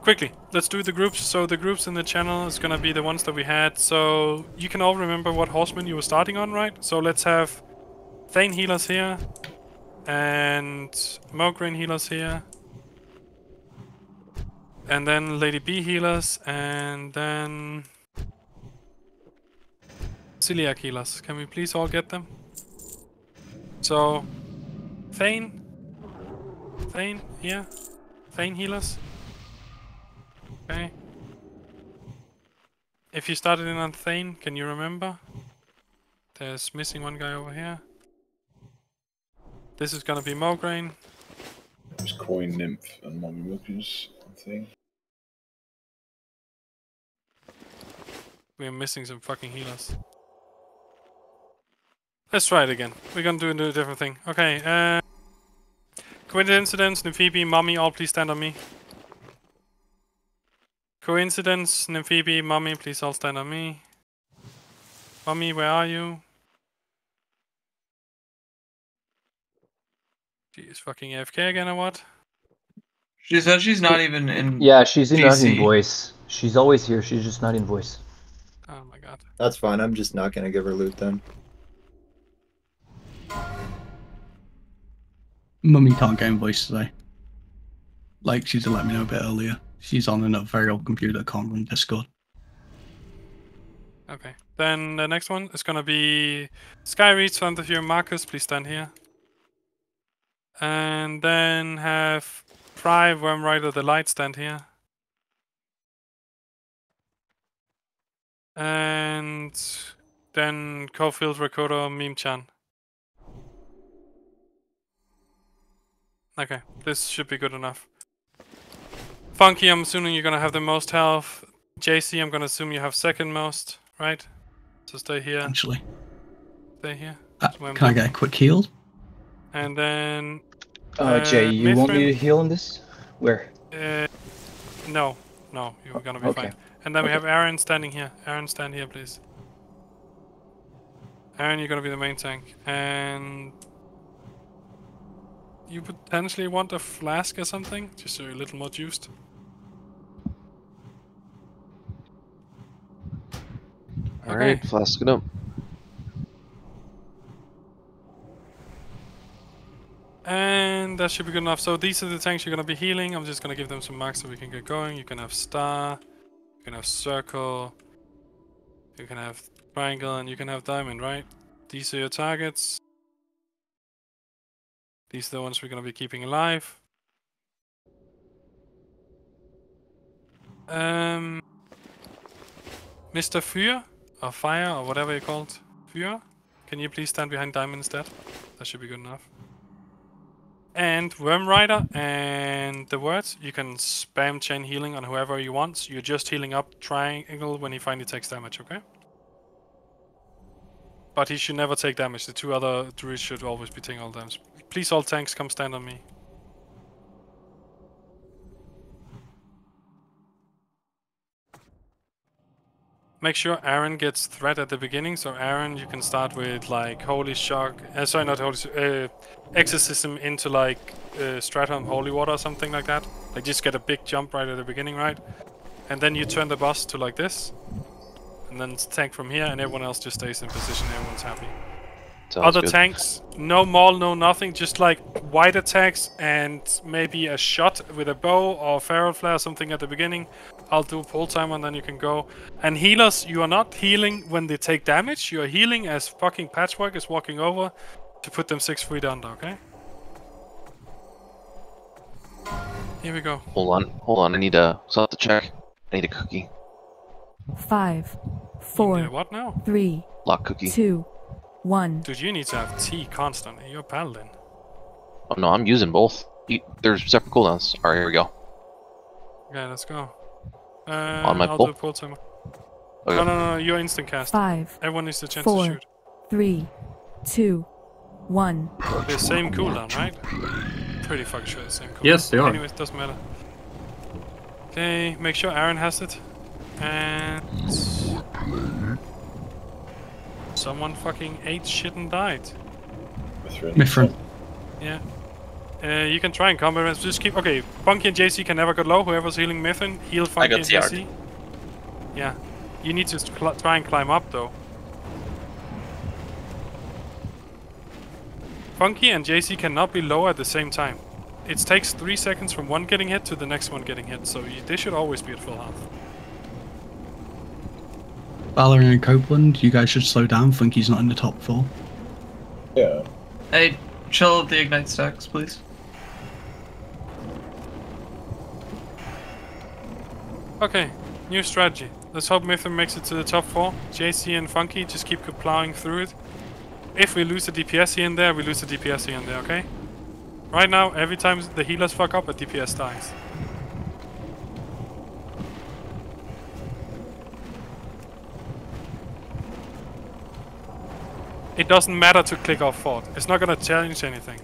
quickly, let's do the groups. So the groups in the channel is gonna be the ones that we had. So you can all remember what horseman you were starting on, right? So let's have Thane healers here, and Mograine healers here. And then Lady B healers, and then Zeliek healers. Can we please all get them? So, Thane. Thane, here. Thane healers. Okay. If you started in on Thane, can you remember? There's missing one guy over here. This is gonna be Mograine. there's Coin Nymph and Mommy Milkers think. We are missing some fucking healers. Let's try it again. We're gonna do a different thing. Okay, uh... Coincidence, Nymphoebe, Mummy, all please stand on me. Coincidence, Nymphoebe, Mummy, please all stand on me. Mummy, where are you? She is fucking AFK again or what? She said she's not even in. Yeah, she's in, not in voice. She's always here. She's just not in voice. Oh my god. That's fine. I'm just not gonna give her loot then. Mummy can't get in voice today. Like she's let me know a bit earlier. She's on a very old computer, can't run Discord. Okay. Then the next one is gonna be Skyreach, Thunderfury, Marcus, please stand here. And then have Pry, Worm Rider, the Light stand here. And then Cofield, Rakoto, Meme Chan. Okay, this should be good enough. Funky, I'm assuming you're gonna have the most health. JC, I'm gonna assume you have second most, right? So stay here. Actually, Stay here. uh, Swim can I down. get a quick heal? And then. Uh, Jay, you want me to heal on this? Where? Uh, no, no, you're gonna be okay. fine. And then we have Aaron standing here. Aaron, stand here, please. Aaron, you're gonna be the main tank. And. You potentially want a flask or something? Just so you're a little more juiced. Alright, Okay. flask it up. And that should be good enough. So these are the tanks you're gonna be healing. I'm just gonna give them some marks so we can get going. You can have star, you can have circle, you can have triangle, and you can have diamond, right? These are your targets. These are the ones we're gonna be keeping alive. Um, Mr. Fyr, or Fire, or whatever you're called. Fyr, can you please stand behind diamond instead? That should be good enough. And Worm Rider and the words, you can spam chain healing on whoever you want. So you're just healing up triangle when he finally takes damage, okay? But he should never take damage. The two other druids should always be taking all damage. Please, all tanks, come stand on me. Make sure Aaron gets threat at the beginning. So Aaron, you can start with like Holy Shock. Uh, sorry, not Holy. Uh, exorcism into like uh, Stratholme Holy Water or something like that. Like just get a big jump right at the beginning, right? And then you turn the boss to like this, and then tank from here, and everyone else just stays in position. Everyone's happy. Sounds Other good. tanks, no maul, no nothing, just like wide attacks and maybe a shot with a bow or feral flare, or something at the beginning. I'll do full time and then you can go. And healers, you are not healing when they take damage. You are healing as fucking Patchwerk is walking over to put them six feet under, okay? Here we go. Hold on, hold on. I need a. So I to check. I need a cookie. Five, four, what now? three, Lock cookie. two, 1. Dude, you need to have T constantly. You're a paladin. Oh no, I'm using both. There's separate cooldowns. Alright, here we go. Okay, let's go. Uh, On my I'll pull? do pull timer. Okay. No, no, no, you're instant cast. 5. Everyone needs a chance four, to shoot. three, two, one. The same cooldown, right? Pretty fucking sure the same cooldown. Yes, they are. Anyways, doesn't matter. Okay, make sure Aaron has it. And... Someone fucking ate shit and died. Mithrin. Yeah. Uh, you can try and combat it. Just keep. Okay, Funky and JC can never go low. Whoever's healing Mithrin, heal Funky and JC. Yeah. You need to cl- try and climb up though. Funky and JC cannot be low at the same time. It takes 3 seconds from one getting hit to the next one getting hit, so you, they should always be at full health. Valor and Copeland, you guys should slow down. Funky's not in the top four. Yeah. Hey, chill the ignite stacks, please. Okay, new strategy. Let's hope Mithrin makes it to the top 4. JC and Funky just keep plowing through it. If we lose the DPS here and there, we lose the DPS here and there, okay? Right now, every time the healers fuck up, a DPS dies. It doesn't matter to click off fort. It's not gonna change anything.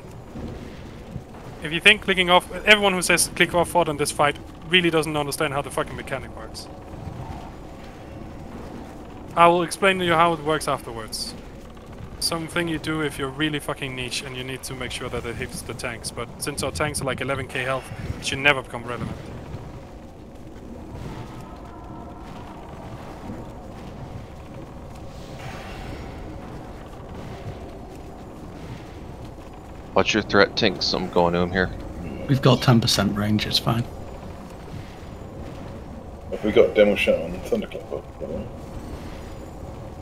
If you think clicking off, everyone who says click off fort in this fight really doesn't understand how the fucking mechanic works. I will explain to you how it works afterwards. Something you do if you're really fucking niche and you need to make sure that it hits the tanks, but since our tanks are like 11k health, it should never become relevant. What's your threat, Tinks? I'm going to him here. We've got 10% range, it's fine. Have we got demo shout on Thunderclap up?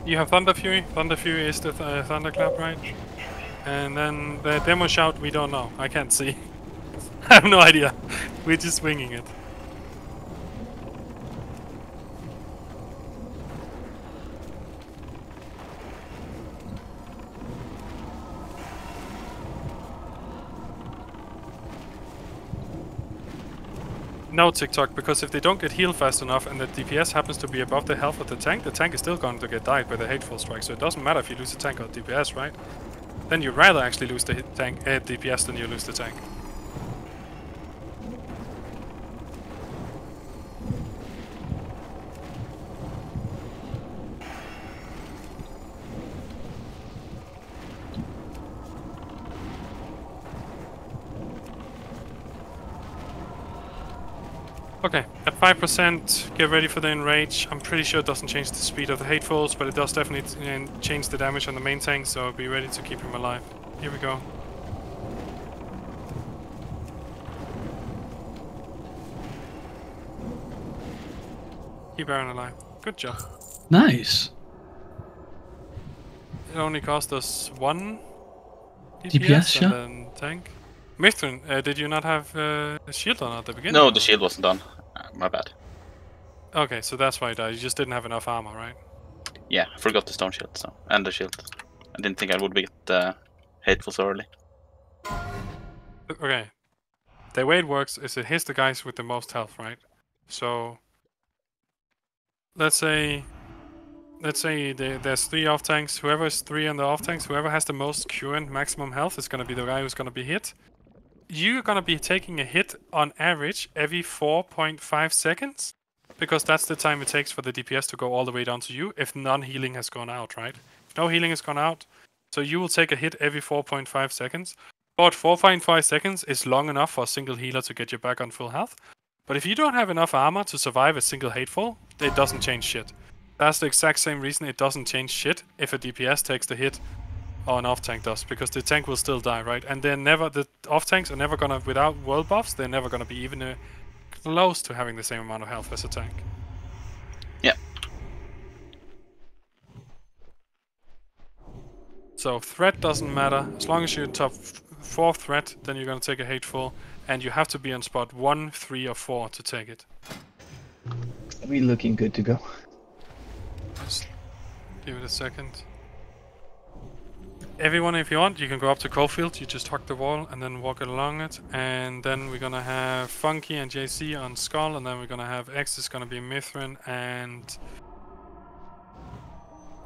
You have Thunderfury. Thunder Fury is the th uh, Thunderclap, right? And then the demo shout, we don't know. I can't see. I have no idea. We're just winging it. No TikTok, because if they don't get healed fast enough and the DPS happens to be above the health of the tank, the tank is still going to get died by the hateful strike. So it doesn't matter if you lose the tank or DPS, right? Then you'd rather actually lose the tank uh, DPS than you lose the tank. Okay, at 5%, get ready for the enrage. I'm pretty sure it doesn't change the speed of the hatefuls, but it does definitely change the damage on the main tank, so be ready to keep him alive. Here we go. Keep Aaron alive. Good job. Nice. It only cost us one DPS, DPS, and yeah. tank. Mithrin, uh, did you not have uh, a shield on at the beginning? No, the shield wasn't done. My bad. Okay, so that's why you died. You just didn't have enough armor, right? Yeah, I forgot the stone shield, so and the shield. I didn't think I would be uh, hateful so early. Okay. The way it works is it hits the guys with the most health, right? So let's say let's say the, there's three off tanks. Whoever is three on the off tanks, whoever has the most current maximum health is gonna be the guy who's gonna be hit. You're gonna be taking a hit on average every 4.5 seconds because that's the time it takes for the DPS to go all the way down to you if non healing has gone out, right? If no healing has gone out, so you will take a hit every 4.5 seconds. But 4.5 seconds is long enough for a single healer to get you back on full health. But if you don't have enough armor to survive a single hateful, it doesn't change shit. That's the exact same reason it doesn't change shit if a DPS takes the hit or an off tank does, because the tank will still die, right? And they're never the off tanks are never gonna without world buffs, they're never gonna be even uh, close to having the same amount of health as a tank. Yeah. So threat doesn't matter as long as you're in top f- four threat, then you're gonna take a hateful, and you have to be on spot one, three, or four to take it. We looking good to go. Just give it a second. Everyone, if you want, you can go up to Coalfield. You just hug the wall and then walk along it. And then we're gonna have Funky and JC on Skull, and then we're gonna have X is gonna be Mithrin and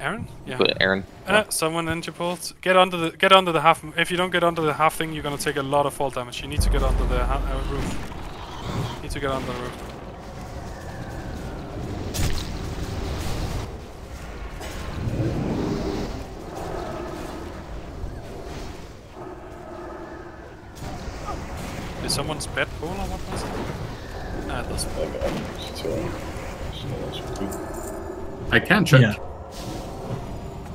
Aaron. Yeah. Put Aaron. Uh, someone pulse. Get under the get under the half. If you don't get under the half thing, you're gonna take a lot of fall damage. You need to get under the ha uh, roof. You need to get under the roof. Is someone's bed full or what was it? Nah, it doesn't. I can check. Yeah.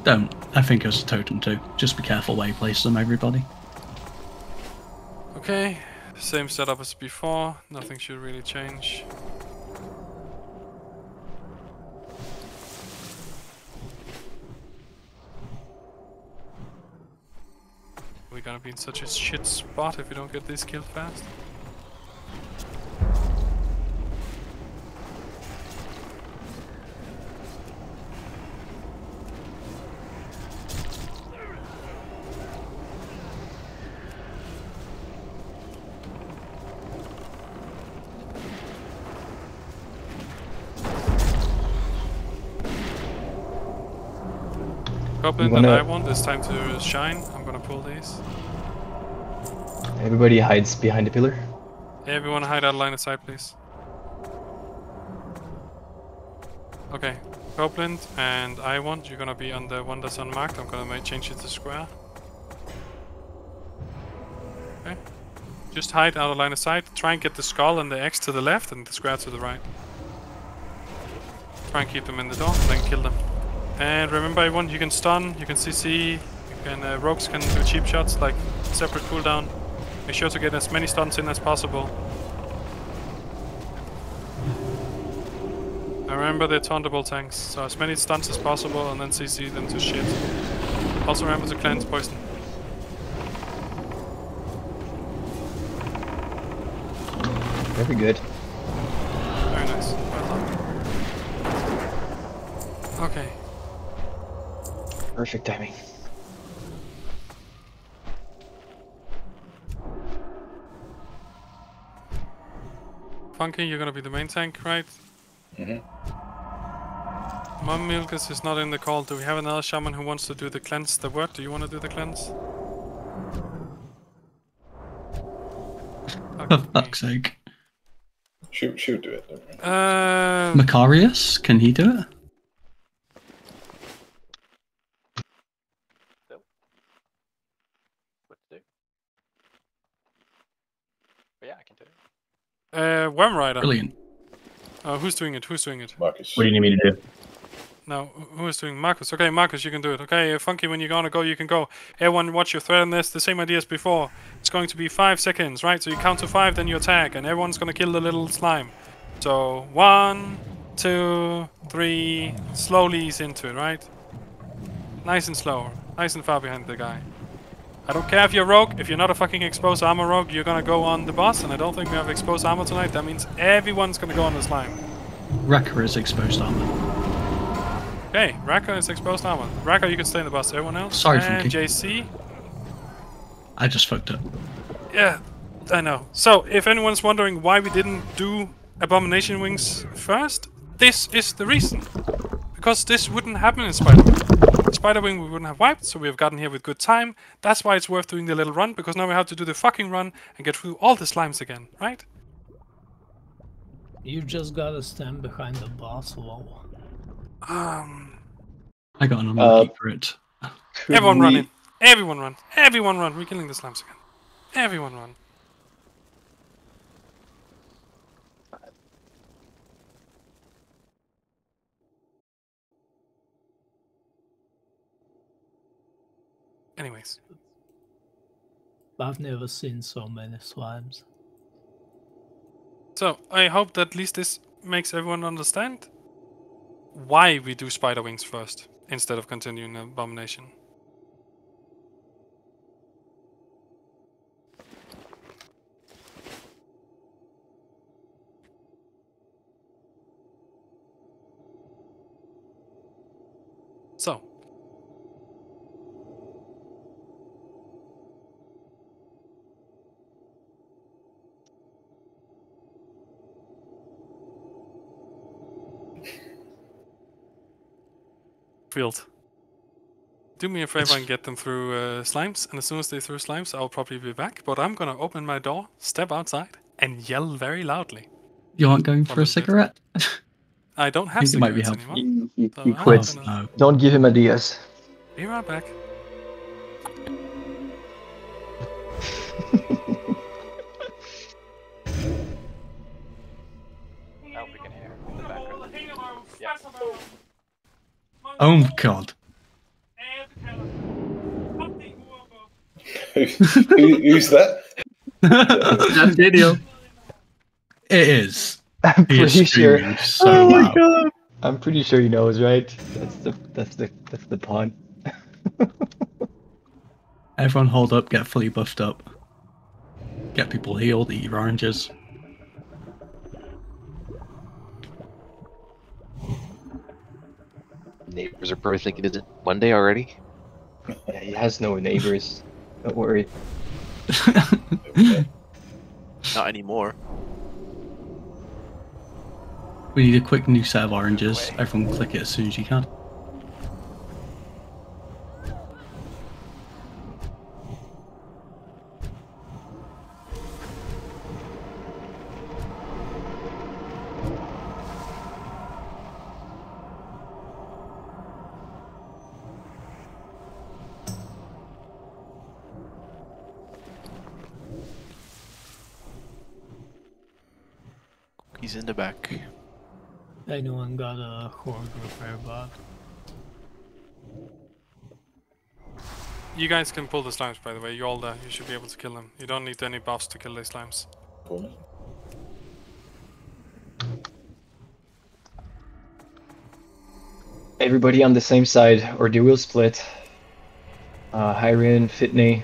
Don't. I think it was a totem too. Just be careful where you place them, everybody. Okay, same setup as before. Nothing should really change. We're gonna be in such a shit spot if we don't get this killed fast. Goblin wanna- that I want, it's time to shine. I'm gonna pull these. Everybody hides behind the pillar. Everyone hide out of line of sight, please. Okay, Goblin and I want, you're gonna be on the one that's unmarked. I'm gonna make change it to square. Okay. Just hide out of line of sight. Try and get the skull and the X to the left and the square to the right. Try and keep them in the door, then kill them. And remember everyone, you can stun, you can CC, you can, uh, rogues can do cheap shots, like separate cooldown. Make sure to get as many stuns in as possible. And remember they're tauntable tanks, so as many stuns as possible and then CC them to shit. Also remember to cleanse poison. Very good. Very nice. Well done. Okay. Perfect timing. Funky, you're gonna be the main tank, right? Mhm. Mom Milkus is not in the call. Do we have another shaman who wants to do the cleanse the word? Do you want to do the cleanse? For fuck's sake. Shoot, shoot, do it. Don't. Uh, Macarius, can he do it? But yeah, I can do it. Uh, Worm Rider. Brilliant. Uh, who's doing it? Who's doing it? Marcus. What do you need me to do? No, who is doing Marcus? Okay, Marcus, you can do it. Okay, uh, Funky, when you're gonna go, you can go. Everyone, watch your thread on this. The same idea as before. It's going to be five seconds, right? So you count to five, then you attack, and everyone's gonna kill the little slime. So one, two, three. Slowly ease into it, right? Nice and slow, nice and far behind the guy. I don't care if you're rogue. If you're not a fucking exposed armor rogue, you're gonna go on the boss, and I don't think we have exposed armor tonight. That means everyone's gonna go on the slime. Wrecker is exposed armor. Okay, Raka is exposed armor. Raka, you can stay in the bus. Everyone else? Sorry, And. JC? I just fucked up. Yeah, I know. So, if anyone's wondering why we didn't do Abomination Wings first, this is the reason. Because this wouldn't happen in Spider-Wing. Spider-Wing we wouldn't have wiped, so we have gotten here with good time. That's why it's worth doing the little run, because now we have to do the fucking run and get through all the slimes again, right? You just gotta stand behind the boss wall. Um, I got an unlucky Uh, it. everyone run we- in. Everyone run. Everyone run. We're killing the slimes again. Everyone run. Anyways, I've never seen so many slimes. so I hope that at least this makes everyone understand why we do spider wings first instead of continuing abomination. So, field. Do me a favor and get them through uh, slimes, and as soon as they through slimes, I'll probably be back. But I'm gonna open my door, step outside, and yell very loudly. You aren't going for a cigarette? I don't have think might be cigarettes helpful. anymore. He, so he quits. gonna Don't give him ideas. Be right back. Oh god. Who, who's that? That's video. It is. I'm He is pretty sure. so oh my loud. god! I'm pretty sure he knows, right? That's the that's the that's the pawn. Everyone hold up, get fully buffed up. Get people healed, eat your oranges. Neighbors are probably thinking, is it Monday already? Yeah, he has no neighbors. Don't worry. Not anymore. We need a quick new set of oranges. Everyone click it as soon as you can. In the back. Anyone got a horde repair bot? You guys can pull the slimes, by the way. You all there. You should be able to kill them. You don't need any buffs to kill these slimes. Everybody on the same side, or they will split. Uh, Hyren, Fitney.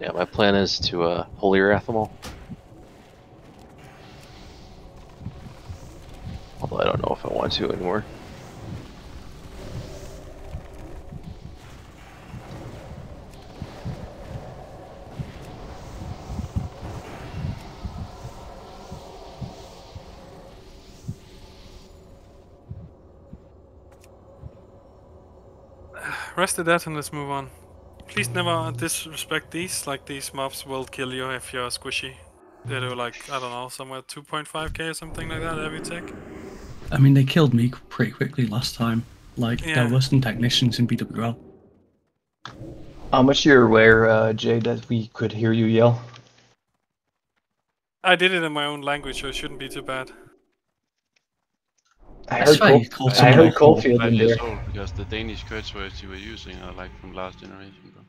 Yeah, my plan is to uh, Holy Wrath Although I don't know if I want to anymore. Rest of that and let's move on. Please never disrespect these, like these mobs will kill you if you're squishy. They do like, I don't know, somewhere 2.5k or something like that every tick. I mean, they killed me pretty quickly last time. Like, Yeah. there were some technicians in BWL. How much you're aware, uh, Jay, that we could hear you yell? I did it in my own language, so it shouldn't be too bad. I That's heard, fine, Col- called I heard a whore. Caulfield in there. old because the Danish curse words you were using are like from last generation, bro.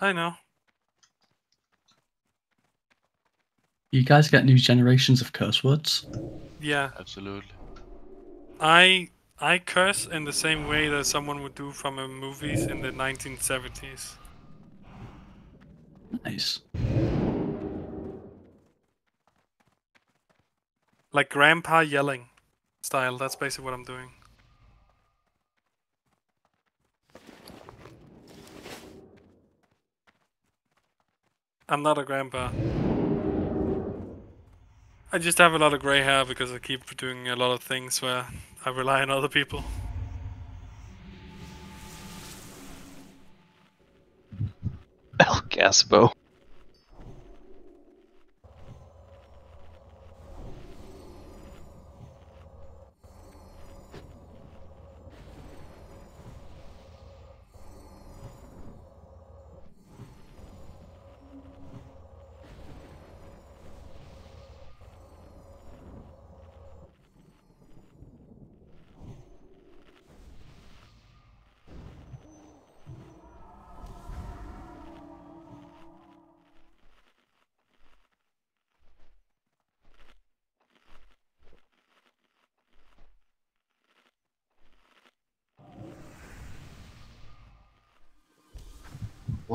I know. You guys get new generations of curse words. Yeah. Absolutely. I I curse in the same way that someone would do from a movies in the 1970s. Nice. Like grandpa yelling style. That's basically what I'm doing. I'm not a grandpa. I just have a lot of gray hair because I keep doing a lot of things where I rely on other people. El Gaspo.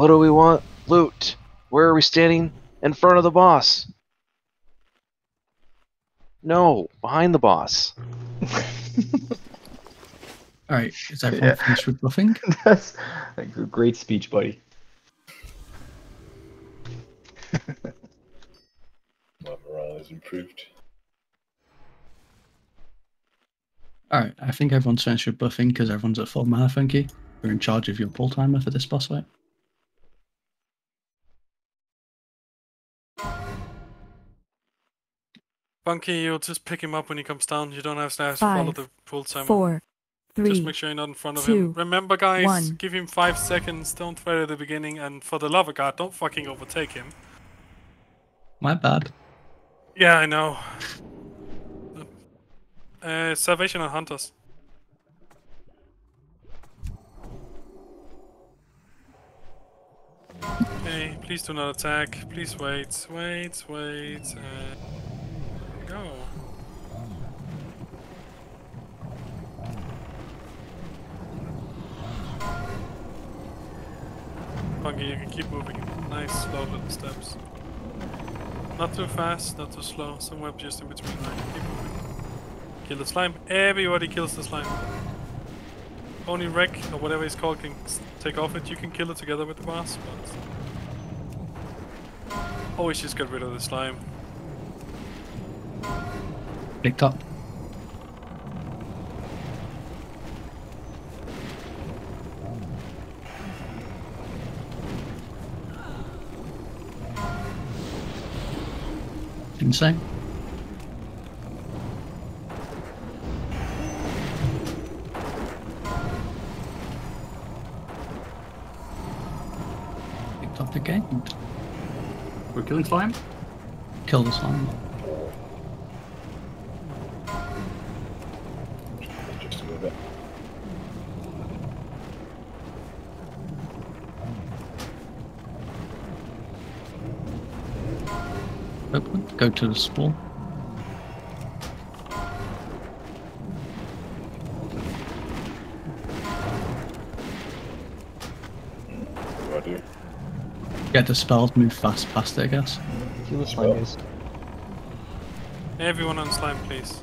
What do we want? Loot. Where are we standing? In front of the boss. No, behind the boss. Alright, is everyone Yeah. finished with buffing? That's a g- great speech, buddy. My morale is improved. Alright, I think everyone's finished with buffing because everyone's at full mana, Funky. You're in charge of your pull timer for this boss fight. Funky, you'll just pick him up when he comes down. You don't have to, have to follow the pull timer. four, three, Just make sure you're not in front of two, him. Remember, guys, one. give him five seconds. Don't fight at the beginning, and for the love of God, don't fucking overtake him. My bad. Yeah, I know. Uh, Salvation and Hunters. Okay, please do not attack. Please wait, wait, wait. Uh, go. You can keep moving. Nice, slow little steps. Not too fast, not too slow. Somewhere just in between. Right? Keep moving. Kill the slime. Everybody kills the slime. Only Wreck, or whatever he's called, can take off it. You can kill it together with the boss, but... Oh, Always just get rid of the slime. Picked up. Insane. Picked up the game. We're killing slime? Kill the slime. Go to the spawn. What do I do? Get the spells, move fast past it, I guess. Kill the slime. Everyone on slime, please.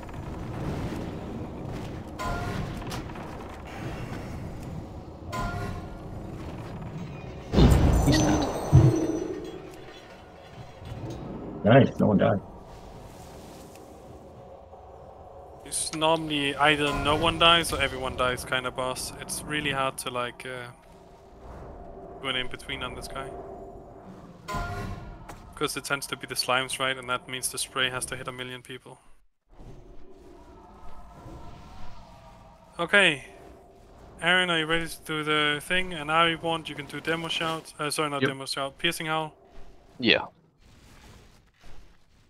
Nice, no one died. It's normally either no one dies or everyone dies kind of boss. It's really hard to like uh, do an in between on this guy. Because it tends to be the slimes, right? And that means the spray has to hit a million people. Okay. Aaron, are you ready to do the thing? And I want you can do demo shout. Uh, sorry, not Yep. demo shout. Piercing howl. Yeah.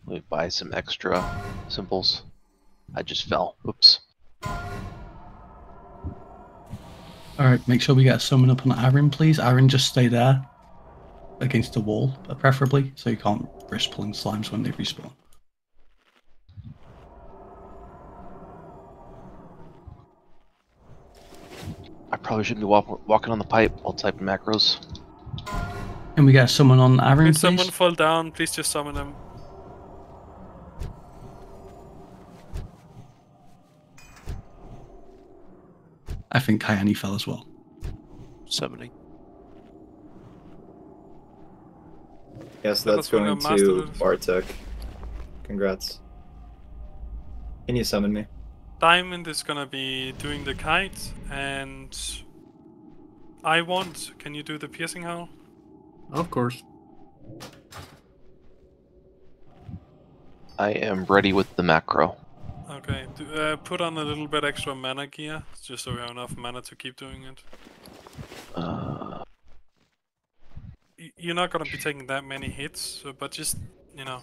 Let me buy some extra symbols. I just fell. Oops. Alright, make sure we get a summon up on Aaron, please. Aaron, just stay there. Against the wall, preferably, so you can't risk pulling slimes when they respawn. I probably shouldn't be walk- walking on the pipe while typing macros. Can we get someone on Aaron, When please? someone fall down, please just summon them. I think Kayani fell as well. Summoning. Yes, that's going a master to to. Bartek. Congrats. Can you summon me? Diamond is gonna be doing the kite, and I want. Can you do the piercing howl? Of course. I am ready with the macro. Okay, do, uh, put on a little bit extra mana gear, just so we have enough mana to keep doing it. Uh, You're not gonna be taking that many hits, so, but just you know,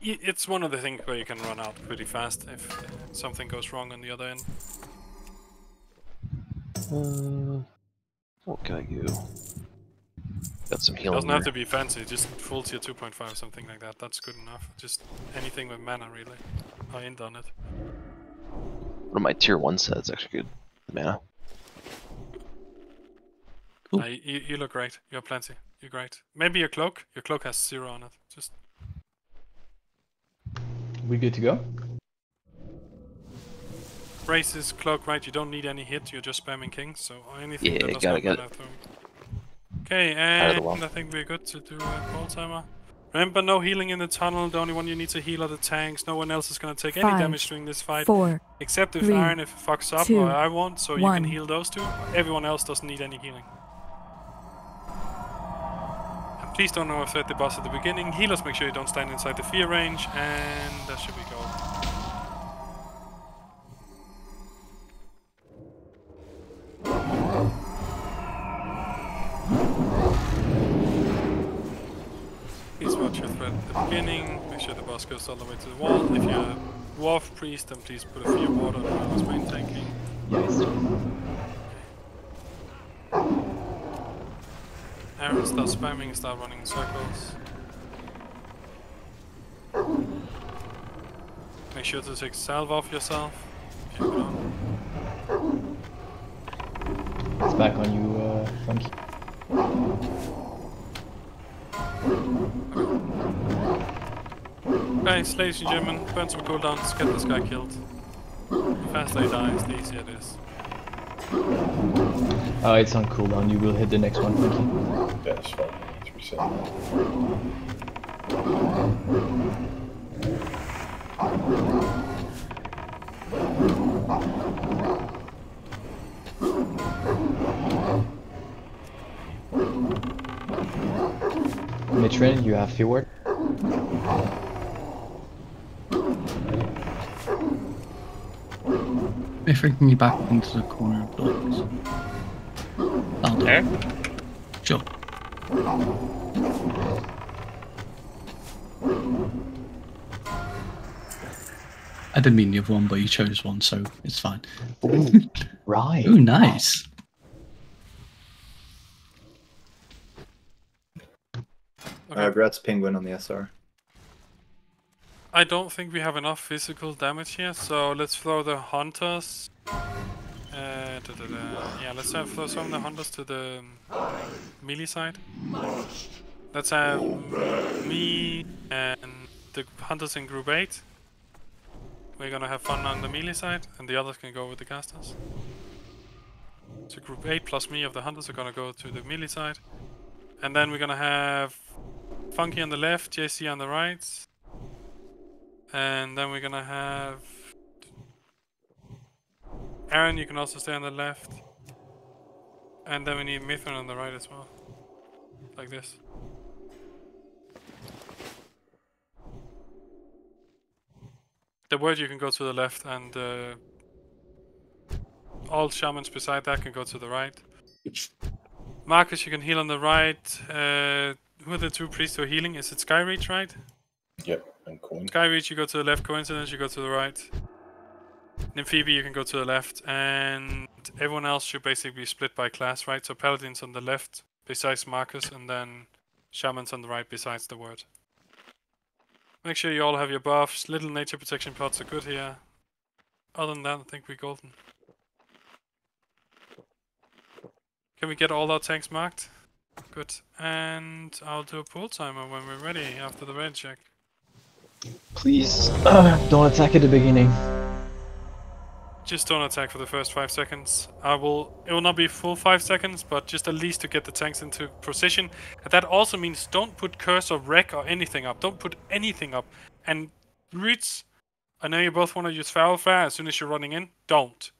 it's one of the things where you can run out pretty fast if uh, something goes wrong on the other end. uh, what can I do? Got some healing. Doesn't have to be fancy, just full tier 2.5, something like that. That's good enough. Just anything with mana, really. I ain't done it. One of my tier one sets actually good. Mana. Uh, you, you look great. You have plenty. You're great. Maybe your cloak. Your cloak has zero on it. Just We good to go? braces, cloak, right? You don't need any hit. You're just spamming kings. So anything Yeah, that does got not it, got matter it. Through. Okay, Out of the and. I think we're good to do a call timer. Remember, no healing in the tunnel. The only one you need to heal are the tanks. No one else is gonna take any Five, damage during this fight. four, except if three, Iron if it fucks up two, or I won't, so you can heal those two. Everyone else doesn't need any healing. And please don't overthreat the boss at the beginning. Healers, make sure you don't stand inside the fear range, and that should be go. Please watch your thread at the beginning. Make sure the boss goes all the way to the wall. If you're a dwarf priest, then please put a Fear Ward on it's main tanking. Yes. Aaron, start spamming, start running in circles. Make sure to take salve off yourself. It's back on you, uh, Funky. Guys, ladies and gentlemen, burn some cooldowns, get this guy killed. The faster he dies, the easier it is. Oh, it's on cooldown. You will hit the next one, Funky. Yeah, it's fine. It's reset. Mitrin, you have Fear Ward. If we can get back into the corner of blocks. I'll do it. Sure. I didn't mean the other one, but you chose one, so it's fine. right. Ooh, nice. Uh, Gratz Penguin on the SR. I don't think we have enough physical damage here, so let's throw the hunters. Uh, da, da, da. Yeah, let's have throw some of the hunters to the melee side. Let's have me and the hunters in group 8. We're gonna have fun on the melee side, and the others can go with the casters. So group 8 plus me of the hunters are gonna go to the melee side. And then we're gonna have Funky on the left, JC on the right. And then we're gonna have Aaron, you can also stay on the left. And then we need Mithrin on the right as well. Like this. The word you can go to the left and uh, all shamans beside that can go to the right. Marcus, you can heal on the right. Uh, who are the two priests who are healing? Is it Skyreach, right? Yep, and coin. Skyreach, you go to the left. Coincidence, you go to the right. Nymphoebe, you can go to the left. And everyone else should basically be split by class, right? So Paladins on the left, besides Marcus, and then Shamans on the right, besides the word. Make sure you all have your buffs. Little nature protection pots are good here. Other than that, I think we're golden. Can we get all our tanks marked? Good. And I'll do a pull timer when we're ready after the raid check. Please, uh, don't attack at the beginning. Just don't attack for the first five seconds. I will. It will not be full five seconds, but just at least to get the tanks into position. And that also means don't put curse of rec or anything up. Don't put anything up. And roots. I know you both want to use foul fire as soon as you're running in. Don't.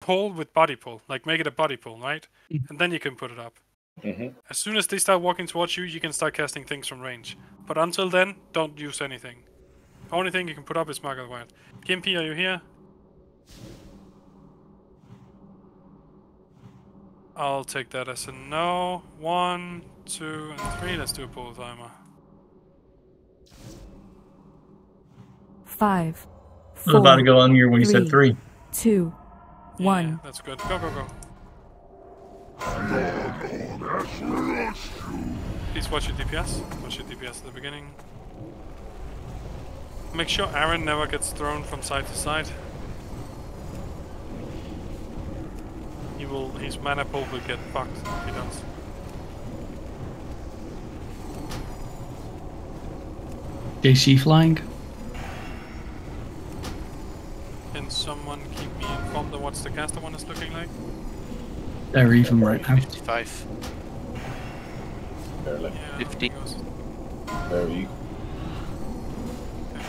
Pull with body pull. Like make it a body pull, right? And then you can put it up. Mm-hmm. As soon as they start walking towards you, you can start casting things from range. But until then, don't use anything. Only thing you can put up is Mark of the Wild. Gimpy, are you here? I'll take that as a no. One, two, and three. Let's do a pull timer. Five. Four, I was about to go on here when you said three. Two. One. That's good. Go, go, go. Please watch your DPS. Watch your DPS at the beginning. Make sure Aaron never gets thrown from side to side. He will. His mana pool will get fucked if he does. JC flying. Can someone keep me informed of what the caster one is looking like? They're even right now. 55. Barely. Yeah, 50. goes- Very.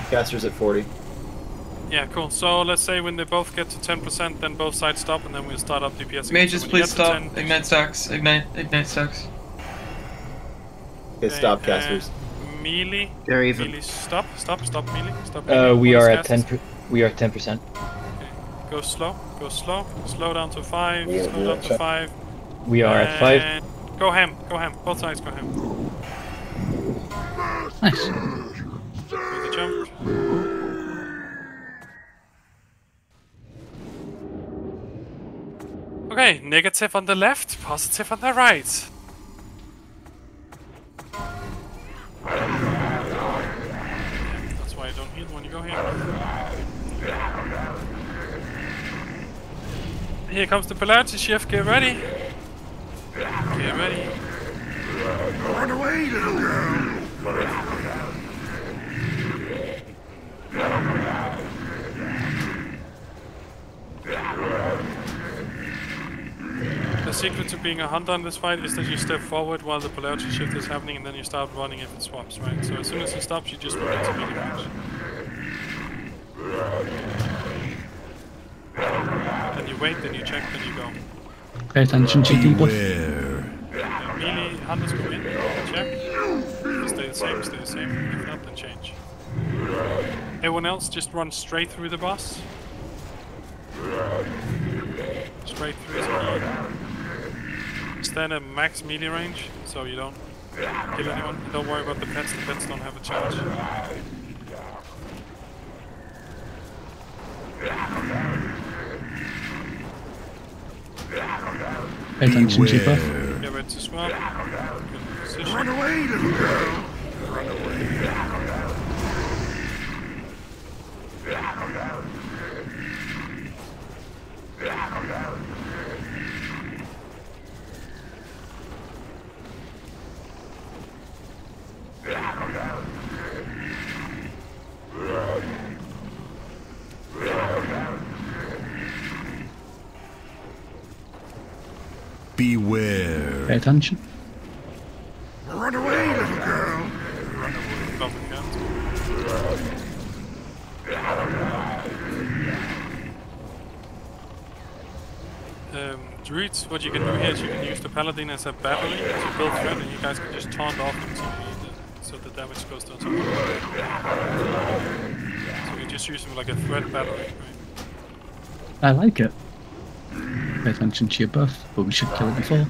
Caster's at 40. Yeah, cool. So let's say when they both get to 10%, then both sides stop, and then we'll start up DPS. again. Mages, So please stop. 10 Ignite stacks. Ignite. Ignite stacks. Okay, stop casters. Melee. They're even. Melee. Stop. Stop. Stop. Melee. Stop. Melee. Uh, we What is are at ten. Per- we are at ten percent. Go slow. Go slow. Slow down to five. We slow down to five. We are at five. Go ham. Go ham. Both sides go ham. Nice. Do the jump. Okay, negative on the left, positive on the right. Here comes the polarity shift, get ready. Get ready. Run away, little girl! The secret to being a hunter in this fight is that you step forward while the polarity shift is happening and then you start running if it swaps, right? So as soon as it stops, you just move into melee range. Then you wait, then you check, then you go. Pay attention to people. Yeah, melee hunters go in, check. If Stay the same, stay the same. If not, then change. Everyone else just run straight through the boss. Straight through. Stand at max melee range, so you don't kill anyone. Don't worry about the pets, the pets don't have a charge. Pay attention to buff. Get ready to swap. Good position. Run away, little girl! Run away. Beware. Pay attention. Run away, little girl! Bump again. Um, druids, what you can do here is you can use the paladin as a battery to build threat, and you guys can just taunt off until so the damage goes down. So you just use them like a threat battery. Right? I like it. Pay attention to your buff, but we should kill it before.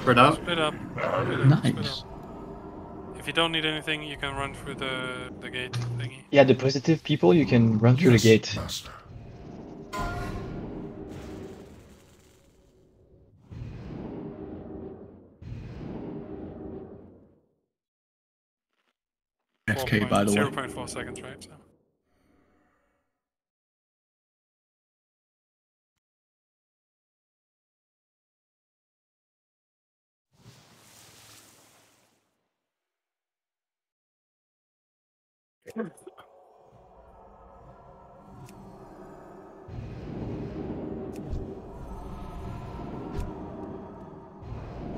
Spread out. Split up. Split up, split Nice. up. If you don't need anything, you can run through the the gate thingy. Yeah, the positive people, you can run through the gate. FK, by the way. 0.4 seconds, right? So.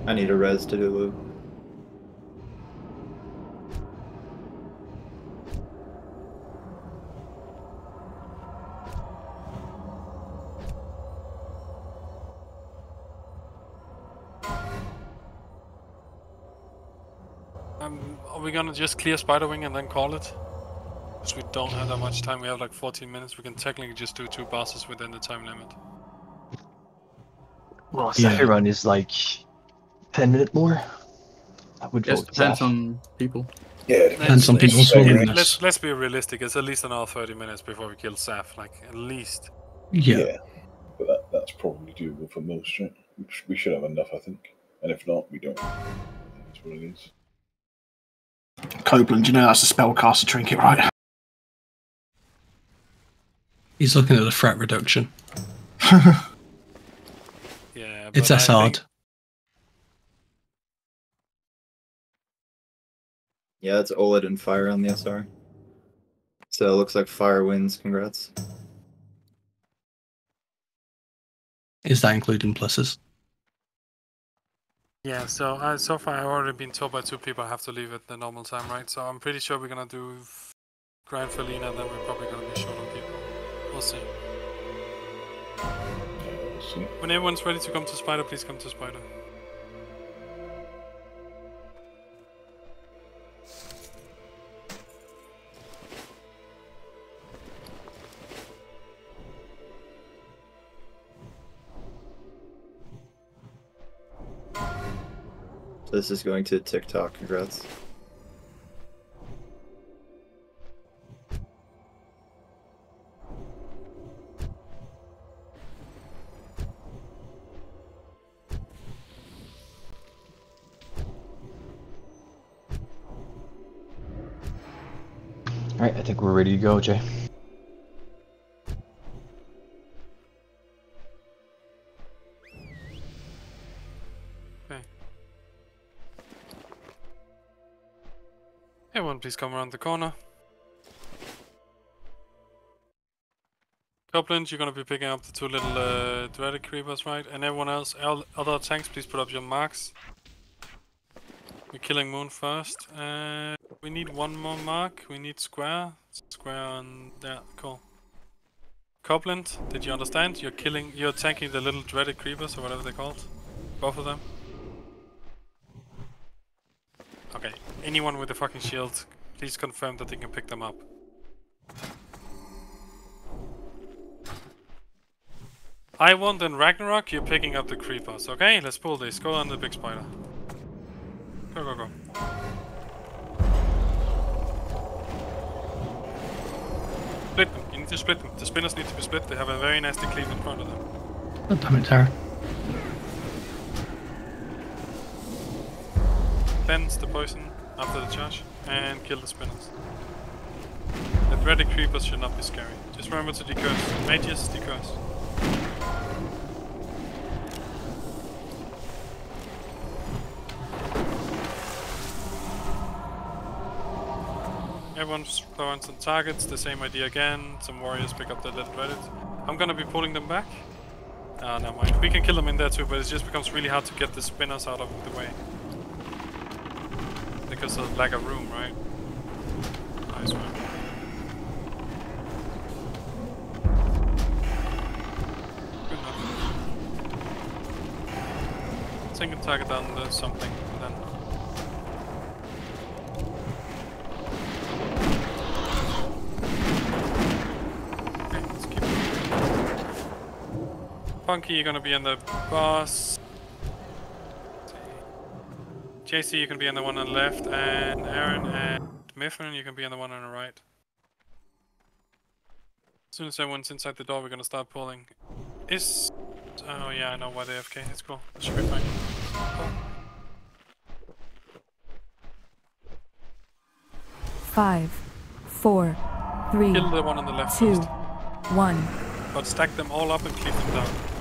I need a res to do loop. Um, are we gonna just clear Spiderwing and then call it? Because we don't have that much time. We have like 14 minutes. We can technically just do two bosses within the time limit. Well, Yeah. second run is like ten minute more. I would Just vote depends Zaf. on people. Yeah, Depends on people's Let's- willingness. Let's let's be realistic. It's at least another 30 minutes before we kill Saf. Like at least. Yeah. But that, that's probably doable for most, right? We We should have enough, I think. And if not, we don't. That's what it is. Copeland, you know that's a spellcaster trinket, right? He's looking at the threat reduction. Yeah. It's but I SR'd. think- Yeah, it's OLED and fire on the SR. So it looks like fire wins. Congrats. Is that including pluses? Yeah, so uh, so far I've already been told by two people I have to leave at the normal time, right? So I'm pretty sure we're gonna do Grand Faerlina, then we're probably We'll see. When everyone's ready to come to Spider, please come to Spider. So this is going to TikTok. Congrats. Ready to go, Jay. Okay. Everyone, please come around the corner. Goblins, you're gonna be picking up the two little uh, dreaded creepers, right? And everyone else, other tanks, please put up your marks. We're killing Moon first. Uh, we need one more mark. We need square. Square on there. Cool. Copland, did you understand? You're killing. You're tanking the little dreaded creepers or whatever they're called. Both of them. Okay. Anyone with a fucking shield, please confirm that they can pick them up. I want in Ragnarok, you're picking up the creepers, okay? Let's pull this. Go on the big spider. Go, go, go. Split them. You need to split them. The spinners need to be split. They have a very nasty cleave in front of them. God damn it, Tara. Cleanse the poison after the charge and kill the spinners. The dreaded creepers should not be scary. Just remember to decurse. Mages, decurse. Everyone's throwing some targets, the same idea again. Some warriors pick up the little dreaded. I'm gonna be pulling them back. Ah, never mind. We can kill them in there too, but it just becomes really hard to get the spinners out of the way. Because of lack of room, right? Nice one. Good enough. Single target on the something, then. Okay, let's keep moving. Funky, you're gonna be in the boss. JC, you can be in the one on the left, and Aaron and Mithrin, you can be in the one on the right. As soon as everyone's inside the door, we're gonna start pulling. Is... Oh yeah, I know why they're AFK, it's cool. That should be fine. Five, four, three, Kill the one on the left two, first. one. But stack them all up and keep them down.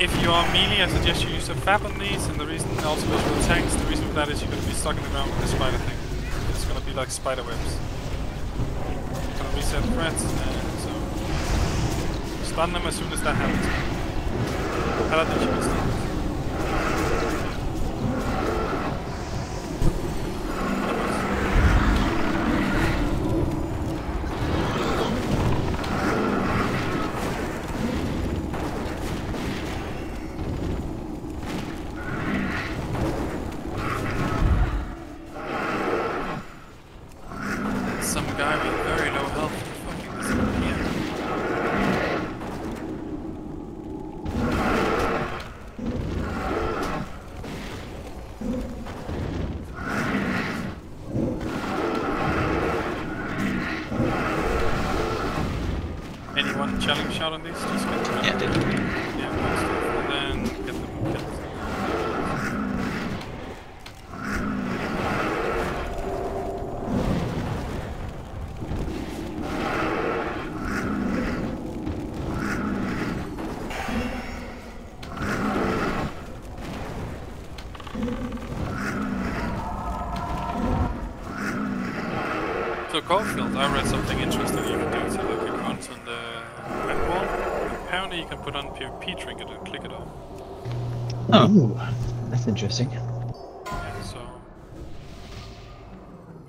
If you are melee, I suggest you use a fab on these, and the reason also the tanks, the reason for that is you're gonna be stuck in the ground with the spider thing. It's gonna be like spider webs. Gonna reset threats, and so... Stun them as soon as that happens. Paladin should be stunned. Some guy with very low health fucking disappeared. Anyone challenge shot on these? Just get them Yeah, they do. Yeah, good stuff. And then get them killed. So Caulfield, I read something interesting you can do to the quick runs on the red wall. Apparently you can put on PvP trinket and click it off. Oh, that's interesting. Yeah, so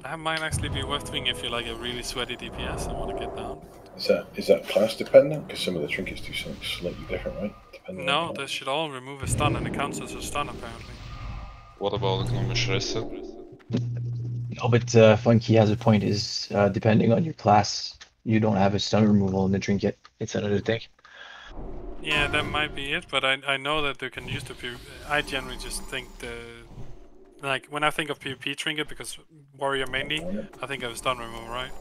that might actually be worth doing if you're like a really sweaty DPS and want to get down. Is that is that class dependent? Because some of the trinkets do something slightly different, right? Depending No, on they should all remove a stun and it counts as a stun apparently. What about economic reset? No, but uh, Funky has a point. Is uh, depending on your class, you don't have a stun removal in the trinket. It's another thing. Yeah, that might be it, but I I know that they can use the PvP. I generally just think the like when I think of PvP trinket because warrior mainly, I think of stun removal, right?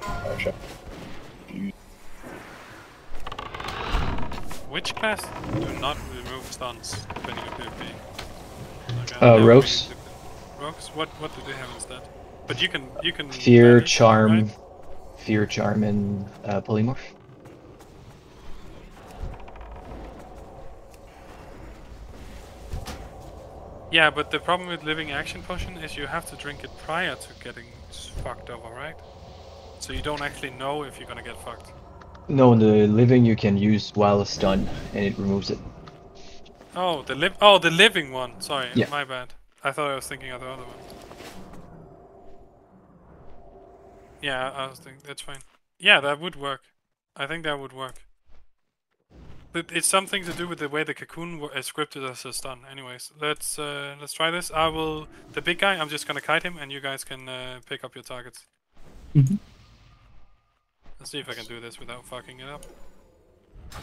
Gotcha. Which class do not remove stuns depending on PvP? Like, Uh, never Rogues. Rogues? What what do they have instead? But you can you can Fear, manage, charm, right? fear, charm, and uh, polymorph. Yeah, but the problem with living action potion is you have to drink it prior to getting fucked over, right? So you don't actually know if you're gonna get fucked. No, the living you can use while stun, and it removes it. Oh, the live. Oh, the living one. Sorry, Yeah. my bad. I thought I was thinking of the other one. Yeah, I was thinking that's fine. Yeah, that would work. I think that would work. But it's something to do with the way the cocoon wa- is scripted as a stun. Anyways, let's uh, let's try this. I will. The big guy. I'm just gonna kite him, and you guys can uh, pick up your targets. Mhm. Let's see if I can do this without fucking it up.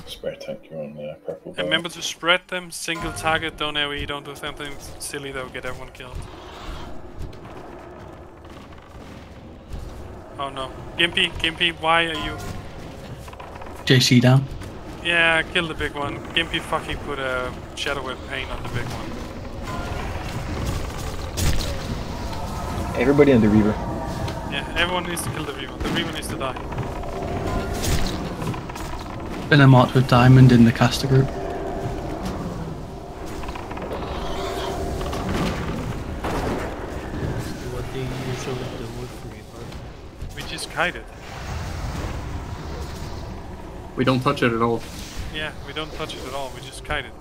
Spread tank, you're on the purple. And bar. remember to spread them, single target, don't AoE, don't do something silly that will get everyone killed. Oh no. Gimpy, Gimpy, why are you... JC down. Yeah, kill the big one. Gimpy fucking put a Shadow Word pain on the big one. Everybody on the Reaver. Yeah, everyone needs to kill the Reaver. The Reaver needs to die. Been a marked with diamond in the caster group. What do you usually do with Reaper? We just kited. We don't touch it at all. Yeah, we don't touch it at all, we just kite it.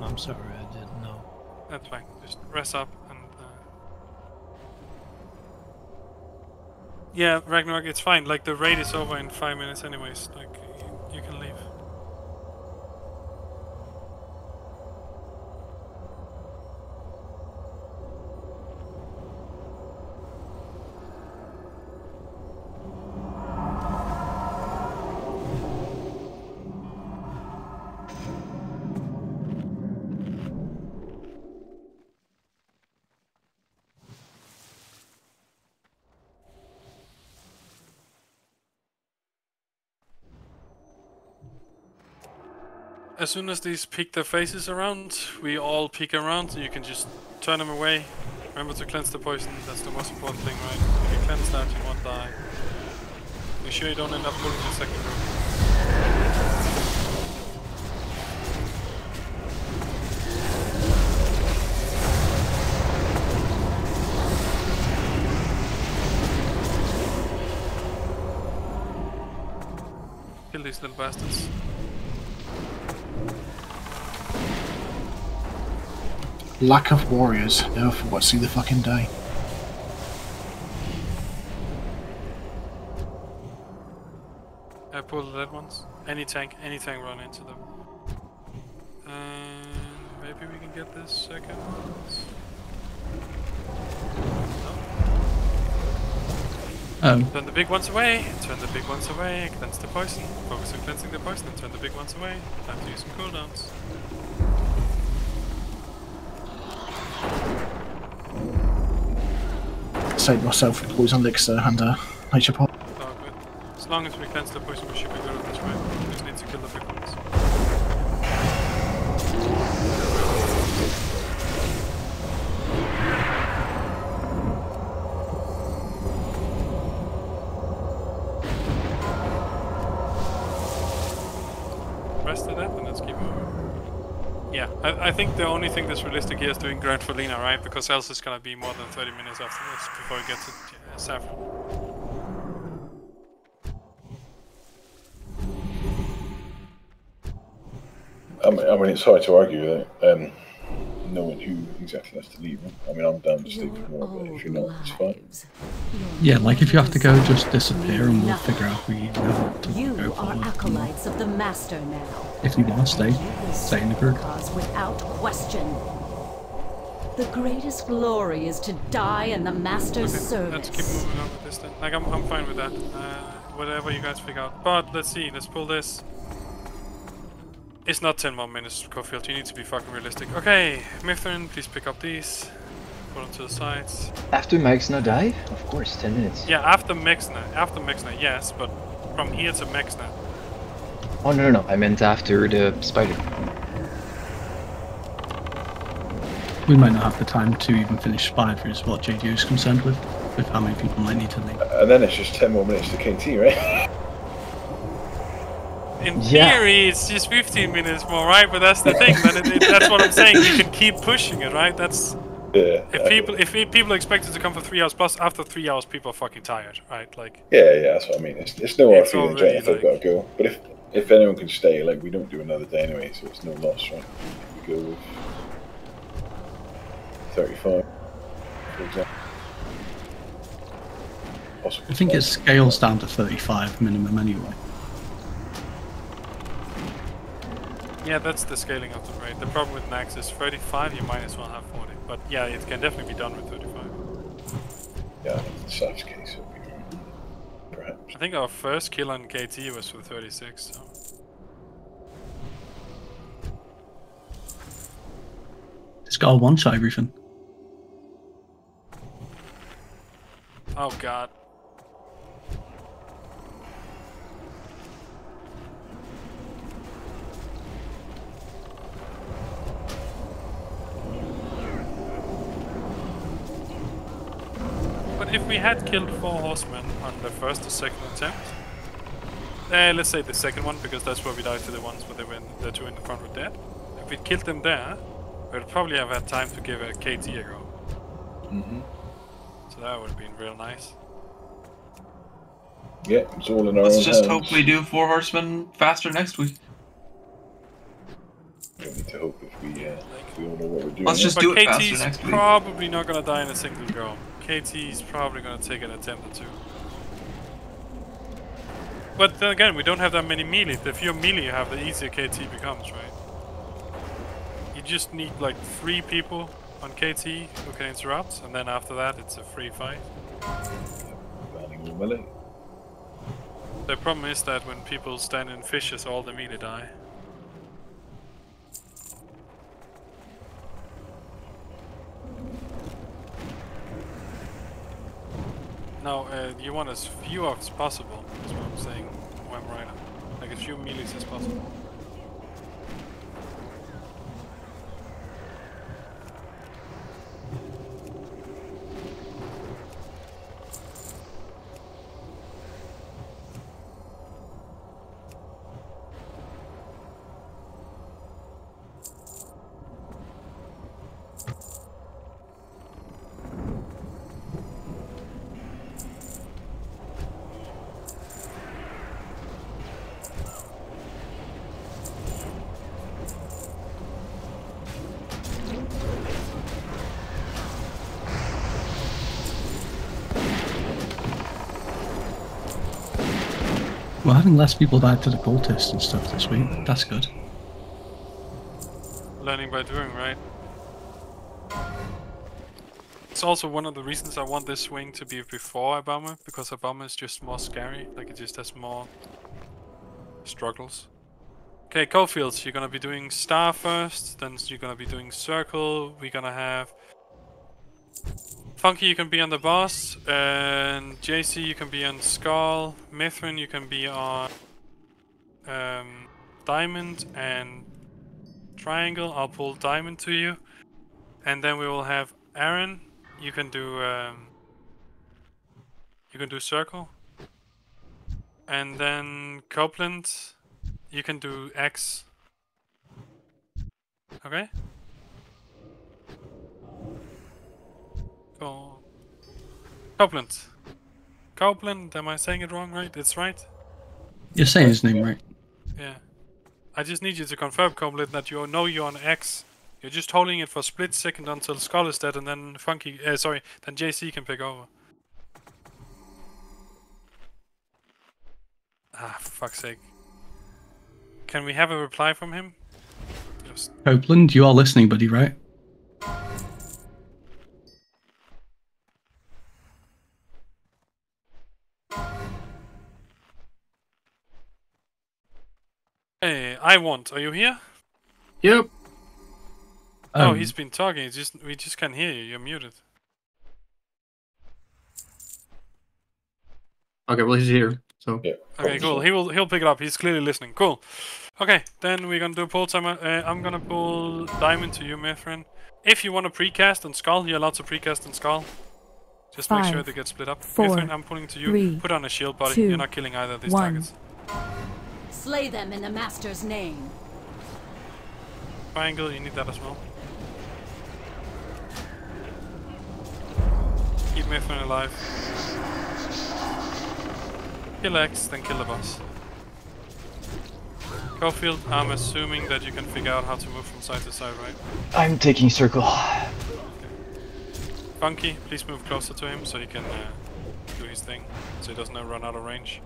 I'm sorry, I didn't know. That's fine. Just rest up and. Uh... Yeah, Ragnarok, it's fine. Like the raid is over in five minutes, anyways. Like you, you can leave. As soon as these peek their faces around, we all peek around, you can just turn them away. Remember to cleanse the poison, that's the most important thing, right? If you cleanse that, you won't die. Make sure you don't end up pulling the second group. Kill these little bastards. Lack of warriors. Never forgot to see the fucking day. I pulled the dead ones. Any tank, any tank run into them. And maybe we can get this second. Oh. Turn the big ones away, turn the big ones away, cleanse the poison. Focus on cleansing the poison and turn the big ones away. Time to use some cooldowns. Save myself with poison elixir and a nature pot. Oh. As long as we cleanse the poison, we should be good on this way. We just need to kill the big ones. Think that's realistic here is doing Grand Felina, right? Because else it's gonna be more than 30 minutes after this before we get to uh, Sapphiron. I mean, it's hard to argue that um, knowing who exactly has to leave. I mean, I'm down to stay for more, but if you're not, it's fine. Yeah, like if you have to go, just disappear and we'll figure out who you know to You go are forward. acolytes of the Master now. If you want to stay, stay in the group. Cause without question. The greatest glory is to die in the Master's service. Let's keep service. moving on with this then. Like, I'm, I'm fine with that. Uh, whatever you guys figure out. But let's see, let's pull this. It's not 10 more minutes, Cofield. You need to be fucking realistic. Okay, Mithrin, please pick up these. Put them to the sides. After Maexxna die? Of course, 10 minutes. Yeah, after Maexxna. After Maexxna, yes, but from here to Maexxna. Oh, no, no, no. I meant after the spider. We might not have the time to even finish Spider, is what JD is concerned with, with how many people might need to leave. And then it's just 10 more minutes to KT, right? In Yeah. theory, it's just 15 minutes more, right? But that's the thing. then it, it, that's what I'm saying. You can keep pushing it, right? That's Yeah. if people if people expect it to come for three hours plus, after three hours, people are fucking tired, right? Like Yeah, yeah, that's what I mean. It's, it's no hard It's feeling already, if they've got to go. But if if anyone can stay, like we don't do another day anyway, so it's no loss, right? We go with 35, for example. Possible. I think it scales down to 35 minimum anyway. Yeah, that's the scaling of the rate. The problem with max is 35. You might as well have 40. But yeah, it can definitely be done with 35. Yeah, in such case, it'll be perhaps. I think our first kill on KT was with 36. So. It's got a one shot everything. Oh god. But if we had killed four horsemen on the first or second attempt, eh, let's say the second one because that's where we died to the ones where they were in, the two in the front were dead. If we'd killed them there, we'd probably have had time to give a KT a go. Mm-hmm. So that would have been real nice. Yeah, it's all in our Let's own just hands. hope we do four horsemen faster next week. We need to hope if we, uh, if we all know what we're doing. Let's just but do it faster next week. probably not gonna die in a single go. KT's probably gonna take an attempt or two. But then again, we don't have that many melee. The fewer melee you have, the easier KT becomes, right? You just need like three people on KT who can interrupt, and then after that, it's a free fight. The problem is that when people stand in fishes, all the melee die. No, uh, you want as few as possible, is what I'm saying, when right. Like as few melees as possible. Having less people die to the cultists and stuff this week. That's good. Learning by doing, right? It's also one of the reasons I want this swing to be before Obama, because Obama is just more scary, like it just has more struggles. Okay, Cofields, you're gonna be doing Star first, then you're gonna be doing Circle, we're gonna have Funky, you can be on the boss, and JC, you can be on Skull, Mithrin, you can be on um, Diamond, and Triangle, I'll pull Diamond to you. And then we will have Aaron, you can do um, you can do Circle. And then Copeland, you can do X. Okay? Go. Copeland. Copeland, am I saying it wrong, right? It's right? You're saying his name right. Yeah. I just need you to confirm, Comlet, that you know you're on X. You're just holding it for a split second until Skull is dead, and then Funky, uh, sorry, then JC can pick over. Ah, fuck's sake. Can we have a reply from him? Just Copeland, you are listening, buddy, right? Hey, I want. Are you here? Yep. Oh, Um, he's been talking. It's just we just can't hear you. You're muted. Okay, well he's here. So Okay, cool. He will he'll pick it up. He's clearly listening. Cool. Okay, then we're gonna do a pull timer. Uh, I'm gonna pull diamond to you, Mithrin. If you want to precast on skull, you're allowed to precast on skull. Just make sure they get split up. four, Mithrin, I'm pulling to you. three, Put on a shield, buddy. two, you're not killing either of these one. targets. Slay them in the Master's name. Triangle, you need that as well. Keep Mithrin alive. Kill X, then kill the boss. Cofield, I'm assuming that you can figure out how to move from side to side, right? I'm taking circle. Funky, please move closer to him so he can uh, do his thing, so he doesn't run out of range.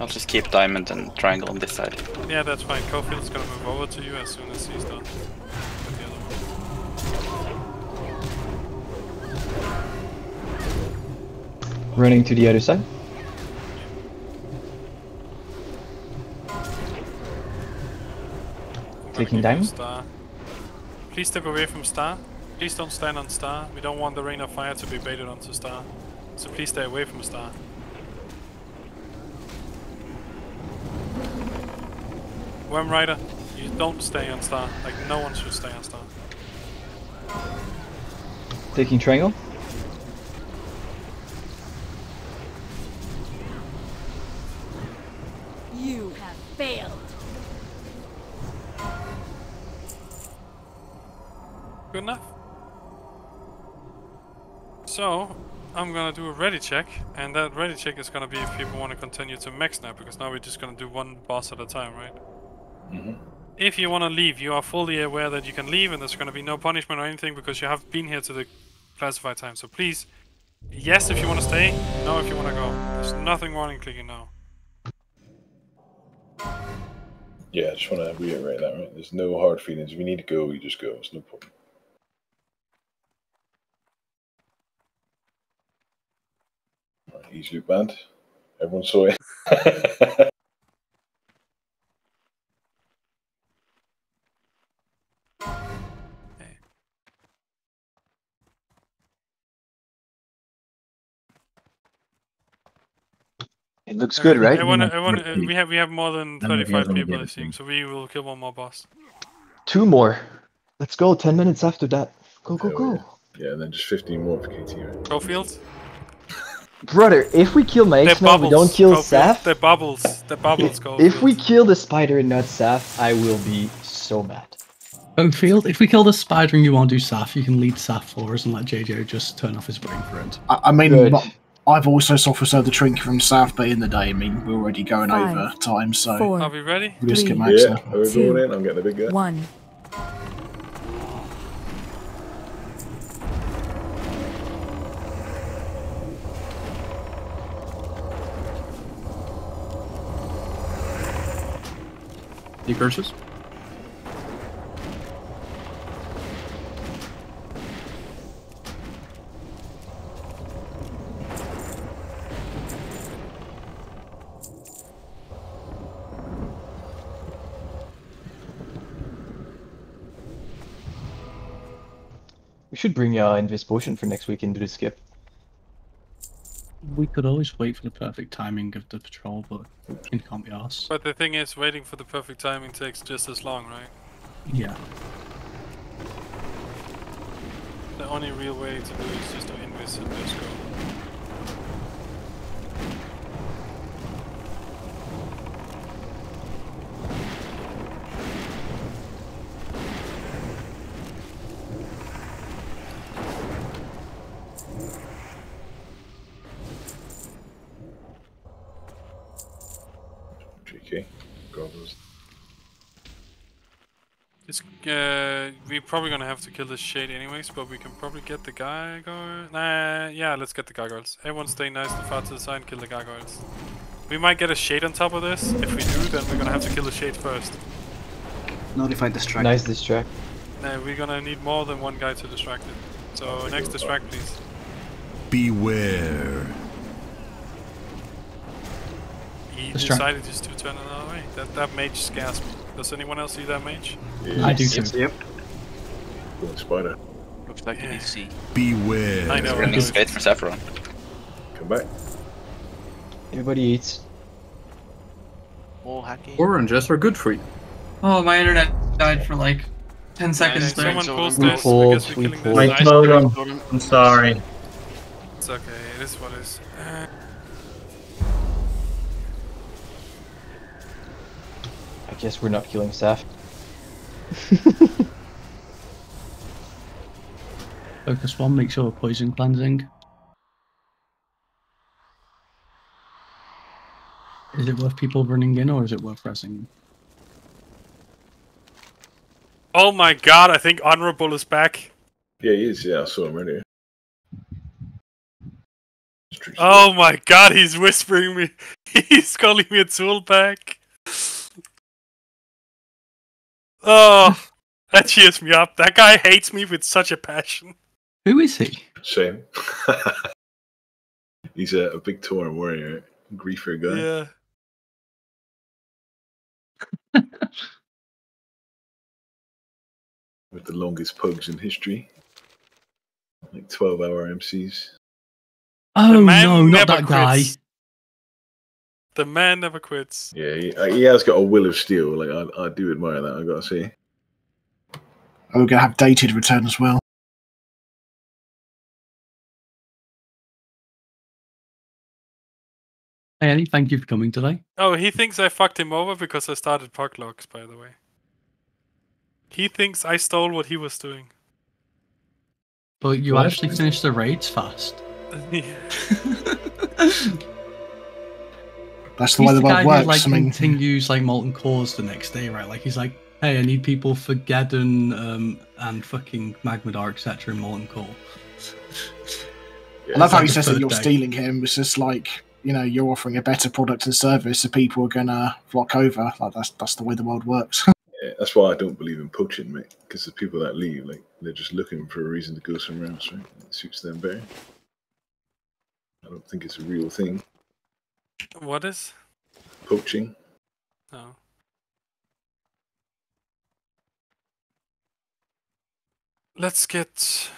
I'll just keep diamond and triangle on this side. Yeah, that's fine. Cofield's gonna move over to you as soon as he's done. with the other one. Running to the other side. Taking Give diamond. Star. Please step away from Star. Please don't stand on Star. We don't want the Rain of Fire to be baited onto Star. So please stay away from Star. Worm Rider, you don't stay on Star. Like, no one should stay on Star. Taking triangle. You have failed. Good enough. So, I'm gonna do a ready check, and that ready check is gonna be if people want to continue to Maexxna, because now we're just gonna do one boss at a time, right? Mhm. If you want to leave, you are fully aware that you can leave, and there's gonna be no punishment or anything because you have been here to the classified time. So please, yes if you want to stay, no if you want to go. There's nothing wrong in clicking now. Yeah, I just want to reiterate that, right? There's no hard feelings. If you need to go, you just go. It's no problem. Right, he's loop band. Everyone saw it. It looks good, right? Everyone, everyone, uh, we have we have more than Then 35 people, get I it think, so we will kill one more boss. Two more. Let's go. Ten minutes after that. Go go go. yeah, and then just 15 more for KT, right? Cofield? Brother, if we kill my They're X-Men, we don't kill Cofield. Saf. They're bubbles. They're bubbles, go. If we kill the spider and not Saf, I will be so mad. Cofield, if we kill the spider and you want to do Saf, you can lead Saf for us and let JJ just turn off his brain for it. I, I mean, Good. But I've also soft reserved the trinket from South Bay in the day. I mean, we're already going Five, over time, so four, Are we ready? we just get three, max Yeah, are we Two, going in? I'm getting a big guy. One. Any curses? Should bring uh, Invis Potion for next week into the skip. We could always wait for the perfect timing of the patrol, but it can't be asked. But the thing is, waiting for the perfect timing takes just as long, right? Yeah. The only real way to do it is just to invis and just go. Uh, we're probably gonna have to kill this shade anyways, but we can probably get the gargoyle. Nah, yeah, let's get the gargoyles. Everyone stay nice and far to the side and kill the gargoyles. We might get a shade on top of this. If we do, then we're gonna have to kill the shade first. Notify distract. Nice distract. Nah, we're gonna need more than one guy to distract it. So next distract, please. Beware. He Distract. decided just to turn another way. That that mage scares me. Does anyone else see that mage? I do Yep. too. Yep. Cool spider. Looks like an EC. Beware. I know. We're I gonna know. skate for Sapphiron. Come back. Everybody eats. More hacking. Aura and Jess are good for you. Oh, my internet died for like 10 seconds there. Someone pulls We this. I pulled, guess we're we killing pulled. this. My Nice totem. totem. I'm sorry. It's okay. It is what it is. Uh, I guess we're not killing Saf. Focus one, make sure we're poison cleansing. Is it worth people running in or is it worth pressing? oh my god! I think honorable is back. Yeah, he is. Yeah, I saw him earlier. Oh my god! He's whispering me. He's calling me a tool back. Oh, that cheers me up. That guy hates me with such a passion. Who is he? Shame. He's a, a big Tauren warrior, griefer guy. Yeah. With the longest pugs in history. Like 12 hour MCs. Oh no, not never that guy. Quits. The man never quits. Yeah, he, uh, he has got a will of steel. Like, I, I do admire that, i got to say. Oh, we're gonna have dated return as well. Hey Annie, thank you for coming today. Oh, he thinks I fucked him over because I started park locks, by the way. He thinks I stole what he was doing. But you What? actually finished the raids fast. That's the He's way the the guy world who works. like I mean, continues like molten cores the next day, right? Like he's like, hey, I need people for Geddon um, and fucking Magmadar, etc. in molten core. I love how he says that you're day. stealing him. It's just like you know you're offering a better product and service, so people are gonna flock over. Like that's that's the way the world works. Yeah, that's why I don't believe in poaching, mate. Because the people that leave, like, they're just looking for a reason to go somewhere else, right? It suits them better. I don't think it's a real thing. What is? Poaching. No. Oh. Let's get.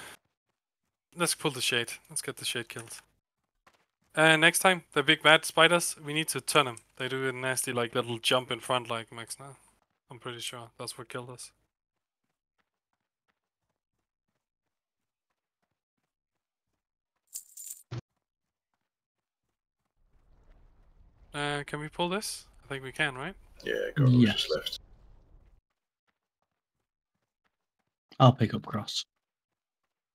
Let's pull the shade. Let's get the shade killed. And next time, the big bad spiders, we need to turn them. They do a nasty, like, little jump in front, like Maexxna. I'm pretty sure that's what killed us. Uh, can we pull this? I think we can, right? Yeah, got Yes. just left. I'll pick up cross.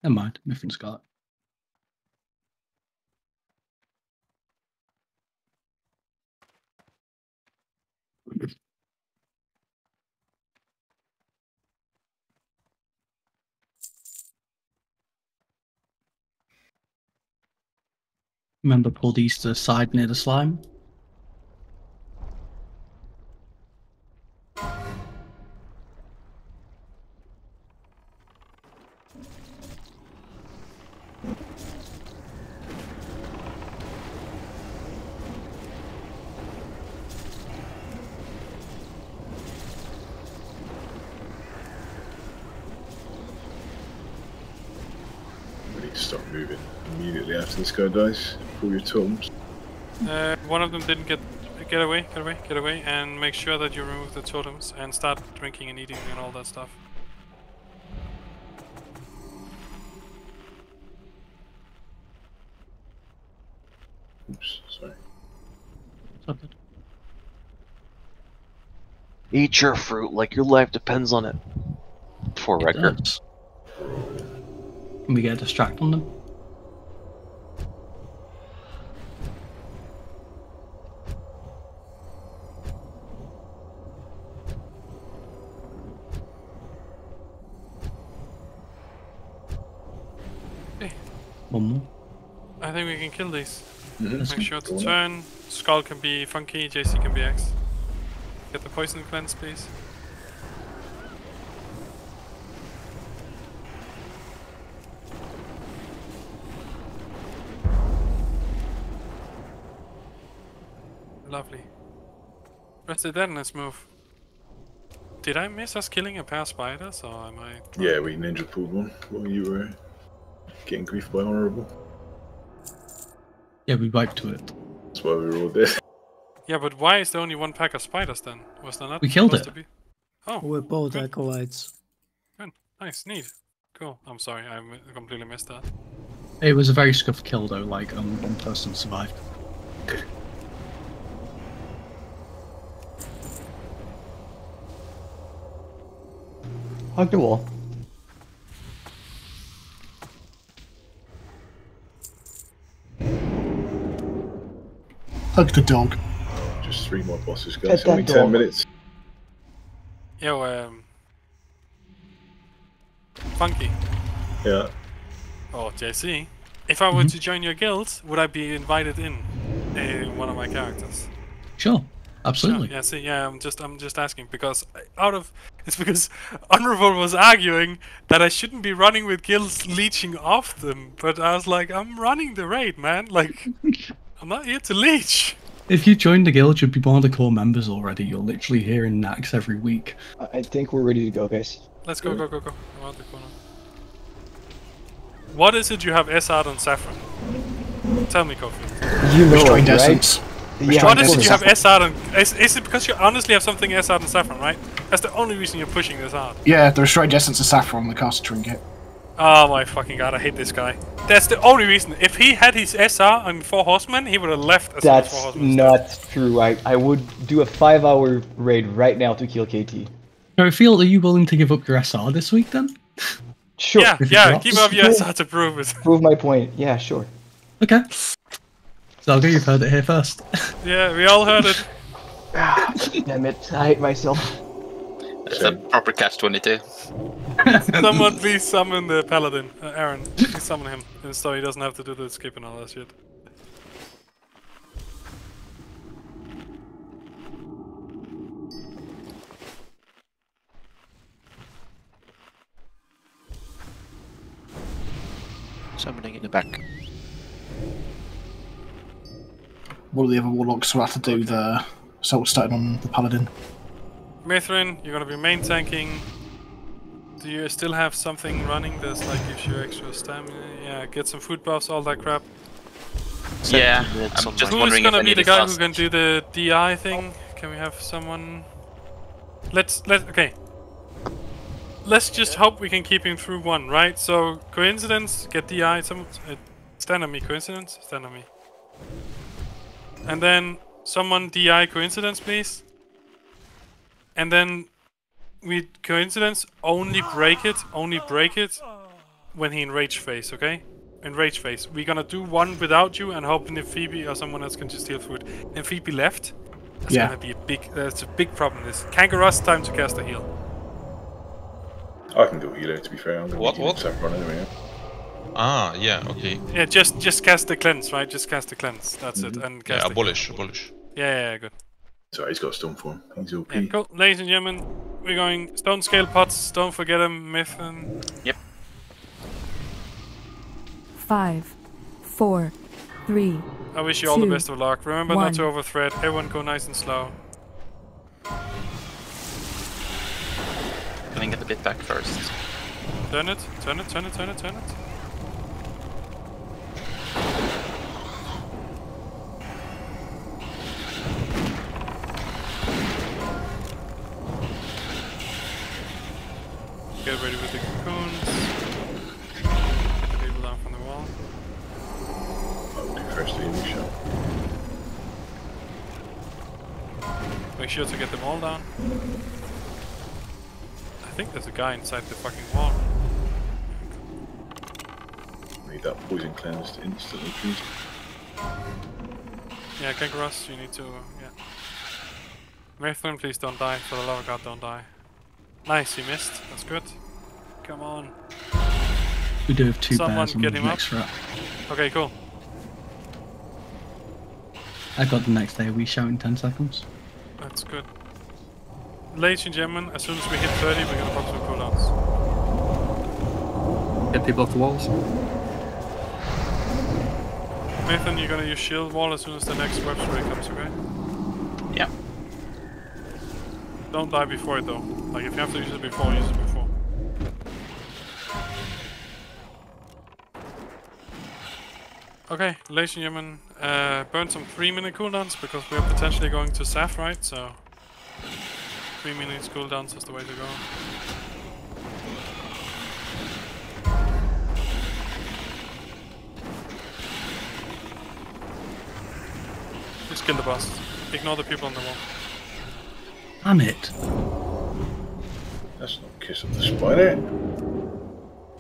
Never mind, Miffin's got it. Remember, pull these to the side near the slime. After this guy dies. Pull your totems. Uh, one of them didn't get get away, get away, get away, and make sure that you remove the totems and start drinking and eating and all that stuff. Oops, sorry. Something. Eat your fruit like your life depends on it. For It record. does. Can we get a distract on them? One more. I think we can kill these. Mhm. Make sure to turn. Skull can be funky, JC can be X. Get the poison cleanse, please. Lovely. Rest of then let's move. Did I miss us killing a pair of spiders, or am I? Yeah, we ninja pulled one while you were getting grief by honorable. Yeah, we wiped to it. That's why we were all dead. Yeah, but why is there only one pack of spiders then? Was there not We killed it. to be? Oh, We're both acolytes. good. Nice, neat. Cool. I'm sorry, I completely missed that. It was a very scuffed kill though, like um, one person survived. Hug the wall. Hug the dog. Just three more bosses, Get guys. that Only ten dog. minutes. Yo, um. Funky. Yeah. Oh, JC. If I were to join your guild, would I be invited in? Uh, one of my characters. Sure, absolutely. Sure, yeah, see, yeah, I'm just, I'm just asking because out of, it's because Honorable was arguing that I shouldn't be running with guilds leeching off them, but I was like, I'm running the raid, man. Like, I'm not here to leech. If you joined the guild, you'd be one of the core members already. You're literally hearing Naxx every week. I- I think we're ready to go, guys. Let's go, go, go, go. I'm out the corner. What is it you have Essard and Sapphiron? Tell me, Kofi. You know, Restrained right? essence. Yeah, what of is it you have Essard and... Is, is it because you honestly have something Essard and Sapphiron, right? That's the only reason you're pushing this hard. Yeah, the restrained essence of Sapphiron, on the caster trinket. Oh my fucking god, I hate this guy. That's the only reason. If he had his SR and four horsemen, he would have left as soon as four That's horsemen. not true. I, I would do a five hour raid right now to kill KT. So I feel, are you willing to give up your SR this week then? Sure. Yeah, yeah, drops. keep up your SR to prove it. Prove my point. Yeah, sure. Okay. So I'll go, you've heard it here first. Yeah, we all heard it. Ah, damn it. I hate myself. It's a proper catch 22. Someone please summon the paladin. Uh, Aaron, please summon him. And so he doesn't have to do the skip and all that shit. Summoning in the back. One of the other warlocks will have to do the assault starting on the paladin. Mithrin, you're gonna be main tanking. Do you still have something running that's like gives you extra stamina? Yeah, get some food buffs, all that crap. Yeah, I'm just Who's wondering gonna I be need the it guy who fast. can do the DI thing? Can we have someone? Let's let okay. Let's just hope we can keep him through one, right? So coincidence, get DI. Some uh, stand on me. Coincidence, stand on me. And then someone DI coincidence, please. And then we coincidence only break it, only break it when he in rage phase, okay? In rage phase. We're gonna do one without you and hoping if Phoebe or someone else can just steal it. And Phoebe left. That's Yeah. gonna be a big that's a big problem this. Kangaroos time to cast a heal. I can go healer, to be fair. I'm going What- to what? Sapphiron anyway. Ah, yeah, okay. Yeah, just just cast the cleanse, right? Just cast the cleanse. That's it. And Yeah, cast the abolish, abolish. Yeah, yeah, yeah, good. So he's got stone form. He's OP. Yeah, cool. Ladies and gentlemen, we're going stone scale pots, don't forget them, myth and Yep. Five, four, three. I wish you all the best of luck. Remember not to overthread. Everyone go nice and slow. Can I get the bit back first? Turn it, turn it, turn it, turn it, turn it. Get ready with the cocoons. Get the people down from the wall. I will do first the shot. Make sure to get them all down. I think there's a guy inside the fucking wall. Need that poison cleansed instantly, please. Yeah, Kangaroos, you need to, yeah. Marathon, please don't die. For the love of God, don't die. Nice, he missed. That's good. Come on. We do have two Someone bears on get the him up. next route. Okay, cool. I got the next day. We shout in 10 seconds. That's good. Ladies and gentlemen, as soon as we hit 30, we're gonna pop some cooldowns. Get people off the walls. Nathan, you're gonna use shield wall as soon as the next web spray comes, okay? Yeah. Don't die before it though. Like if you have to use it before, use it before. Okay, ladies and gentlemen, uh, burn some 3 minute cooldowns because we are potentially going to SAF, right? So 3 minutes cooldowns is the way to go. Just kill the boss. Ignore the people on the wall. Damn it. That's not kissing the spider.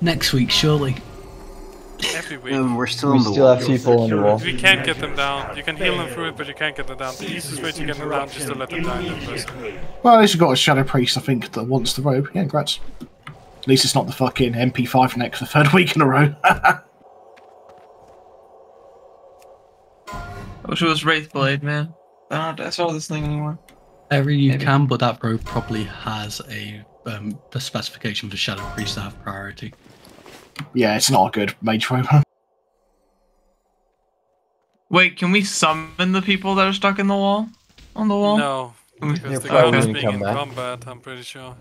Next week, surely. Every week. Um, we're still We on the still wall. have people on the wall. We can't get them down. You can heal them through it, but you can't get them down. The easiest way to get them down is just to let them die in person. Well, at least we've got a Shadow Priest, I think, that wants the robe. Yeah, congrats. At least it's not the fucking MP5 next the third week in a row. I wish it was Wraithblade, man. I don't I saw this thing anymore. Every you Maybe. can, but that robe probably has a um, the specification for Shadow Priest to have priority. yeah, it's not a good mage robe. Wait, can we summon the people that are stuck in the wall? On the wall? No, because They're the probably is being in back. combat, I'm pretty sure.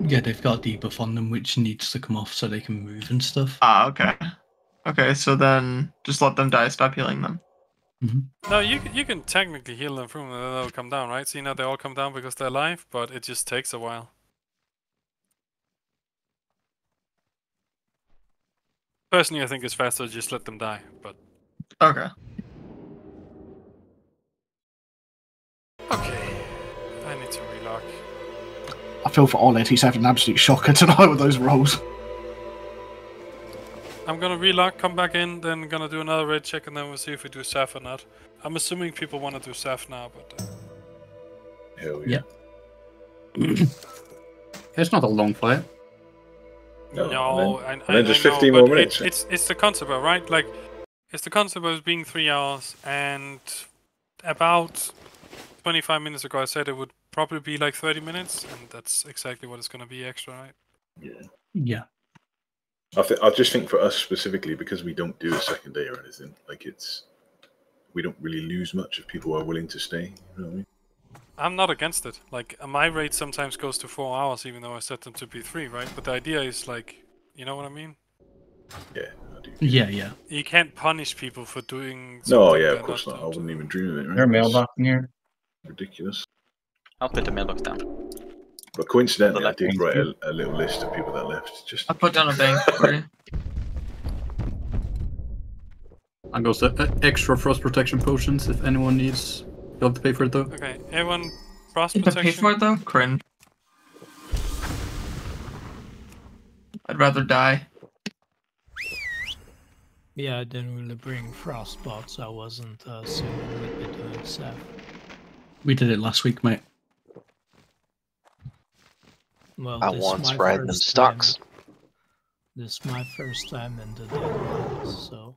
Yeah, they've got a debuff on them which needs to come off so they can move and stuff. Ah, okay. Okay, so then just let them die. Stop healing them. Mm-hmm. No, you can- you can technically heal them through and then they'll come down, right? See now they all come down because they're alive, but it just takes a while. Personally, I think it's faster to just let them die, but Okay. okay. I need to relock. I feel for Oled, he's having an absolute shocker tonight with those rolls. I'm gonna relock, come back in, then gonna do another raid check, and then we'll see if we do SAF or not. I'm assuming people want to do SAF now, but uh, Hell yeah. It's not a long fight. No, no, and I, then, I, then just I know, 15 but more it- it's it's the concept, of, right? Like, it's the concept of being three hours, and about 25 minutes ago, I said it would probably be like 30 minutes, and that's exactly what it's gonna be extra, right? Yeah. Yeah. I, th- I just think for us specifically, because we don't do a second day or anything, like it's we don't really lose much if people are willing to stay. You know what I mean? I'm not against it. Like uh, my rate sometimes goes to four hours, even though I set them to be three, right? But the idea is like, you know what I mean? Yeah, I do. Yeah, yeah. You can't punish people for doing. No, yeah, of course not not. I wouldn't even dream of it. Right? There a mailbox in here? Ridiculous. I'll put the mailbox down. But coincidentally, I did write a, a little list of people that left. Just I put down a bank for you. And goes the uh, extra frost protection potions if anyone needs. You have to pay for it though. Okay, everyone, frost You have to pay for it though? Cringe. I'd rather die. Yeah, I didn't really bring frostbot, so I wasn't uh, assuming we'd be doing Seth. We did it last week, mate. Well, I this once my ride them stocks. time- This is my first time in the Deadlands, so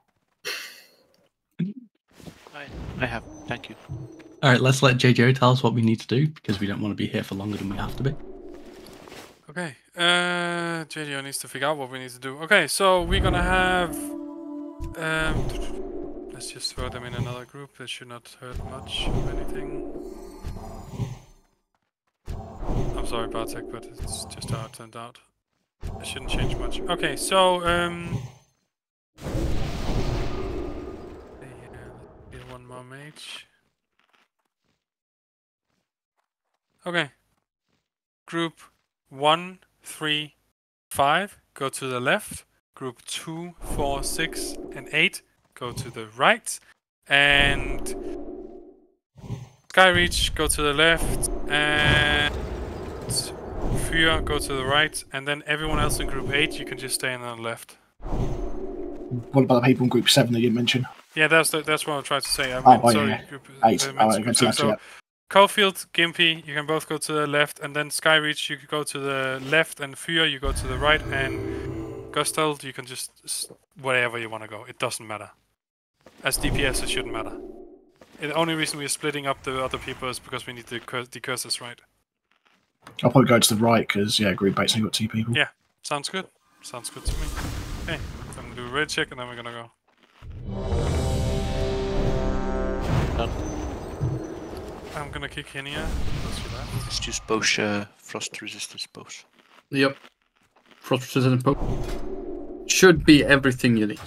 I, I have. Thank you. All right, let's let JJ tell us what we need to do because we don't want to be here for longer than we have to be. Okay, uh, JDO needs to figure out what we need to do. Okay, so we're gonna have. Um, let's just throw them in another group. That should not hurt much of anything. I'm sorry, Bartek, but it's just how it turned out. It shouldn't change much. Okay, so um. Yeah, one more mage. Okay. Group one, three, five, go to the left. Group two, four, six, and eight, go to the right. And Skyreach, go to the left. And Fyr, go to the right. And then everyone else in group eight, you can just stay on the left. What about the people in Group 7 that you didn't? Yeah, that's the, that's what I'm trying to say. I Oh, meant, oh, sorry, yeah. group, uh, Eight. Oh, I meant Oh, group So, yeah. Cofield, Gimpy, you can both go to the left, and then Skyreach, you can go to the left, and Fyr, you go to the right, and Gustald, you can just wherever you want to go. It doesn't matter. As DPS, it shouldn't matter. The only reason we're splitting up the other people is because we need the cur- the curses right. I'll probably go to the right because yeah, group bait's only got two people. Yeah, sounds good. Sounds good to me. Okay, so I'm gonna do a red check and then we're gonna go. I'm gonna kick Henia. Let's do that. Let's use both uh, frost resistance bows. Yep. Frost resistant poke. Should be everything you need.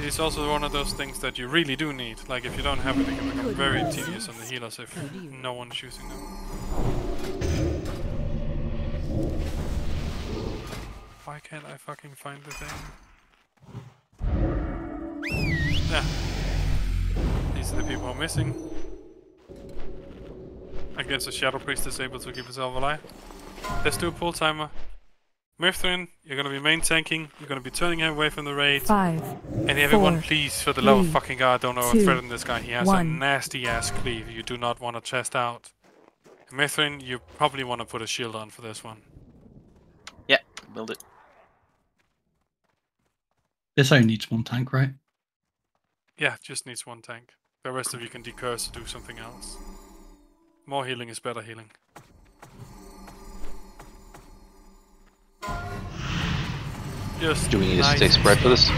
It is also one of those things that you really do need. Like if you don't have it, it can become very tedious on the healers if no one's using them. Why can't I fucking find the thing? Yeah. These are the people missing. I guess the Shadow Priest is able to keep himself alive. Let's do a pull timer. Mithrin, you're gonna be main tanking, you're gonna be turning him away from the raid. Five, And everyone, four, please, for the love of fucking god, don't two, overthreaten this guy. He has a nasty ass cleave you do not want to chest out. Mithrin, you probably want to put a shield on for this one. Yeah, build it. This only needs one tank, right? Yeah, just needs one tank. The rest of you can decurse to do something else. More healing is better healing. Just Do we need to nice stay and spread for this?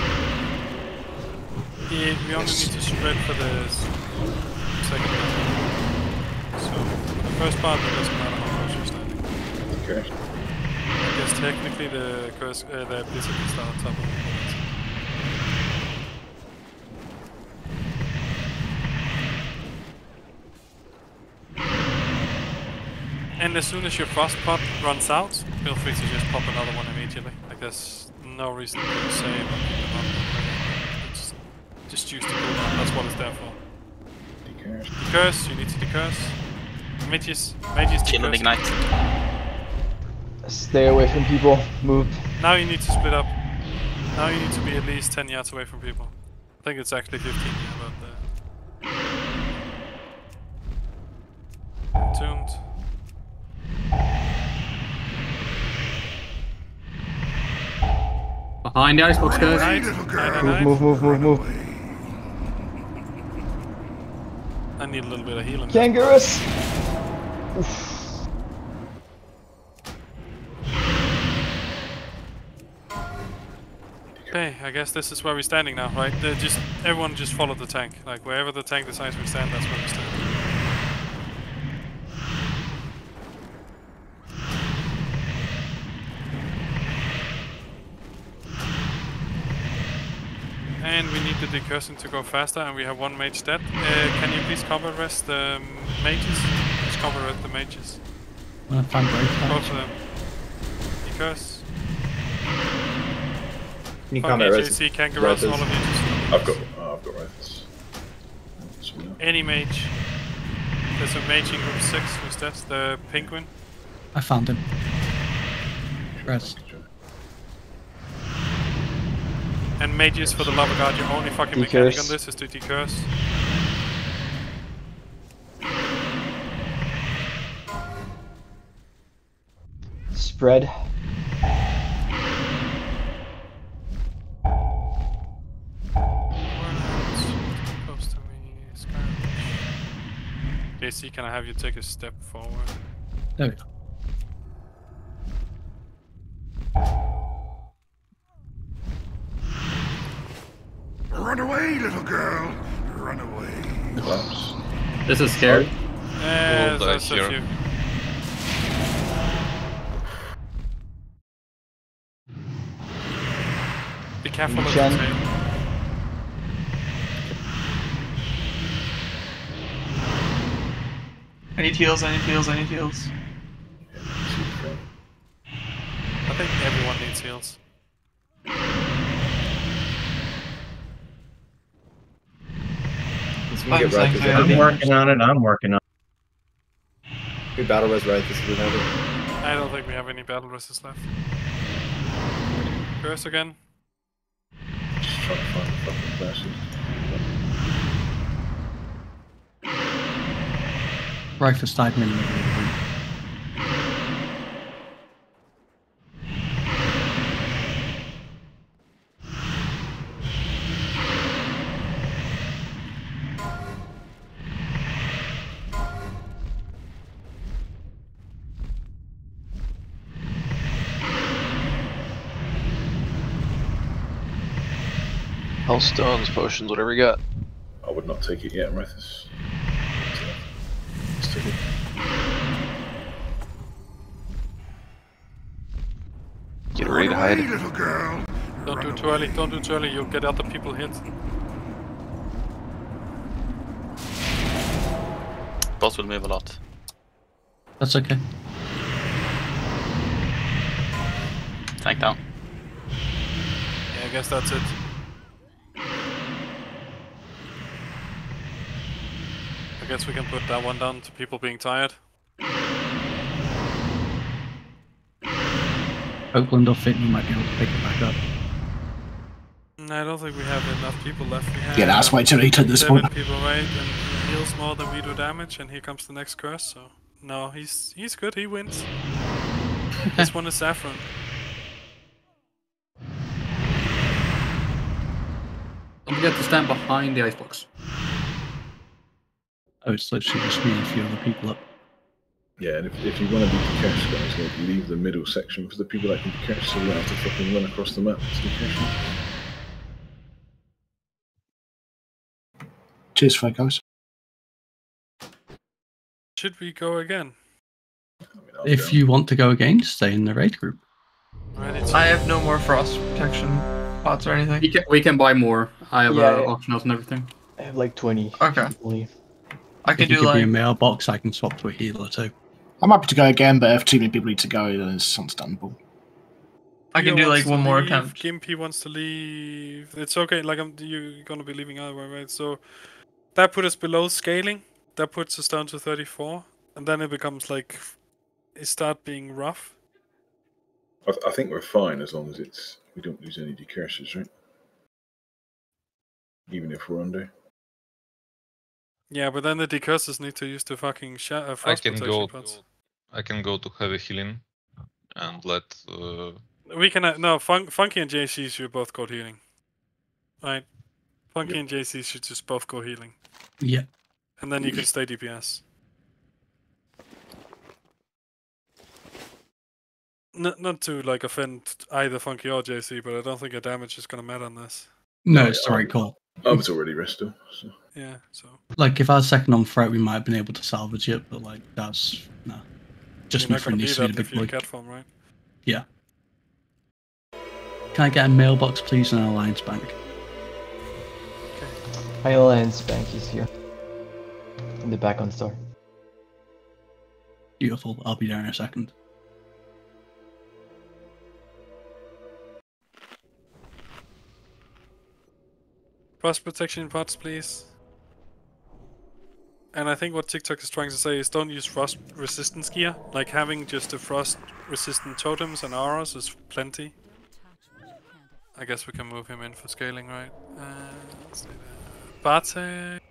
Yeah, we only need to spread for the second part. So, the first part, it doesn't matter how close you're standing. Okay. I guess technically the curse, uh, the blizzard can start on top of it. And as soon as your frost pot runs out, feel free to just pop another one immediately. Like there's no reason to save and keep them up. It's just use the cooldown, that's what it's there for. Decurse, you need to decurse. Mages, mages Chill and ignite. Stay away from people. Move. Now you need to split up. Now you need to be at least 10 yards away from people. I think it's actually 15 yeah, but uh... Entombed. Behind the icebox, guys. Move, move, move, move, move. I need a little bit of healing. Kangaroos! Okay, I guess this is where we're standing now, right? Uh, just everyone just follow the tank. Like wherever the tank decides we stand, that's where we stand. And we need the decursing to go faster, and we have one mage dead. Uh, can you please cover rest the mages? Just cover rest the mages. I'm gonna find Brave Both of them. Decurse. Can you Fuck comment AJC, Kangaroos, all of you just I've got. Oh, I've got rifles. Any mage. There's a mage in group 6 who's dead, the penguin. I found him. Res. And mages, for the love of god, your only fucking Decurse. mechanic on this is to decurse. Spread. Close to me, Skyrim. JC, can I have you take a step forward? There we go. This is scary. Yeah, Roll there's dice a here. few. Be careful of the Chen. tail. I need heals, I need heals, I need heals. I think everyone needs heals. Since we get right, this I'm another- working on it. I'm working on We battle res right. This is another. I don't think we have any battle resist left. Curse again. Just trying to find the fucking classes. Rifle side in stones, potions, whatever you got. I would not take it yet, Rathus. Let's take it. Get ready to hide. little girl. Don't do it too early, don't do it too early, you'll get other people hit. Boss will move a lot. That's okay. Tank down. Yeah, I guess that's it. I guess we can put that one down to people being tired. Oakland or Fit, you might be able to pick it back up. I don't think we have enough people left. We have Yeah, that's way too late at this seven point. people, right? And he heals more than we do damage, and here comes the next curse, so... No, he's he's good, he wins. this one is Sapphiron. Don't forget to stand behind the icebox. Oh, it's literally just me and a few other people up. Yeah, and if, if you want to be decurse, guys, like, leave the middle section for the people that can decurse so you don't have to fucking run across the map to decurse. Cheers for that, guys. Should we go again? If you want to go again, stay in the raid group. I have no more frost protection pots or anything. We can, we can buy more. I have Yeah, uh, yeah. auction house and everything. I have like 20. Okay. Believe. I If could you do give me a mailbox, I can swap to a healer too. I'm happy to go again, but if too many people need to go, then it's understandable. I can Theo do like one more leave, attempt. Gimpy wants to leave. It's okay, like I'm you're gonna be leaving either way, right? So that put us below scaling. That puts us down to 34, and then it becomes like it start being rough. I, th- I think we're fine as long as it's we don't lose any decurses, right? Even if we're under. Yeah, but then the decurses need to use the fucking sh- uh, I can protection go. pots. I can go to heavy healing, and let. Uh, We can uh, no Fun- Funky and JC should both go healing. Right, Funky and JC should just both go healing, Yeah. and then you can stay DPS. N- not to like offend either Funky or JC, but I don't think your damage is gonna matter on this. No, sorry, the right. I was already rested. so Yeah, so Like if I was second on threat, we might have been able to salvage it, but like that's no. Just you're not gonna Mithrin be needs to be that the big you're boy. cat form, right? Yeah. Can I get a mailbox, please, and an alliance bank? My alliance bank is here. In the back on store. Beautiful. I'll be there in a second. Frost protection pots, please. And I think what TikTok is trying to say is don't use frost resistance gear. Like having just the frost resistant totems and auras is plenty. I guess we can move him in for scaling, right? Uh, let's see there. Bartek.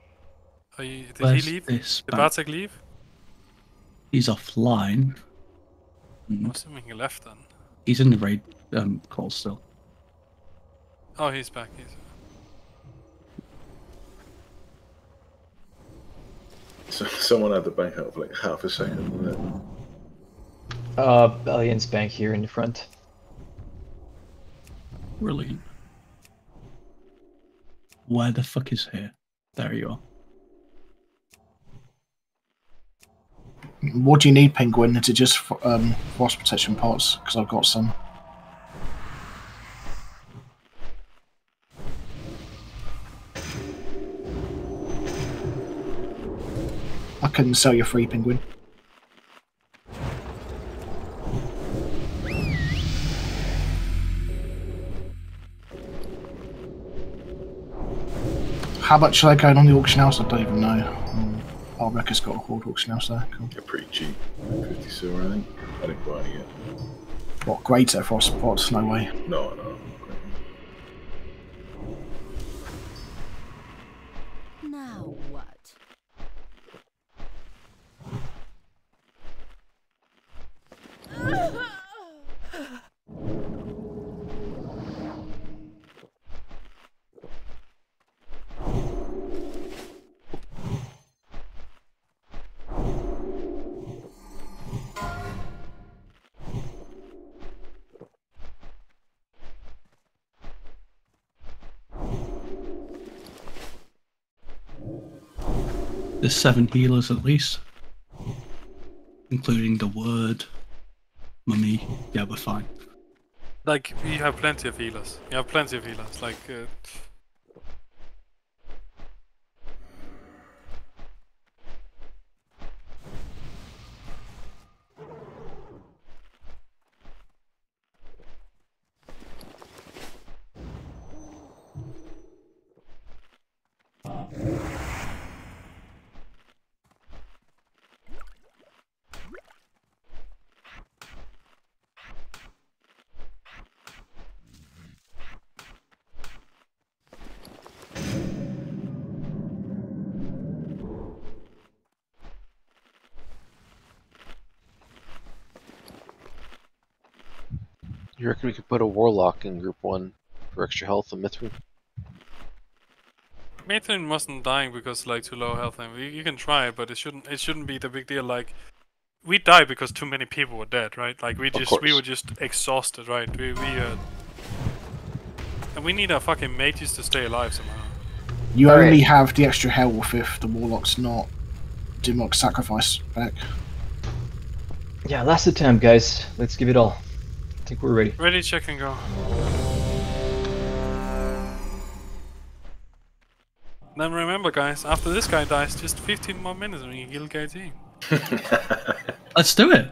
Are you, did Where's he leave? Did? Bartek leave? He's offline. I'm assuming he left then. He's in the raid um, call still. Oh, he's back. He's So, someone had the bank out for like half a second. Uh, alliance bank here in the front. Brilliant. Where the fuck is here? There you are. What do you need, Penguin? Is it just f- um, frost protection pots? Because I've got some. Couldn't sell you free, Penguin. How much should I go on the auction house? I don't even know. Um, Arbreker's got a horde auction house there. Cool. they're pretty cheap. 50 silver, I think. I didn't buy any yet. What, greater frost pots? No way. No, no. There's seven healers at least, including the word, mummy. Yeah, we're fine. Like, we have plenty of healers. You have plenty of healers. Like, uh, put a warlock in group one for extra health and Mithrin? Maitland wasn't dying because like too low health. And you, you can try it, but it shouldn't. It shouldn't be the big deal. Like, we died because too many people were dead, right? Like we just we were just exhausted, right? We we uh, and we need our fucking mages to stay alive somehow. You All only right. have the extra health if the warlock's not Demonic Sacrifice back. Yeah, last attempt, guys. Let's give it all. I think we're ready. Ready, check and go. Then remember, guys, after this guy dies, just 15 more minutes and you kill KT. Let's do it. I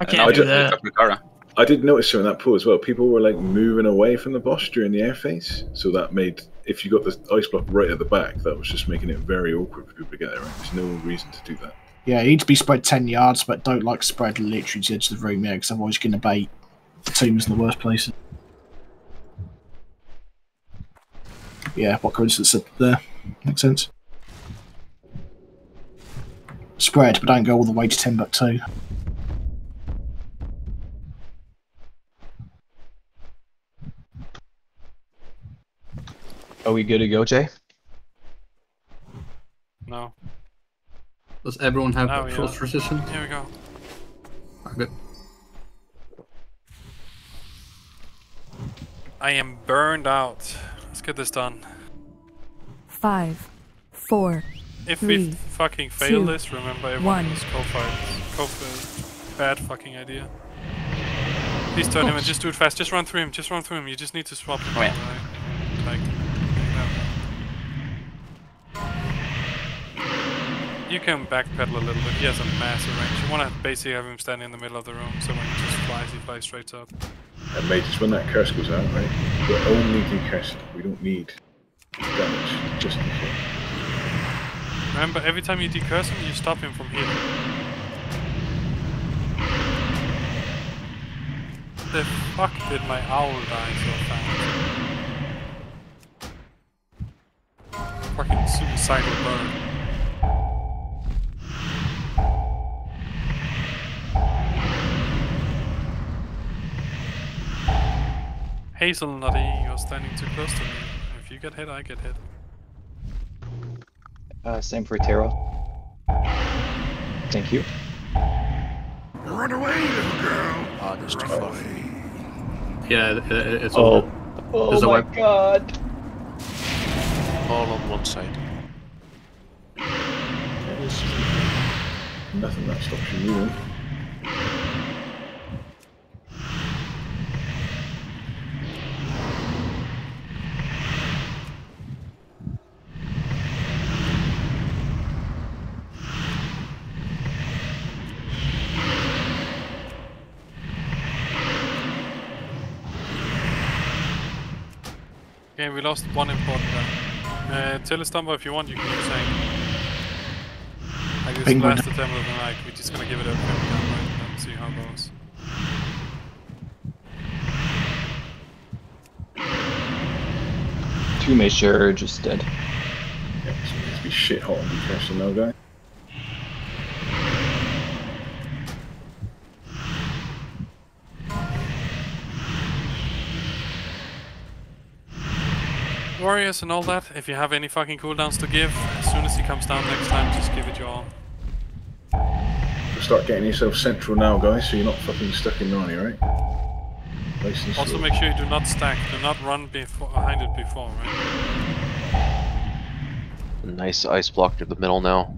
I can't do did- that. I did notice during that pool as well. People were like moving away from the boss during the air phase, so that made if you got the ice block right at the back, that was just making it very awkward for people to get there. Right? There's no reason to do that. Yeah, you need to be spread 10 yards, but don't like spread literally to the edge of the room, yeah, because otherwise you're going to bait the teams in the worst places. Yeah, what coincidence there. Makes sense. Spread, but don't go all the way to Timbuktu. Are we good to go, Jay? No. Does everyone have Now a we frost resistance? Here we go. I am burned out. Let's get this done. Five, four, If we fucking fail two, this, remember everyone one. was co-fight. Co bad fucking idea. Please turn him and just do it fast. Just run through him. Just run through him. You just need to swap him. Oh, yeah. right? Like, you can backpedal a little bit. He has a massive range. You want to basically have him standing in the middle of the room, so when he just flies, he flies straight up. And mages, when that curse goes out, right, we're only decursing. We don't need damage, just. Remember, every time you decurse him, you stop him from healing. The fuck did my owl die so fast? Fucking suicidal bird. Hazelnutty, you're standing too close to me. If you get hit, I get hit. Uh, same for Taro. Thank you. Run away, little girl. Oh, there's too far. Yeah, it, it, it's Oh. Oh There's a my web- god. All on one side. Nothing that stops you moving. Okay, we lost one important guy. Uh, Telestumber, if you want, you can use saying. Like this Penguin. last attempt of the night, we're just gonna give it a Penguin right and see how it goes. Two Measure are just dead. Yeah, so it needs to be shit hot on decursing now, guy. Warriors and all that, if you have any fucking cooldowns to give, as soon as he comes down next time, just give it your all. Start getting yourself central now, guys, so you're not fucking stuck in Narnia, right? Nice Also slow. make sure you do not stack, do not run behind it before, right? Nice ice block to the middle now.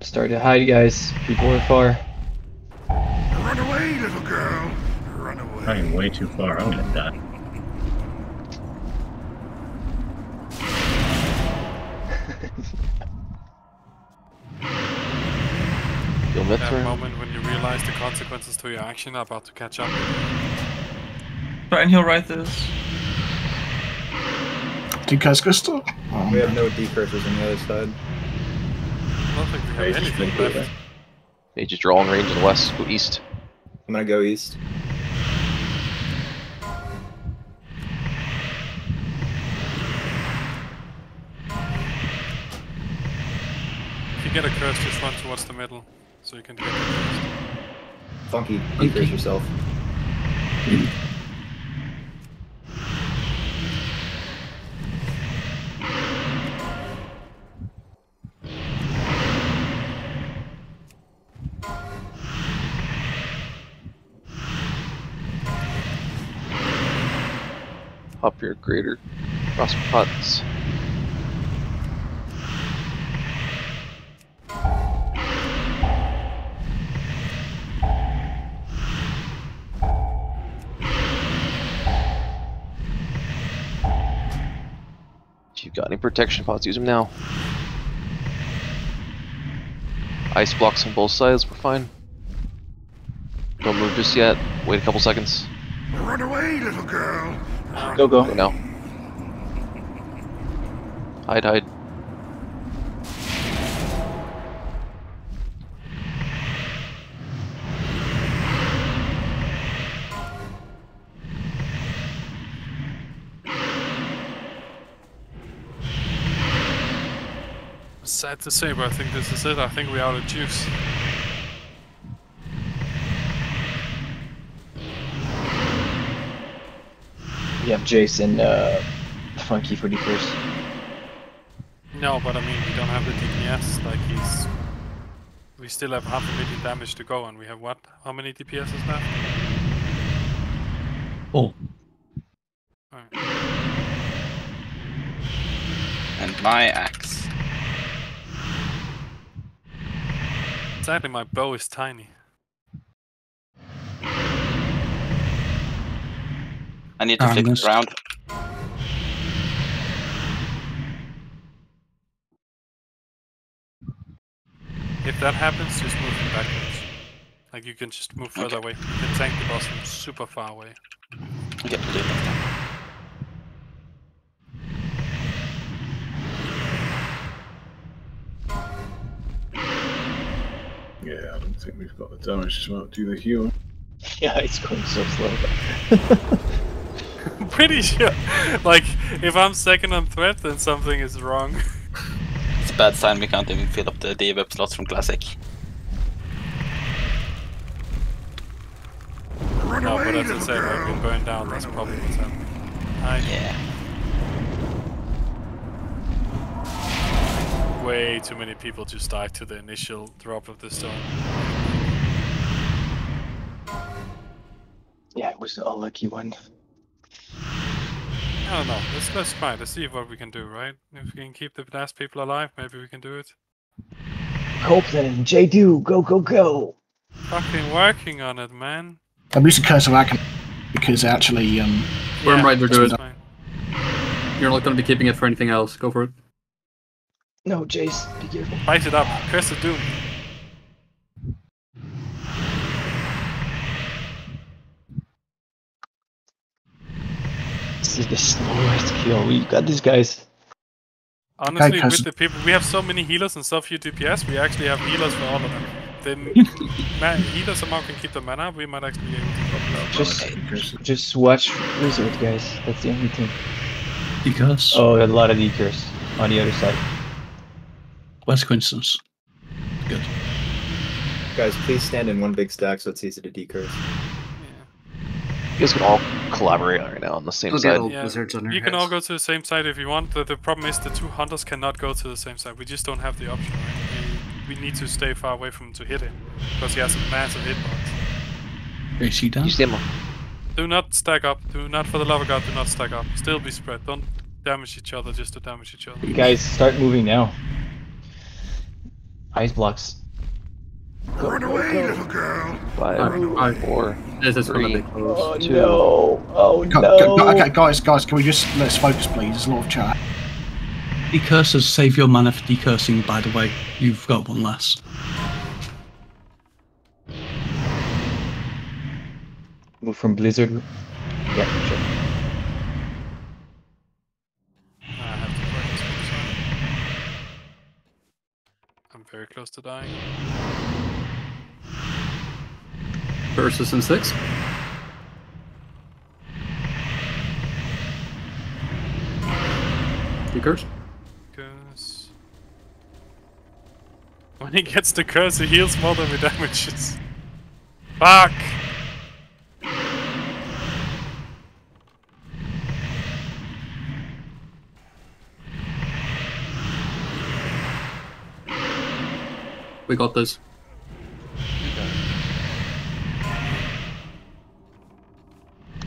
Start to hide, guys. People are far. Run away, little girl. Run away. Running way too far. I'm gonna die. That Mithrin. moment when you realize the consequences to your action are about to catch up. Try and he'll write this. Decurse Crystal? We have no decursors on the other side. I don't think we have anything left. They just draw in range in the west. Go east. I'm gonna go east. If you get a curse, just run towards the middle, so you can get the curse. Funky, decurse yourself. Up your greater frost pots. If you've got any protection pots, use them now. Ice blocks on both sides, we're fine. Don't move just yet. Wait a couple seconds. Run away, little girl. Go, go. Go now. Hide, hide. Sad to say, but I think this is it. I think we're out of juice. We have Jason, uh, Funky for first. No, but I mean, we don't have the DPS. Like he's, we still have half a million damage to go, and we have what? How many DPS is that? Oh, And my axe. Sadly, my bow is tiny. I need to Ah, flip nice. it around. If that happens, just move him backwards. Like you can just move further away. You can tank the boss from super far away. Okay, Yeah, I don't think we've got the damage to do the heal. Yeah, it's going so slow. I'm pretty sure. Like, if I'm second on threat, then something is wrong. It's a bad sign we can't even fill up the debuff slots from Classic. Run no, away, but as I little said, I've been girl. burned down. That's probably what's happening. I Yeah. Way too many people just died to the initial drop of the stone. Yeah, it was a lucky one. I don't know. Let's let's try. Let's see what we can do, right? If we can keep the last people alive, maybe we can do it. Copeland, J2, go, go, go. Fucking working on it, man. I'm using Curse of Arcan because actually, um, Worm Yeah, Rider, do it. You're not going to be keeping it for anything else. Go for it. No, Jace, be careful. Fight it up. Curse of Doom. This is the slowest kill. We got these guys. Honestly, Curse- with the people, we have so many healers and so few DPS. We actually have healers for all of them. Then ma- healers somehow can keep the mana. We might actually be able to drop it out. Just, just watch Wizard, guys. That's the only thing. Decurse. Oh, a lot of decurs on the other side. Where's coincidence? Good. Guys, please stand in one big stack so it's easy to decurse. You guys can all collaborate right now on the same side. Yeah, wizards on you can all go to the same side if you want. The, the problem is the two hunters cannot go to the same side. We just don't have the option. Right? We, we need to stay far away from him to hit him because he has a massive hitbox. AC down. You stand on. Do not stack up. Do not, for the love of God, do not stack up. Still be spread. Don't damage each other just to damage each other. You guys start moving now. Ice blocks. Run away, little girl. Five, four, This is gonna three, be close. two. Oh Gu- no! Oh, gu- okay, guys, guys, can we just let's focus, please? There's a lot of chat. Decursors, save your mana for decursing, by the way. You've got one less. Move from Blizzard. Yeah, sure. I have to work this one, sorry. I'm very close to dying. Versus in six. You curse? Curse. When he gets the curse, he heals more than he damages. Fuck! We got this.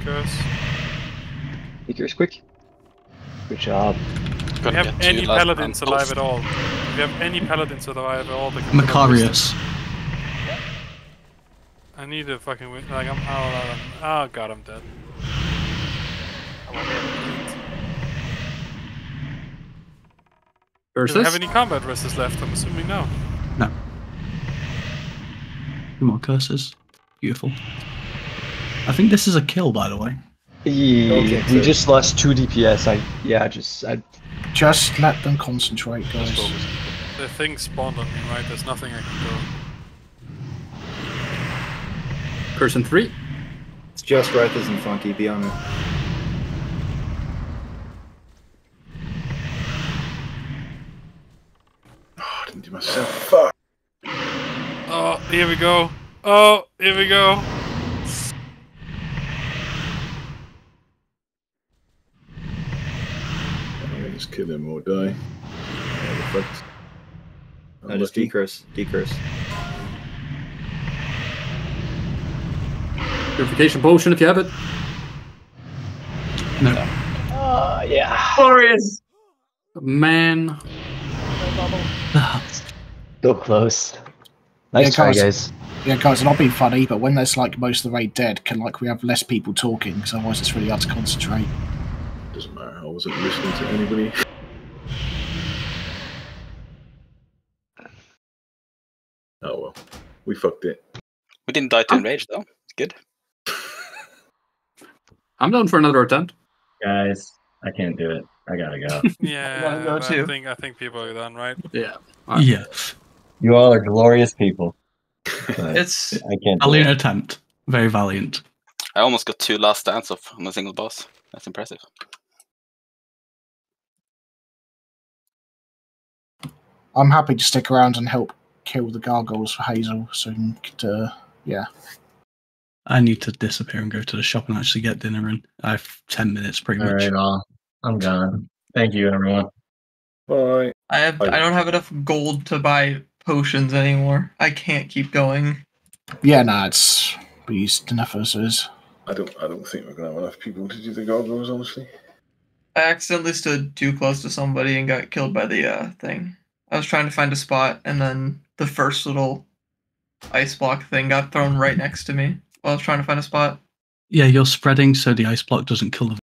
Curse. Take yours quick. Good job. Do we have any paladins alive at all? Do we have any paladins alive at all? that can put up Macarius. I need a fucking win. Like I'm. Oh, I'm, oh god, I'm dead. I won't be able to do it. Do we have any combat resist left? I'm assuming no. No. Two more curses. Beautiful. I think this is a kill, by the way. Yeah, Okay, we so- just lost two DPS. I yeah, just I Just let them concentrate, guys. The thing spawned on me, right? There's nothing I can do. Curse in three. It's just Wrathers and Funky, be on it. Oh, I didn't do myself. Fuck. Oh, here we go. Oh, here we go. Yeah, just kill him or die. Yeah, we're fucked. No, just decurse. Decurse. Purification potion if you have it. No. Uh, yeah. Glorious. Man. So close. Nice Yeah, try, guys. guys. Yeah, guys, and not being funny, but when there's like most of the raid dead, can like we have less people talking? Because otherwise, it's really hard to concentrate. Doesn't matter. I wasn't listening to anybody. Oh well, we fucked it. We didn't die to enrage though. It's good. I'm down for another attempt. Guys, I can't do it. I gotta go. Yeah, wanna go I think I think people are done, right? Yeah. Yeah. You all are glorious people. It's I can't. Do Valiant attempt. Very valiant. I almost got two last stands off on a single boss. That's impressive. I'm happy to stick around and help kill the gargoyles for Hazel. So, we could, uh, yeah. I need to disappear and go to the shop and actually get dinner in. I have 10 minutes pretty All much. right, all. I'm gone. Thank you, everyone. Bye. I have I don't have enough gold to buy potions anymore. I can't keep going. Yeah, nah, it's beast enough as is. I don't. I don't think we're gonna have enough people to do the gargoyles. Honestly. I accidentally stood too close to somebody and got killed by the uh, thing. I was trying to find a spot, and then the first little ice block thing got thrown right next to me while I was trying to find a spot. Yeah, you're spreading so the ice block doesn't kill the